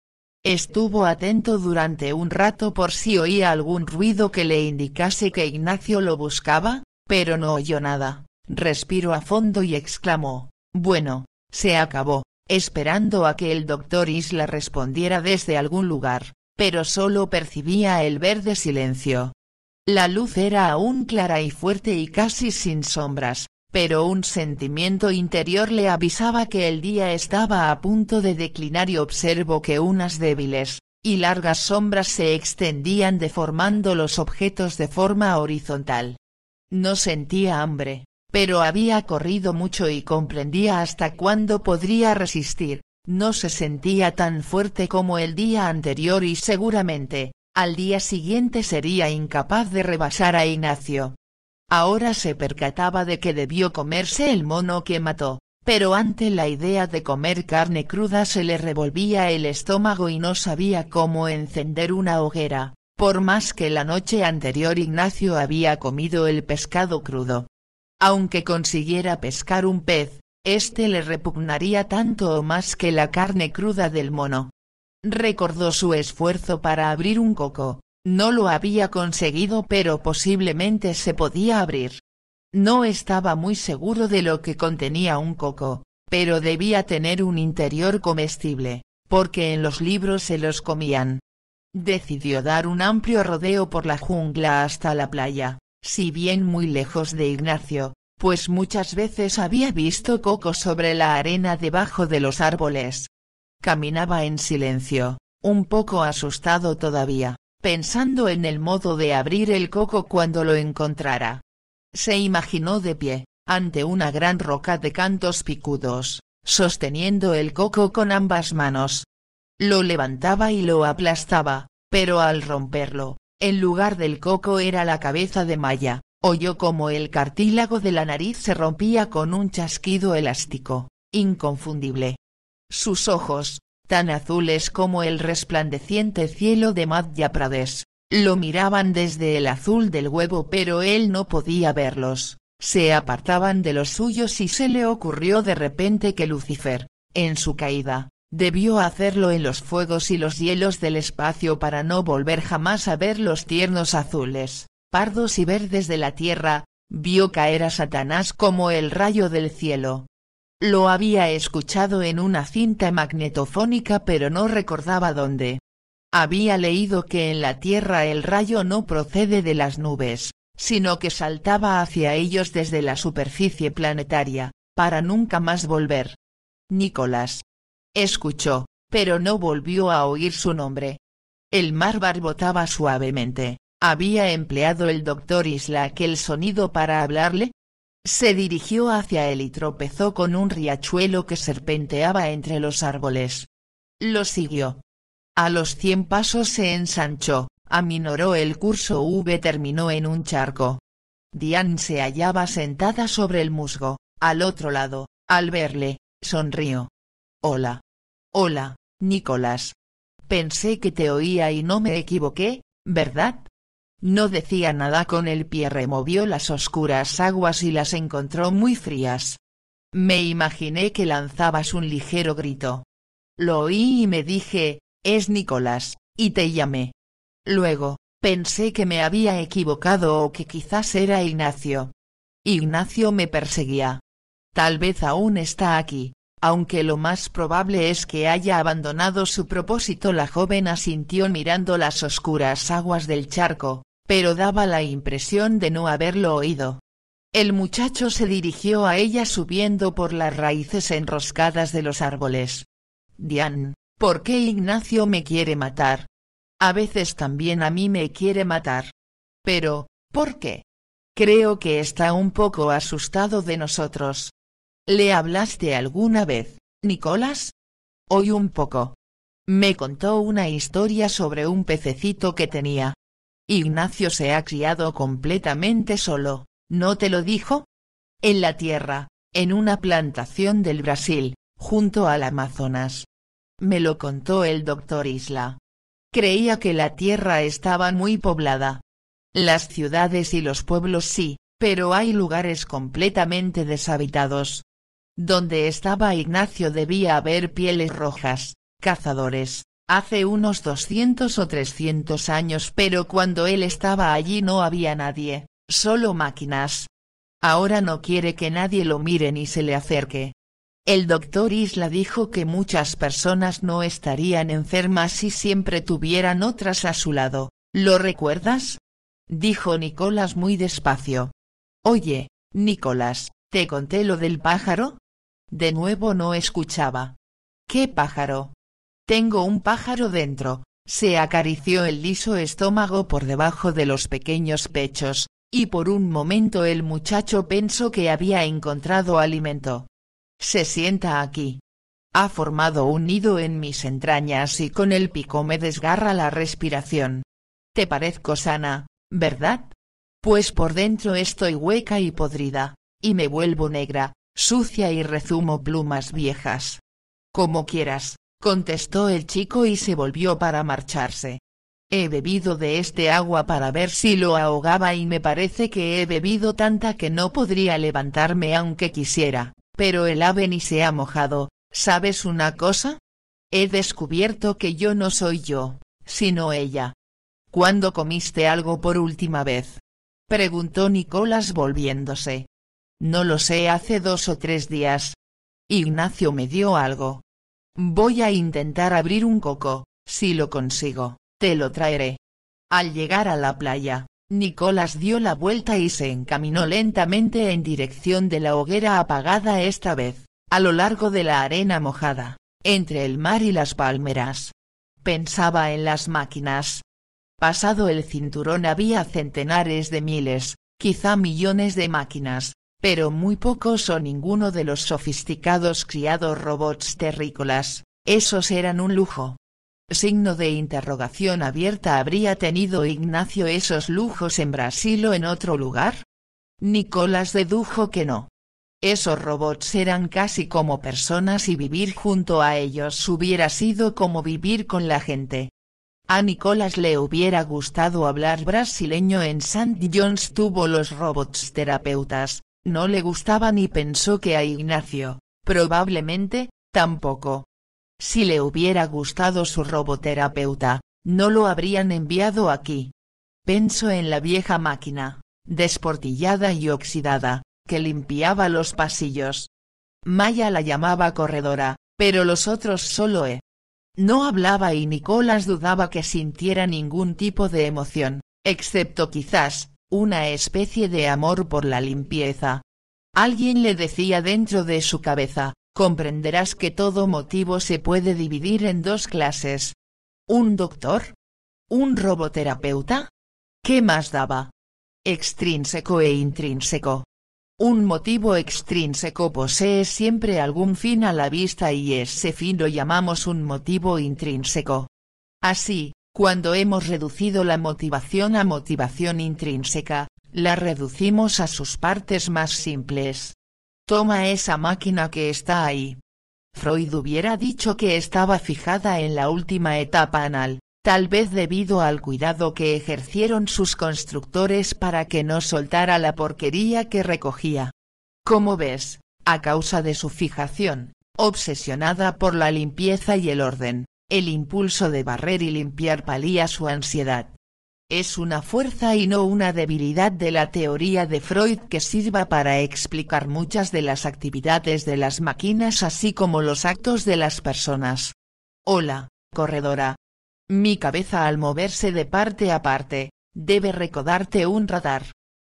S1: Estuvo atento durante un rato por si oía algún ruido que le indicase que Ignacio lo buscaba, pero no oyó nada, respiró a fondo y exclamó, bueno, se acabó, esperando a que el doctor Isla respondiera desde algún lugar, pero solo percibía el verde silencio. La luz era aún clara y fuerte y casi sin sombras, pero un sentimiento interior le avisaba que el día estaba a punto de declinar y observó que unas débiles, y largas sombras se extendían deformando los objetos de forma horizontal. No sentía hambre, pero había corrido mucho y comprendía hasta cuándo podría resistir, no se sentía tan fuerte como el día anterior y seguramente, al día siguiente sería incapaz de rebasar a Ignacio. Ahora se percataba de que debió comerse el mono que mató, pero ante la idea de comer carne cruda se le revolvía el estómago y no sabía cómo encender una hoguera, por más que la noche anterior Ignacio había comido el pescado crudo. Aunque consiguiera pescar un pez, éste le repugnaría tanto o más que la carne cruda del mono. Recordó su esfuerzo para abrir un coco, no lo había conseguido pero posiblemente se podía abrir. No estaba muy seguro de lo que contenía un coco, pero debía tener un interior comestible, porque en los libros se los comían. Decidió dar un amplio rodeo por la jungla hasta la playa, si bien muy lejos de Ignacio, pues muchas veces había visto coco sobre la arena debajo de los árboles. Caminaba en silencio, un poco asustado todavía, pensando en el modo de abrir el coco cuando lo encontrara. Se imaginó de pie, ante una gran roca de cantos picudos, sosteniendo el coco con ambas manos. Lo levantaba y lo aplastaba, pero al romperlo, en lugar del coco era la cabeza de Maya, oyó como el cartílago de la nariz se rompía con un chasquido elástico, inconfundible. Sus ojos, tan azules como el resplandeciente cielo de Madhya Pradesh, lo miraban desde el azul del huevo pero él no podía verlos, se apartaban de los suyos y se le ocurrió de repente que Lucifer, en su caída, debió hacerlo en los fuegos y los hielos del espacio para no volver jamás a ver los tiernos azules, pardos y verdes de la tierra, vio caer a Satanás como el rayo del cielo, lo había escuchado en una cinta magnetofónica pero no recordaba dónde. Había leído que en la Tierra el rayo no procede de las nubes, sino que saltaba hacia ellos desde la superficie planetaria, para nunca más volver. Nicolás. Escuchó, pero no volvió a oír su nombre. El mar barbotaba suavemente, ¿había empleado el doctor Isla aquel sonido para hablarle? Se dirigió hacia él y tropezó con un riachuelo que serpenteaba entre los árboles. Lo siguió. A los cien pasos se ensanchó, aminoró el curso V terminó en un charco. Diane se hallaba sentada sobre el musgo, al otro lado, al verle, sonrió. Hola. Hola, Nicolás. Pensé que te oía y no me equivoqué, ¿verdad? No decía nada con el pie removió las oscuras aguas y las encontró muy frías. Me imaginé que lanzabas un ligero grito. Lo oí y me dije, es Nicolás, y te llamé. Luego, pensé que me había equivocado o que quizás era Ignacio. Ignacio me perseguía. Tal vez aún está aquí, aunque lo más probable es que haya abandonado su propósito. La joven asintió mirando las oscuras aguas del charco, pero daba la impresión de no haberlo oído. El muchacho se dirigió a ella subiendo por las raíces enroscadas de los árboles. Diane, ¿por qué Ignacio me quiere matar? A veces también a mí me quiere matar. Pero, ¿por qué? Creo que está un poco asustado de nosotros. ¿Le hablaste alguna vez, Nicolás? Hoy un poco. Me contó una historia sobre un pececito que tenía. Ignacio se ha criado completamente solo, ¿no te lo dijo? En la tierra, en una plantación del Brasil, junto al Amazonas. Me lo contó el doctor Isla. Creía que la tierra estaba muy poblada. Las ciudades y los pueblos sí, pero hay lugares completamente deshabitados. Donde estaba Ignacio debía haber pieles rojas, cazadores, hace unos 200 o 300 años pero cuando él estaba allí no había nadie, solo máquinas. Ahora no quiere que nadie lo mire ni se le acerque. El doctor Isla dijo que muchas personas no estarían enfermas si siempre tuvieran otras a su lado, ¿lo recuerdas? Dijo Nicolás muy despacio. Oye, Nicolás, ¿Te conté lo del pájaro? De nuevo no escuchaba. ¿Qué pájaro? Tengo un pájaro dentro, se acarició el liso estómago por debajo de los pequeños pechos, y por un momento el muchacho pensó que había encontrado alimento. Se sienta aquí. Ha formado un nido en mis entrañas y con el pico me desgarra la respiración. Te parezco sana, ¿verdad? Pues por dentro estoy hueca y podrida, y me vuelvo negra, sucia y rezumo plumas viejas. Como quieras, contestó el chico y se volvió para marcharse. He bebido de este agua para ver si lo ahogaba y me parece que he bebido tanta que no podría levantarme aunque quisiera, pero el ave ni se ha mojado, ¿sabes una cosa? He descubierto que yo no soy yo, sino ella. ¿Cuándo comiste algo por última vez? Preguntó Nicolás volviéndose. No lo sé hace dos o tres días. Ignacio me dio algo. Voy a intentar abrir un coco, si lo consigo. Te lo traeré. Al llegar a la playa, Nicolás dio la vuelta y se encaminó lentamente en dirección de la hoguera apagada esta vez, a lo largo de la arena mojada, entre el mar y las palmeras. Pensaba en las máquinas. Pasado el cinturón había centenares de miles, quizá millones de máquinas, pero muy pocos o ninguno de los sofisticados criados robots terrícolas, esos eran un lujo. Signo de interrogación abierta ¿Habría tenido Ignacio esos lujos en Brasil o en otro lugar? Nicolás dedujo que no. Esos robots eran casi como personas y vivir junto a ellos hubiera sido como vivir con la gente. A Nicolás le hubiera gustado hablar brasileño en St. John's tuvo los robots terapeutas, no le gustaban y pensó que a Ignacio, probablemente, tampoco. Si le hubiera gustado su roboterapeuta, no lo habrían enviado aquí. Pensó en la vieja máquina, desportillada y oxidada, que limpiaba los pasillos. Maya la llamaba corredora, pero los otros solo E. No hablaba y Nicolás dudaba que sintiera ningún tipo de emoción, excepto quizás, una especie de amor por la limpieza. Alguien le decía dentro de su cabeza, comprenderás que todo motivo se puede dividir en dos clases. ¿Un doctor? ¿Un roboterapeuta? ¿Qué más daba? Extrínseco e intrínseco. Un motivo extrínseco posee siempre algún fin a la vista y ese fin lo llamamos un motivo intrínseco. Así, cuando hemos reducido la motivación a motivación intrínseca, la reducimos a sus partes más simples. Toma esa máquina que está ahí. Freud hubiera dicho que estaba fijada en la última etapa anal, tal vez debido al cuidado que ejercieron sus constructores para que no soltara la porquería que recogía. Como ves, a causa de su fijación, obsesionada por la limpieza y el orden, el impulso de barrer y limpiar palía su ansiedad es una fuerza y no una debilidad de la teoría de Freud que sirva para explicar muchas de las actividades de las máquinas así como los actos de las personas. Hola, corredora. Mi cabeza al moverse de parte a parte, debe recordarte un radar.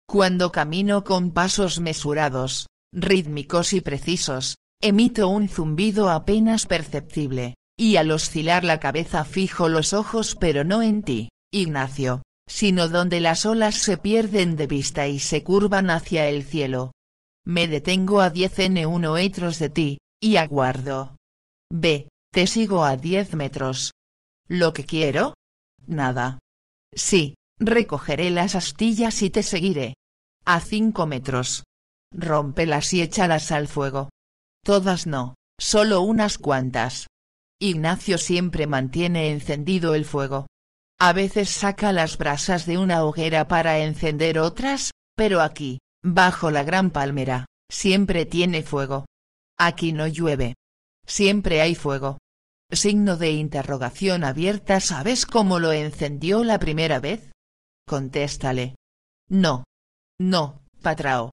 S1: Cuando camino con pasos mesurados, rítmicos y precisos, emito un zumbido apenas perceptible, y al oscilar la cabeza fijo los ojos pero no en ti, Ignacio, sino donde las olas se pierden de vista y se curvan hacia el cielo. Me detengo a 10 n1 metros de ti, y aguardo. Ve, te sigo a 10 metros. ¿Lo que quiero? Nada. Sí, recogeré las astillas y te seguiré. A 5 metros. Rómpelas y échalas al fuego. Todas no, solo unas cuantas. Ignacio siempre mantiene encendido el fuego. A veces saca las brasas de una hoguera para encender otras, pero aquí, bajo la gran palmera, siempre tiene fuego. Aquí no llueve. Siempre hay fuego. Signo de interrogación abierta ¿Sabes cómo lo encendió la primera vez? Contéstale. No. No, patrao.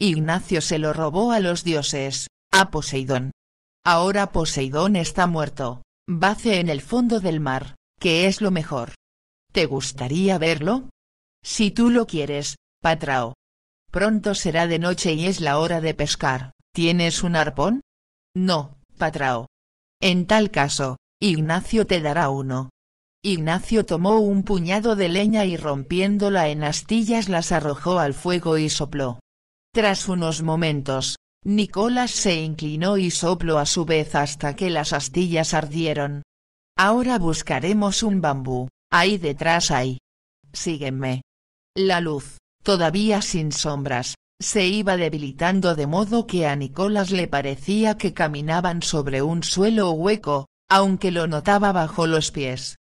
S1: Ignacio se lo robó a los dioses, a Poseidón. Ahora Poseidón está muerto, bace en el fondo del mar, que es lo mejor. ¿Te gustaría verlo? Si tú lo quieres, patrao. Pronto será de noche y es la hora de pescar, ¿tienes un arpón? No, patrao. En tal caso, Ignacio te dará uno. Ignacio tomó un puñado de leña y rompiéndola en astillas las arrojó al fuego y sopló. Tras unos momentos, Nicolás se inclinó y sopló a su vez hasta que las astillas ardieron. Ahora buscaremos un bambú, ahí detrás hay. Sígueme. La luz, todavía sin sombras, se iba debilitando de modo que a Nicolás le parecía que caminaban sobre un suelo hueco, aunque lo notaba bajo los pies.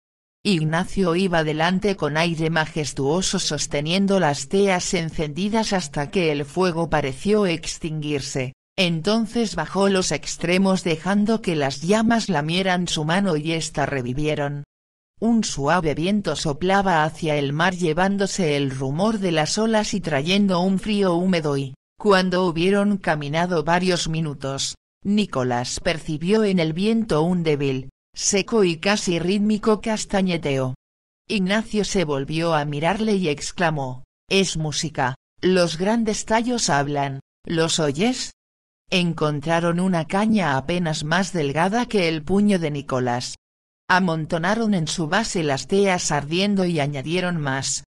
S1: Ignacio iba delante con aire majestuoso sosteniendo las teas encendidas hasta que el fuego pareció extinguirse, entonces bajó los extremos dejando que las llamas lamieran su mano y ésta revivieron. Un suave viento soplaba hacia el mar llevándose el rumor de las olas y trayendo un frío húmedo y, cuando hubieron caminado varios minutos, Nicolás percibió en el viento un débil, seco y casi rítmico castañeteo. Ignacio se volvió a mirarle y exclamó, es música, los grandes tallos hablan, ¿los oyes? Encontraron una caña apenas más delgada que el puño de Nicolás. Amontonaron en su base las teas ardiendo y añadieron más.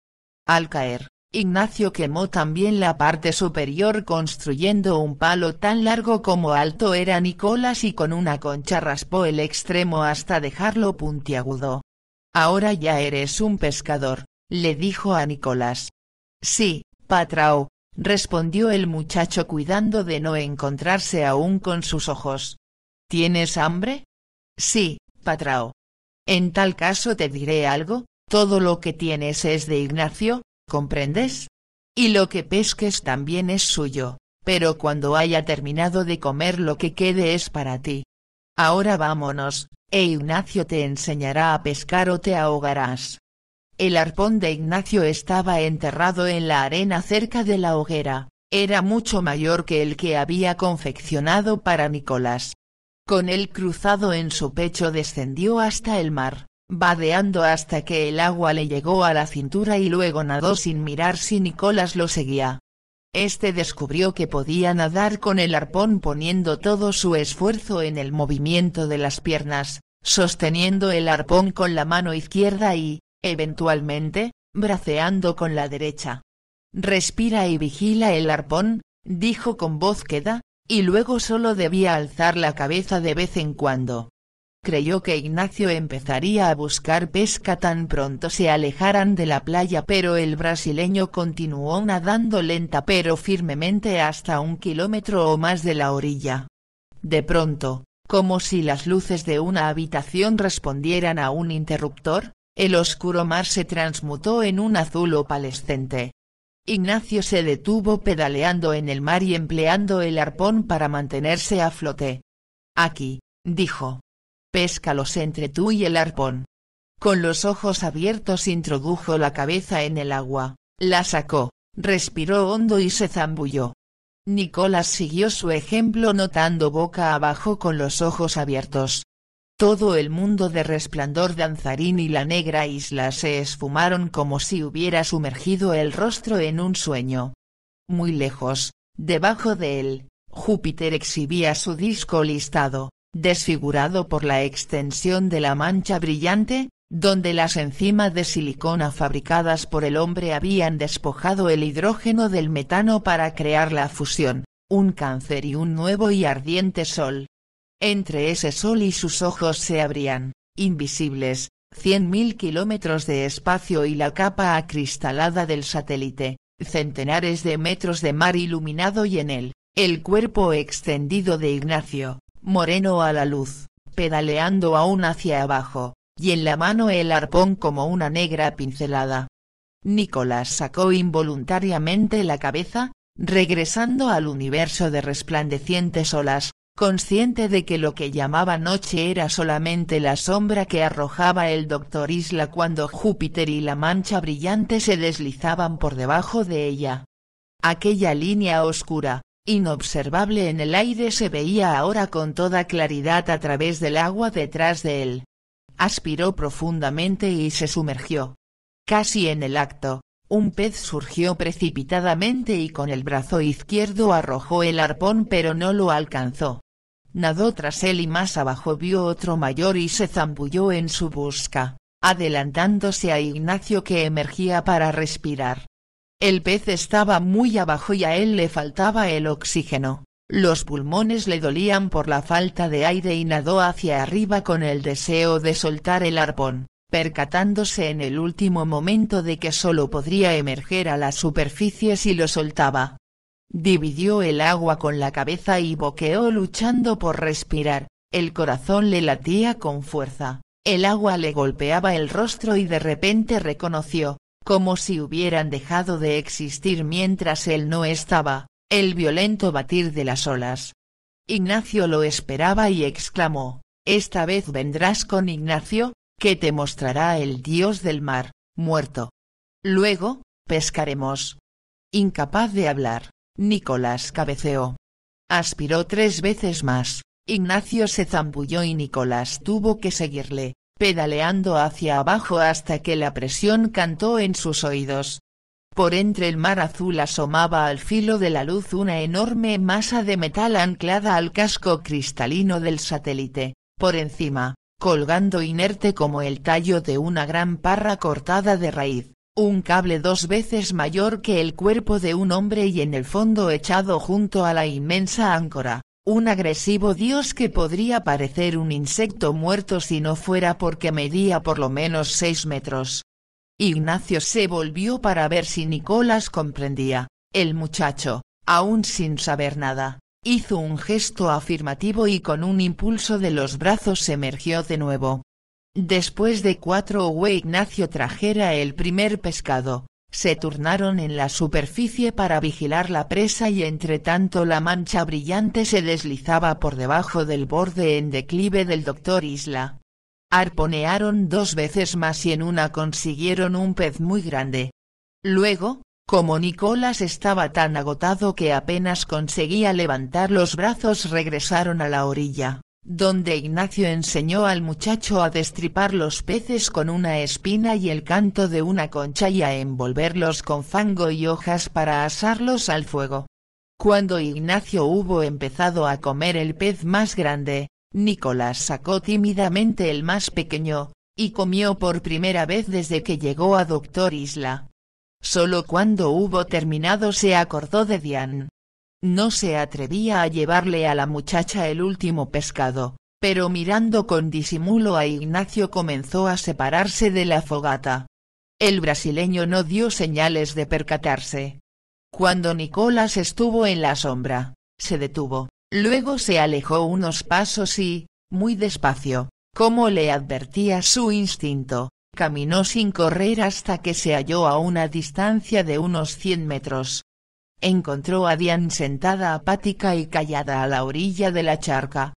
S1: Al caer, Ignacio quemó también la parte superior construyendo un palo tan largo como alto era Nicolás y con una concha raspó el extremo hasta dejarlo puntiagudo. Ahora ya eres un pescador, le dijo a Nicolás. Sí, patrao, respondió el muchacho cuidando de no encontrarse aún con sus ojos. ¿Tienes hambre? Sí, patrao. En tal caso te diré algo, todo lo que tienes es de Ignacio, ¿comprendes? Y lo que pesques también es suyo, pero cuando haya terminado de comer lo que quede es para ti. Ahora vámonos, e Ignacio te enseñará a pescar o te ahogarás. El arpón de Ignacio estaba enterrado en la arena cerca de la hoguera, era mucho mayor que el que había confeccionado para Nicolás. Con él cruzado en su pecho descendió hasta el mar, vadeando hasta que el agua le llegó a la cintura y luego nadó sin mirar si Nicolás lo seguía. Este descubrió que podía nadar con el arpón poniendo todo su esfuerzo en el movimiento de las piernas, sosteniendo el arpón con la mano izquierda y, eventualmente, braceando con la derecha. Respira y vigila el arpón, dijo con voz queda, y luego solo debía alzar la cabeza de vez en cuando. Creyó que Ignacio empezaría a buscar pesca tan pronto se alejaran de la playa pero el brasileño continuó nadando lenta pero firmemente hasta un kilómetro o más de la orilla. De pronto, como si las luces de una habitación respondieran a un interruptor, el oscuro mar se transmutó en un azul opalescente. Ignacio se detuvo pedaleando en el mar y empleando el arpón para mantenerse a flote. Aquí, dijo, Péscalos entre tú y el arpón. Con los ojos abiertos introdujo la cabeza en el agua, la sacó, respiró hondo y se zambulló. Nicolás siguió su ejemplo notando boca abajo con los ojos abiertos. Todo el mundo de resplandor danzarín y la negra isla se esfumaron como si hubiera sumergido el rostro en un sueño. Muy lejos, debajo de él, Júpiter exhibía su disco listado, desfigurado por la extensión de la mancha brillante, donde las enzimas de silicona fabricadas por el hombre habían despojado el hidrógeno del metano para crear la fusión, un cáncer y un nuevo y ardiente sol. Entre ese sol y sus ojos se abrían, invisibles, cien mil kilómetros de espacio y la capa acristalada del satélite, centenares de metros de mar iluminado y en él, el cuerpo extendido de Ignacio, moreno a la luz, pedaleando aún hacia abajo, y en la mano el arpón como una negra pincelada. Nicolás sacó involuntariamente la cabeza, regresando al universo de resplandecientes olas, consciente de que lo que llamaba noche era solamente la sombra que arrojaba el doctor Isla cuando Júpiter y la mancha brillante se deslizaban por debajo de ella. Aquella línea oscura, inobservable en el aire se veía ahora con toda claridad a través del agua detrás de él. Aspiró profundamente y se sumergió. Casi en el acto, Un pez surgió precipitadamente y con el brazo izquierdo arrojó el arpón pero no lo alcanzó. Nadó tras él y más abajo vio otro mayor y se zambulló en su busca, adelantándose a Ignacio que emergía para respirar. El pez estaba muy abajo y a él le faltaba el oxígeno, los pulmones le dolían por la falta de aire y nadó hacia arriba con el deseo de soltar el arpón, percatándose en el último momento de que solo podría emerger a la superficie si lo soltaba. Dividió el agua con la cabeza y boqueó luchando por respirar, el corazón le latía con fuerza, el agua le golpeaba el rostro y de repente reconoció, como si hubieran dejado de existir mientras él no estaba, el violento batir de las olas. Ignacio lo esperaba y exclamó, «¿Esta vez vendrás con Ignacio, que te mostrará el dios del mar, muerto? Luego, pescaremos». Incapaz de hablar, Nicolás cabeceó. Aspiró tres veces más, Ignacio se zambulló y Nicolás tuvo que seguirle, pedaleando hacia abajo hasta que la presión cantó en sus oídos. Por entre el mar azul asomaba al filo de la luz una enorme masa de metal anclada al casco cristalino del satélite, por encima, colgando inerte como el tallo de una gran parra cortada de raíz, un cable dos veces mayor que el cuerpo de un hombre y en el fondo echado junto a la inmensa áncora, un agresivo dios que podría parecer un insecto muerto si no fuera porque medía por lo menos seis metros. Ignacio se volvió para ver si Nicolás comprendía, el muchacho, aún sin saber nada, hizo un gesto afirmativo y con un impulso de los brazos emergió de nuevo. Después de cuatro o Ignacio trajera el primer pescado, se turnaron en la superficie para vigilar la presa y entre tanto la mancha brillante se deslizaba por debajo del borde en declive del doctor Isla. Arponearon dos veces más y en una consiguieron un pez muy grande. Luego, como Nicolás estaba tan agotado que apenas conseguía levantar los brazos regresaron a la orilla donde Ignacio enseñó al muchacho a destripar los peces con una espina y el canto de una concha y a envolverlos con fango y hojas para asarlos al fuego. Cuando Ignacio hubo empezado a comer el pez más grande, Nicolás sacó tímidamente el más pequeño, y comió por primera vez desde que llegó a Doctor Isla. Solo cuando hubo terminado se acordó de Diane, no se atrevía a llevarle a la muchacha el último pescado, pero mirando con disimulo a Ignacio comenzó a separarse de la fogata. El brasileño no dio señales de percatarse. Cuando Nicolás estuvo en la sombra, se detuvo, luego se alejó unos pasos y, muy despacio, como le advertía su instinto, caminó sin correr hasta que se halló a una distancia de unos cien metros, encontró a Diane sentada apática y callada a la orilla de la charca.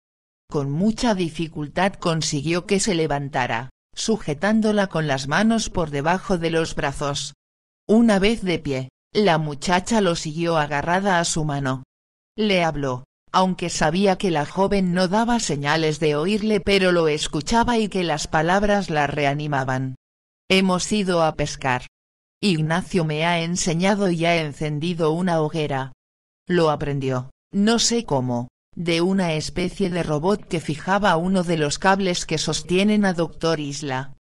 S1: Con mucha dificultad consiguió que se levantara, sujetándola con las manos por debajo de los brazos. Una vez de pie, la muchacha lo siguió agarrada a su mano. Le habló, aunque sabía que la joven no daba señales de oírle pero lo escuchaba y que las palabras la reanimaban. Hemos ido a pescar. Ignacio me ha enseñado y ha encendido una hoguera. Lo aprendió, no sé cómo, de una especie de robot que fijaba uno de los cables que sostienen a Doctor Isla.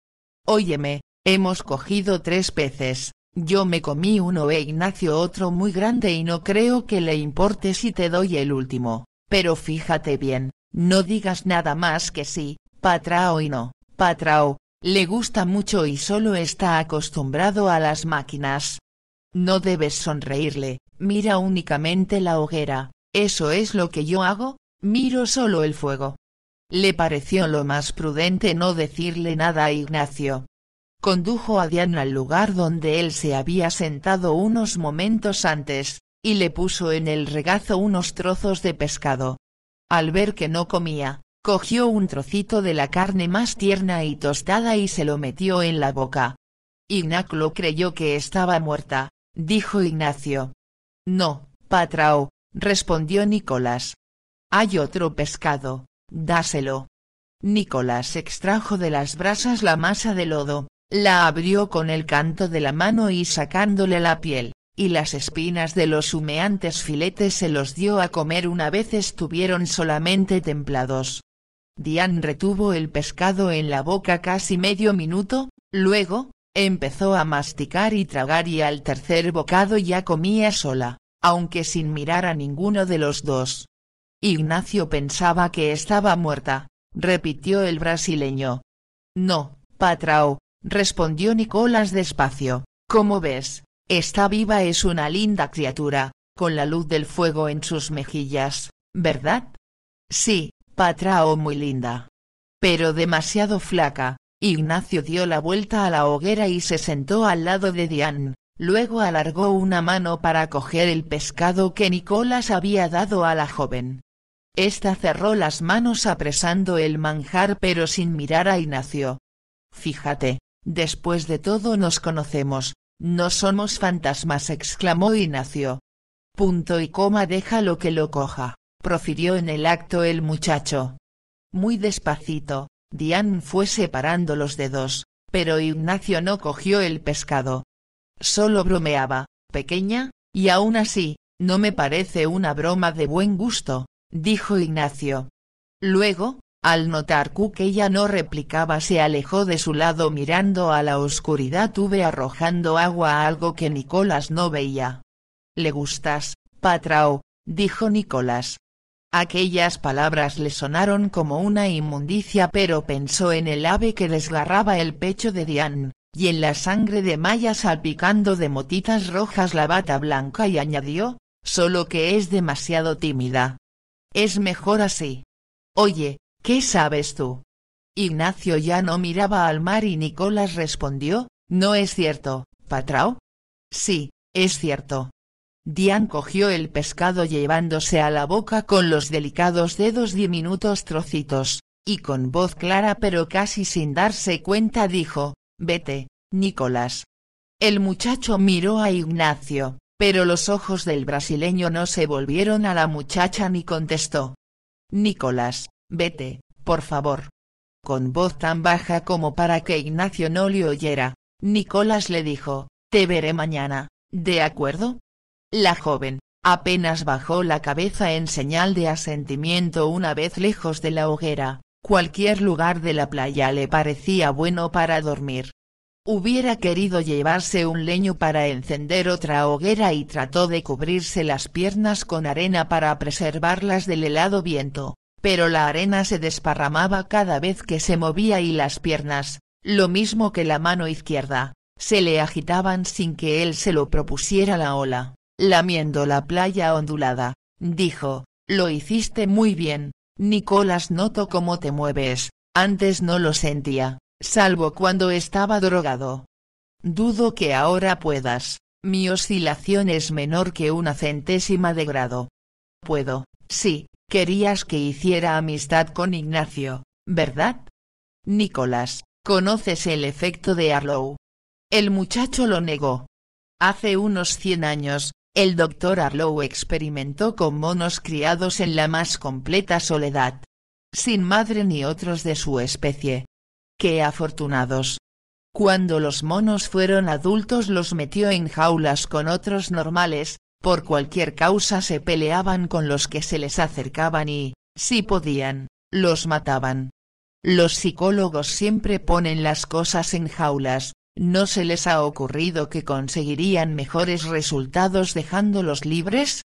S1: Óyeme, hemos cogido tres peces, yo me comí uno e Ignacio otro muy grande y no creo que le importe si te doy el último, pero fíjate bien, no digas nada más que sí, patrao y no, patrao, le gusta mucho y solo está acostumbrado a las máquinas. No debes sonreírle, mira únicamente la hoguera, eso es lo que yo hago, miro solo el fuego. Le pareció lo más prudente no decirle nada a Ignacio. Condujo a Diana al lugar donde él se había sentado unos momentos antes, y le puso en el regazo unos trozos de pescado. Al ver que no comía, Cogió un trocito de la carne más tierna y tostada y se lo metió en la boca. Ignacio creyó que estaba muerta, dijo Ignacio. No, patrao, respondió Nicolás. Hay otro pescado, dáselo. Nicolás extrajo de las brasas la masa de lodo, La abrió con el canto de la mano y sacándole la piel, y las espinas de los humeantes filetes se los dio a comer una vez estuvieron solamente templados. Diane retuvo el pescado en la boca casi medio minuto, luego, empezó a masticar y tragar y al tercer bocado ya comía sola, aunque sin mirar a ninguno de los dos. Ignacio pensaba que estaba muerta, repitió el brasileño. No, patrao, respondió Nicolás despacio, ¿cómo ves? Está viva es una linda criatura, con la luz del fuego en sus mejillas, ¿verdad? Sí, patrao muy linda. Pero demasiado flaca, Ignacio dio la vuelta a la hoguera y se sentó al lado de Diane, luego alargó una mano para coger el pescado que Nicolás había dado a la joven. Esta cerró las manos apresando el manjar pero sin mirar a Ignacio. Fíjate, después de todo nos conocemos, no somos fantasmas exclamó Ignacio. Punto y coma déjalo que lo coja, profirió en el acto el muchacho. Muy despacito, Diane fue separando los dedos, pero Ignacio no cogió el pescado. Solo bromeaba, pequeña, y aún así, no me parece una broma de buen gusto, dijo Ignacio. Luego, al notar que ella no replicaba se alejó de su lado mirando a la oscuridad tuve arrojando agua a algo que Nicolás no veía. ¿Le gustas, patrao? dijo Nicolás. Aquellas palabras le sonaron como una inmundicia pero pensó en el ave que desgarraba el pecho de Diane, y en la sangre de Maya salpicando de motitas rojas la bata blanca y añadió, solo que es demasiado tímida. Es mejor así. Oye, ¿Qué sabes tú? Ignacio ya no miraba al mar y Nicolás respondió, no es cierto, patrao. Sí, es cierto. Dian cogió el pescado llevándose a la boca con los delicados dedos diminutos trocitos, y con voz clara pero casi sin darse cuenta dijo, vete, Nicolás. El muchacho miró a Ignacio, pero los ojos del brasileño no se volvieron a la muchacha ni contestó. Nicolás, Vete, por favor. Con voz tan baja como para que Ignacio no le oyera, Nicolás le dijo, te veré mañana, ¿de acuerdo? La joven, apenas bajó la cabeza en señal de asentimiento una vez lejos de la hoguera, cualquier lugar de la playa le parecía bueno para dormir. Hubiera querido llevarse un leño para encender otra hoguera y trató de cubrirse las piernas con arena para preservarlas del helado viento, pero la arena se desparramaba cada vez que se movía y las piernas, lo mismo que la mano izquierda, se le agitaban sin que él se lo propusiera la ola, lamiendo la playa ondulada, dijo, lo hiciste muy bien, Nicolás noto cómo te mueves, antes no lo sentía, salvo cuando estaba drogado. Dudo que ahora puedas, mi oscilación es menor que una centésima de grado. Puedo, sí, Querías que hiciera amistad con Ignacio, ¿verdad? Nicolás, ¿conoces el efecto de Arlow? El muchacho lo negó. Hace unos cien años, el doctor Arlow experimentó con monos criados en la más completa soledad. Sin madre ni otros de su especie. ¡Qué afortunados! Cuando los monos fueron adultos los metió en jaulas con otros normales, por cualquier causa se peleaban con los que se les acercaban y, si podían, los mataban. Los psicólogos siempre ponen las cosas en jaulas, ¿no se les ha ocurrido que conseguirían mejores resultados dejándolos libres?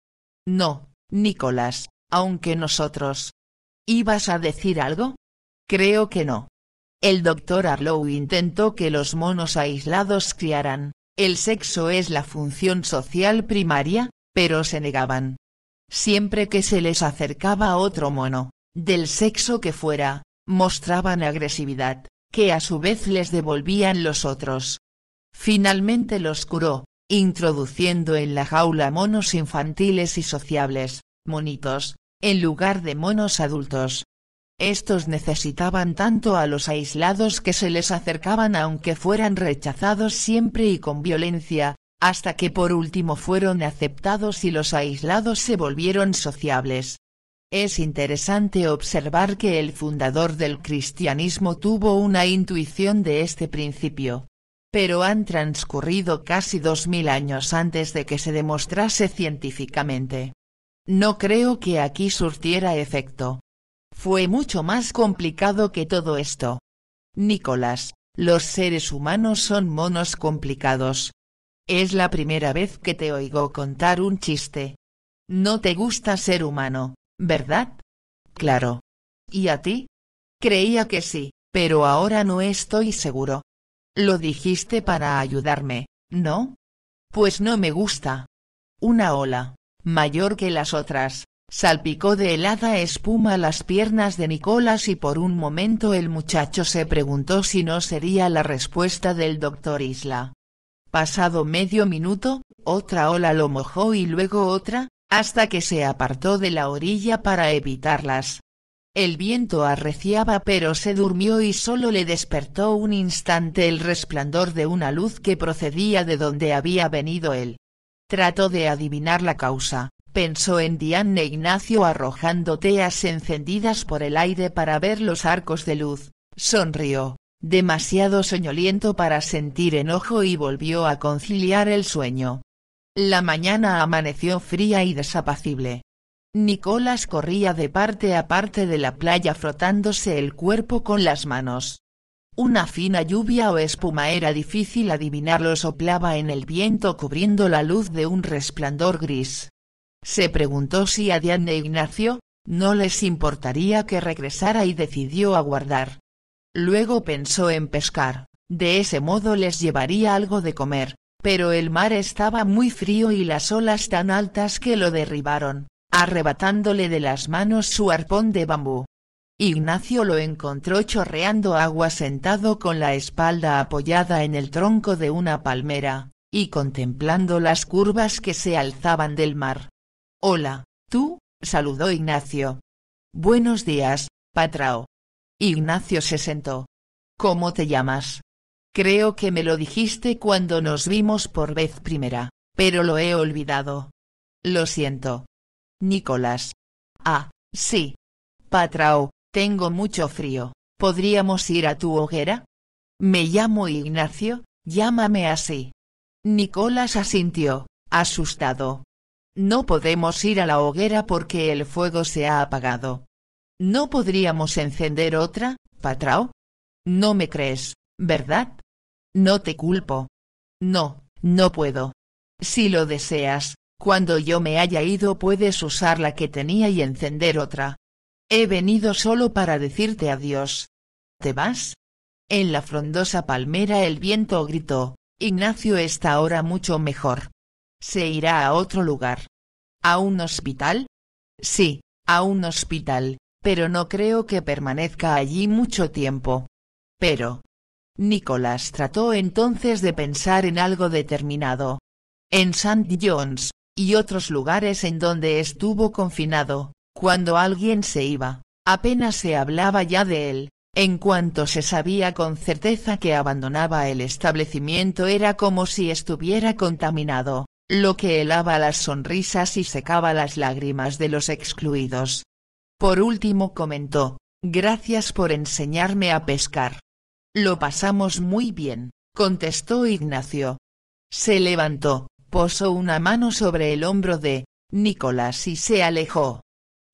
S1: No, Nicolás, aunque nosotros. ¿Ibas a decir algo? Creo que no. El doctor Arlow intentó que los monos aislados criaran, el sexo es la función social primaria, pero se negaban. Siempre que se les acercaba otro mono, del sexo que fuera, mostraban agresividad, que a su vez les devolvían los otros. Finalmente los curó, introduciendo en la jaula monos infantiles y sociables, monitos, en lugar de monos adultos, estos necesitaban tanto a los aislados que se les acercaban aunque fueran rechazados siempre y con violencia, hasta que por último fueron aceptados y los aislados se volvieron sociables. Es interesante observar que el fundador del cristianismo tuvo una intuición de este principio, pero han transcurrido casi dos mil años antes de que se demostrase científicamente. No creo que aquí surtiera efecto. Fue mucho más complicado que todo esto. Nicolás, los seres humanos son monos complicados. Es la primera vez que te oigo contar un chiste. No te gusta ser humano, ¿verdad? Claro. ¿Y a ti? Creía que sí, pero ahora no estoy seguro. Lo dijiste para ayudarme, ¿no? Pues no me gusta. Una ola, mayor que las otras, salpicó de helada espuma las piernas de Nicolás y por un momento el muchacho se preguntó si no sería la respuesta del doctor Isla. Pasado medio minuto, otra ola lo mojó y luego otra, hasta que se apartó de la orilla para evitarlas. El viento arreciaba pero se durmió y solo le despertó un instante el resplandor de una luz que procedía de donde había venido él. Trató de adivinar la causa, pensó en Diane Ignacio arrojando teas encendidas por el aire para ver los arcos de luz, sonrió, demasiado soñoliento para sentir enojo y volvió a conciliar el sueño. La mañana amaneció fría y desapacible. Nicolás corría de parte a parte de la playa frotándose el cuerpo con las manos. Una fina lluvia o espuma era difícil adivinarlo soplaba en el viento cubriendo la luz de un resplandor gris. Se preguntó si a Diane Ignacio, no les importaría que regresara y decidió aguardar. Luego pensó en pescar, de ese modo les llevaría algo de comer, pero el mar estaba muy frío y las olas tan altas que lo derribaron arrebatándole de las manos su arpón de bambú. Ignacio lo encontró chorreando agua sentado con la espalda apoyada en el tronco de una palmera, y contemplando las curvas que se alzaban del mar. Hola, tú, saludó Ignacio. Buenos días, patrao. Ignacio se sentó. ¿Cómo te llamas? Creo que me lo dijiste cuando nos vimos por vez primera, pero lo he olvidado. Lo siento. Nicolás. Ah, sí. Patrao, tengo mucho frío, ¿podríamos ir a tu hoguera? Me llamo Ignacio, llámame así. Nicolás asintió, asustado. No podemos ir a la hoguera porque el fuego se ha apagado. ¿No podríamos encender otra, patrao? No me crees, ¿verdad? No te culpo. No, no puedo. Si lo deseas, cuando yo me haya ido puedes usar la que tenía y encender otra. He venido solo para decirte adiós. ¿Te vas? En la frondosa palmera el viento gritó, Ignacio está ahora mucho mejor. Se irá a otro lugar. ¿A un hospital? Sí, a un hospital, pero no creo que permanezca allí mucho tiempo. Pero. Nicolás trató entonces de pensar en algo determinado. En St. John's, y otros lugares en donde estuvo confinado, cuando alguien se iba, apenas se hablaba ya de él, en cuanto se sabía con certeza que abandonaba el establecimiento era como si estuviera contaminado, lo que helaba las sonrisas y secaba las lágrimas de los excluidos. Por último comentó, gracias por enseñarme a pescar. Lo pasamos muy bien, contestó Ignacio. Se levantó, posó una mano sobre el hombro de, Nicolás y se alejó.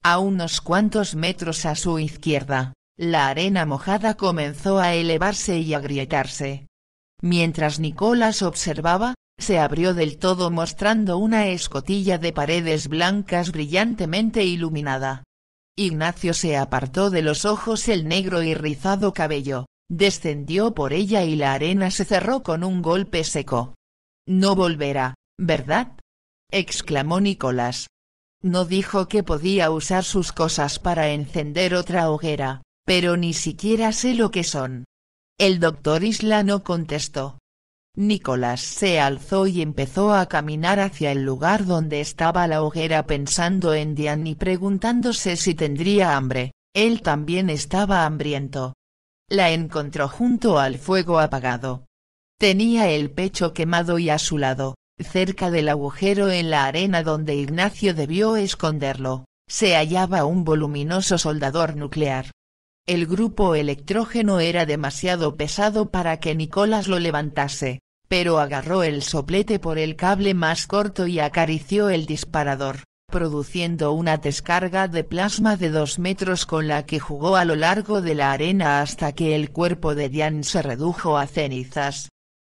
S1: A unos cuantos metros a su izquierda, la arena mojada comenzó a elevarse y agrietarse. Mientras Nicolás observaba, se abrió del todo mostrando una escotilla de paredes blancas brillantemente iluminada. Ignacio se apartó de los ojos el negro y rizado cabello, descendió por ella y la arena se cerró con un golpe seco. No volverá, ¿verdad? exclamó Nicolás. No dijo que podía usar sus cosas para encender otra hoguera, pero ni siquiera sé lo que son. El doctor Isla no contestó. Nicolás se alzó y empezó a caminar hacia el lugar donde estaba la hoguera pensando en Diane y preguntándose si tendría hambre, él también estaba hambriento. La encontró junto al fuego apagado. Tenía el pecho quemado y a su lado, Cerca del agujero en la arena donde Ignacio debió esconderlo, se hallaba un voluminoso soldador nuclear. El grupo electrógeno era demasiado pesado para que Nicolás lo levantase, pero agarró el soplete por el cable más corto y acarició el disparador, produciendo una descarga de plasma de dos metros con la que jugó a lo largo de la arena hasta que el cuerpo de Diane se redujo a cenizas.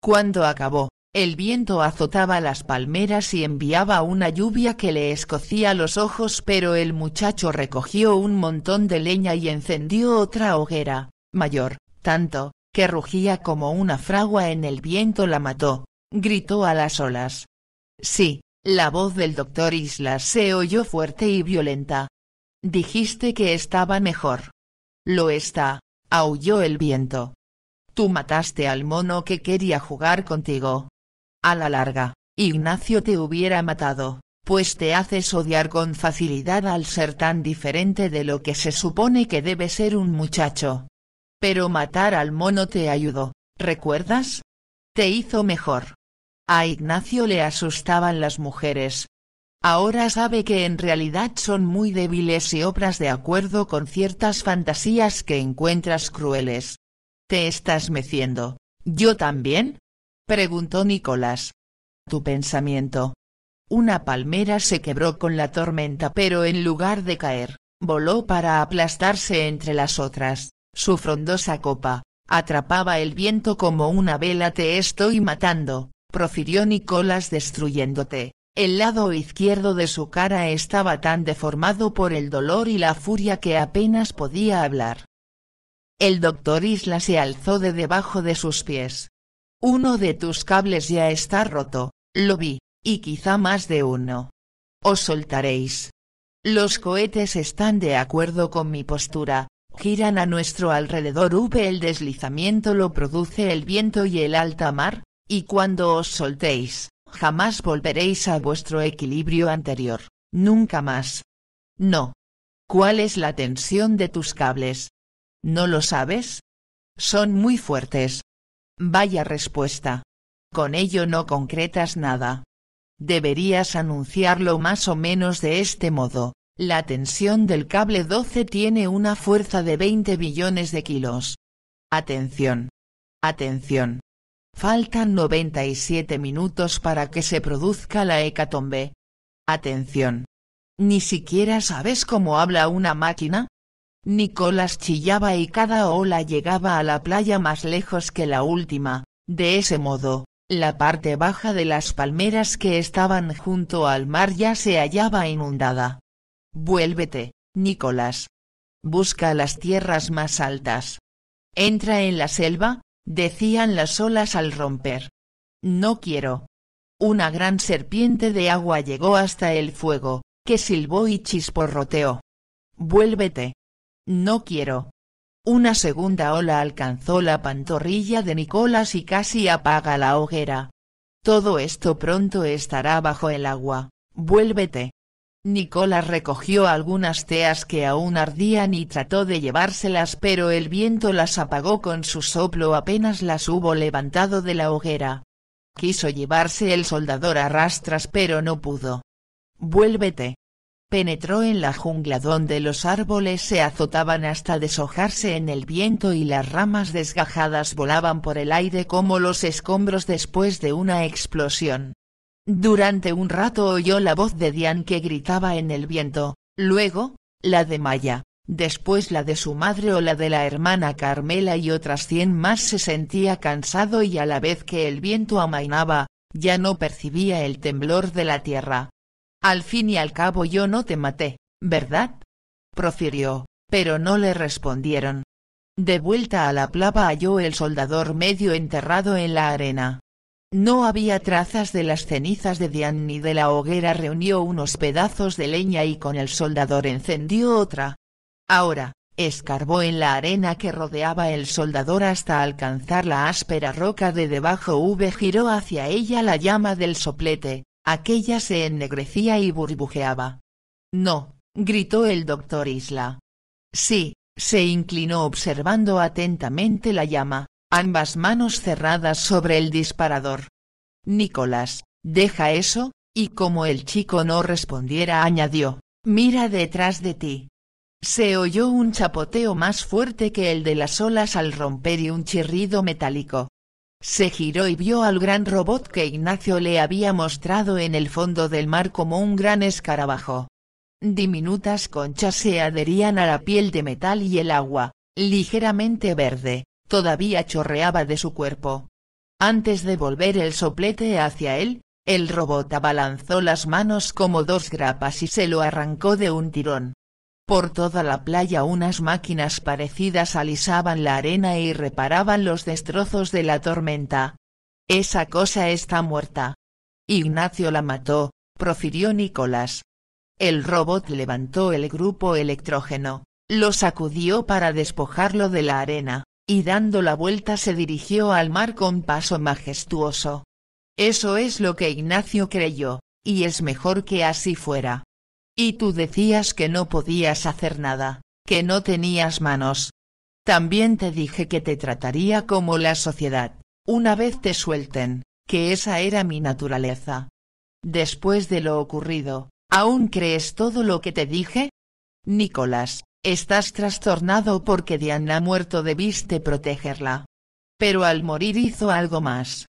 S1: Cuando acabó, el viento azotaba las palmeras y enviaba una lluvia que le escocía los ojos pero el muchacho recogió un montón de leña y encendió otra hoguera, mayor, tanto, que rugía como una fragua en el viento la mató, gritó a las olas. Sí, la voz del doctor Islas se oyó fuerte y violenta. Dijiste que estaba mejor. Lo está, aulló el viento. Tú mataste al mono que quería jugar contigo. A la larga, Ignacio te hubiera matado, pues te haces odiar con facilidad al ser tan diferente de lo que se supone que debe ser un muchacho. Pero matar al mono te ayudó, ¿recuerdas? Te hizo mejor. A Ignacio le asustaban las mujeres. Ahora sabe que en realidad son muy débiles y obras de acuerdo con ciertas fantasías que encuentras crueles. ¿Te estás meciendo? ¿Yo también? Preguntó Nicolás. Tu pensamiento. Una palmera se quebró con la tormenta pero en lugar de caer, voló para aplastarse entre las otras, su frondosa copa, atrapaba el viento como una vela te estoy matando, profirió Nicolás destruyéndote. El lado izquierdo de su cara estaba tan deformado por el dolor y la furia que apenas podía hablar. El doctor Isla se alzó de debajo de sus pies, uno de tus cables ya está roto, lo vi, y quizá más de uno. Os soltaréis. Los cohetes están de acuerdo con mi postura, giran a nuestro alrededor v el deslizamiento lo produce el viento y el alta mar, y cuando os soltéis, jamás volveréis a vuestro equilibrio anterior, nunca más. No. ¿Cuál es la tensión de tus cables? ¿No lo sabes? Son muy fuertes, Vaya respuesta. Con ello no concretas nada. Deberías anunciarlo más o menos de este modo, la tensión del cable 12 tiene una fuerza de 20 billones de kilos. Atención. Atención. Faltan 97 minutos para que se produzca la hecatombe. Atención. ¿Ni siquiera sabes cómo habla una máquina? Nicolás chillaba y cada ola llegaba a la playa más lejos que la última, de ese modo, la parte baja de las palmeras que estaban junto al mar ya se hallaba inundada. Vuélvete, Nicolás. Busca las tierras más altas. Entra en la selva, decían las olas al romper. No quiero. Una gran serpiente de agua llegó hasta el fuego, que silbó y chisporroteó. Vuélvete. No quiero. Una segunda ola alcanzó la pantorrilla de Nicolás y casi apaga la hoguera. Todo esto pronto estará bajo el agua, vuélvete. Nicolás recogió algunas teas que aún ardían y trató de llevárselas pero el viento las apagó con su soplo apenas las hubo levantado de la hoguera. Quiso llevarse el soldador a rastras pero no pudo. Vuélvete penetró en la jungla donde los árboles se azotaban hasta deshojarse en el viento y las ramas desgajadas volaban por el aire como los escombros después de una explosión. Durante un rato oyó la voz de Diane que gritaba en el viento, luego, la de Maya, después la de su madre o la de la hermana Carmela y otras cien más se sentía cansado y a la vez que el viento amainaba, ya no percibía el temblor de la tierra al fin y al cabo yo no te maté, ¿verdad? profirió, pero no le respondieron. De vuelta a la plava halló el soldador medio enterrado en la arena. No había trazas de las cenizas de Diane ni de la hoguera reunió unos pedazos de leña y con el soldador encendió otra. Ahora, escarbó en la arena que rodeaba el soldador hasta alcanzar la áspera roca de debajo v giró hacia ella la llama del soplete, Aquella se ennegrecía y burbujeaba. No, gritó el doctor Isla. Sí, se inclinó observando atentamente la llama, ambas manos cerradas sobre el disparador. Nicolás, deja eso, y como el chico no respondiera añadió, mira detrás de ti. Se oyó un chapoteo más fuerte que el de las olas al romper y un chirrido metálico. Se giró y vio al gran robot que Ignacio le había mostrado en el fondo del mar como un gran escarabajo. Diminutas conchas se adherían a la piel de metal y el agua, ligeramente verde, todavía chorreaba de su cuerpo. Antes de volver el soplete hacia él, el robot abalanzó las manos como dos grapas y se lo arrancó de un tirón. Por toda la playa unas máquinas parecidas alisaban la arena y reparaban los destrozos de la tormenta. Esa cosa está muerta. Ignacio la mató, profirió Nicolás. El robot levantó el grupo electrógeno, lo sacudió para despojarlo de la arena, y dando la vuelta se dirigió al mar con paso majestuoso. Eso es lo que Ignacio creyó, y es mejor que así fuera. Y tú decías que no podías hacer nada, que no tenías manos. También te dije que te trataría como la sociedad, una vez te suelten, que esa era mi naturaleza. Después de lo ocurrido, ¿aún crees todo lo que te dije? Nicolás, estás trastornado porque Diana ha muerto debiste protegerla. Pero al morir hizo algo más.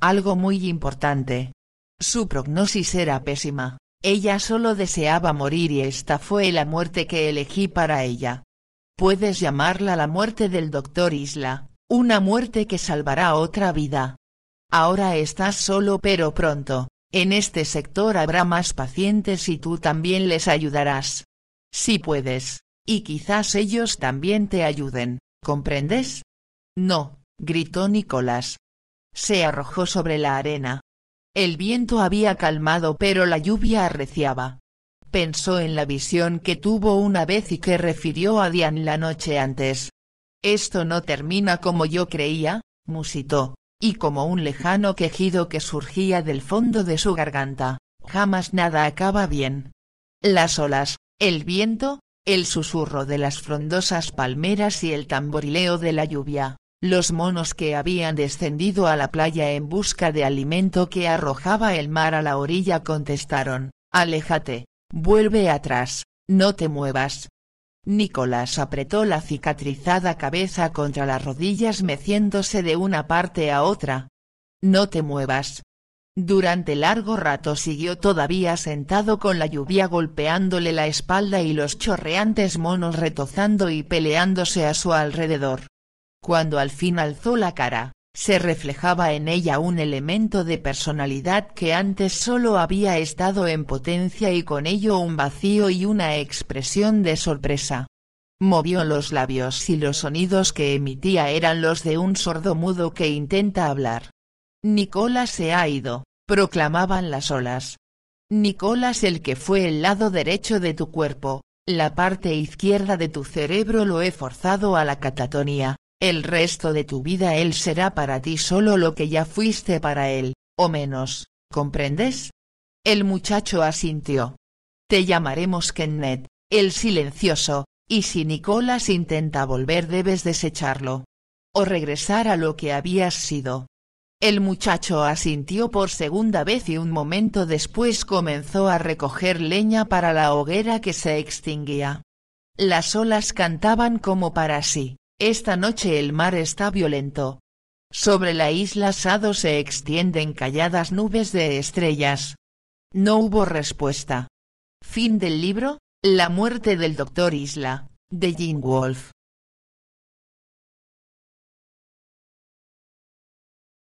S1: Algo muy importante. Su prognosis era pésima. Ella solo deseaba morir y esta fue la muerte que elegí para ella. Puedes llamarla la muerte del doctor Isla, una muerte que salvará otra vida. Ahora estás solo pero pronto, en este sector habrá más pacientes y tú también les ayudarás. Si puedes, y quizás ellos también te ayuden, ¿comprendes? No, gritó Nicolás. Se arrojó sobre la arena, el viento había calmado pero la lluvia arreciaba. Pensó en la visión que tuvo una vez y que refirió a Diane la noche antes. Esto no termina como yo creía, musitó, y como un lejano quejido que surgía del fondo de su garganta, jamás nada acaba bien. Las olas, el viento, el susurro de las frondosas palmeras y el tamborileo de la lluvia, los monos que habían descendido a la playa en busca de alimento que arrojaba el mar a la orilla contestaron, aléjate, vuelve atrás, no te muevas. Nicolás apretó la cicatrizada cabeza contra las rodillas meciéndose de una parte a otra. No te muevas. Durante largo rato siguió todavía sentado con la lluvia golpeándole la espalda y los chorreantes monos retozando y peleándose a su alrededor. Cuando al fin alzó la cara, se reflejaba en ella un elemento de personalidad que antes solo había estado en potencia y con ello un vacío y una expresión de sorpresa. Movió los labios y los sonidos que emitía eran los de un sordo mudo que intenta hablar. Nicolás se ha ido, proclamaban las olas. Nicolás el que fue el lado derecho de tu cuerpo, la parte izquierda de tu cerebro lo he forzado a la catatonia, el resto de tu vida él será para ti solo lo que ya fuiste para él, o menos, ¿comprendes? El muchacho asintió. Te llamaremos Kenneth, el silencioso, y si Nicolás intenta volver debes desecharlo. O regresar a lo que habías sido. El muchacho asintió por segunda vez y un momento después comenzó a recoger leña para la hoguera que se extinguía. Las olas cantaban como para sí. Esta noche el mar está violento. Sobre la isla Sado se extienden calladas nubes de estrellas. No hubo respuesta. Fin del libro, La muerte del doctor Isla, de Jim Wolf.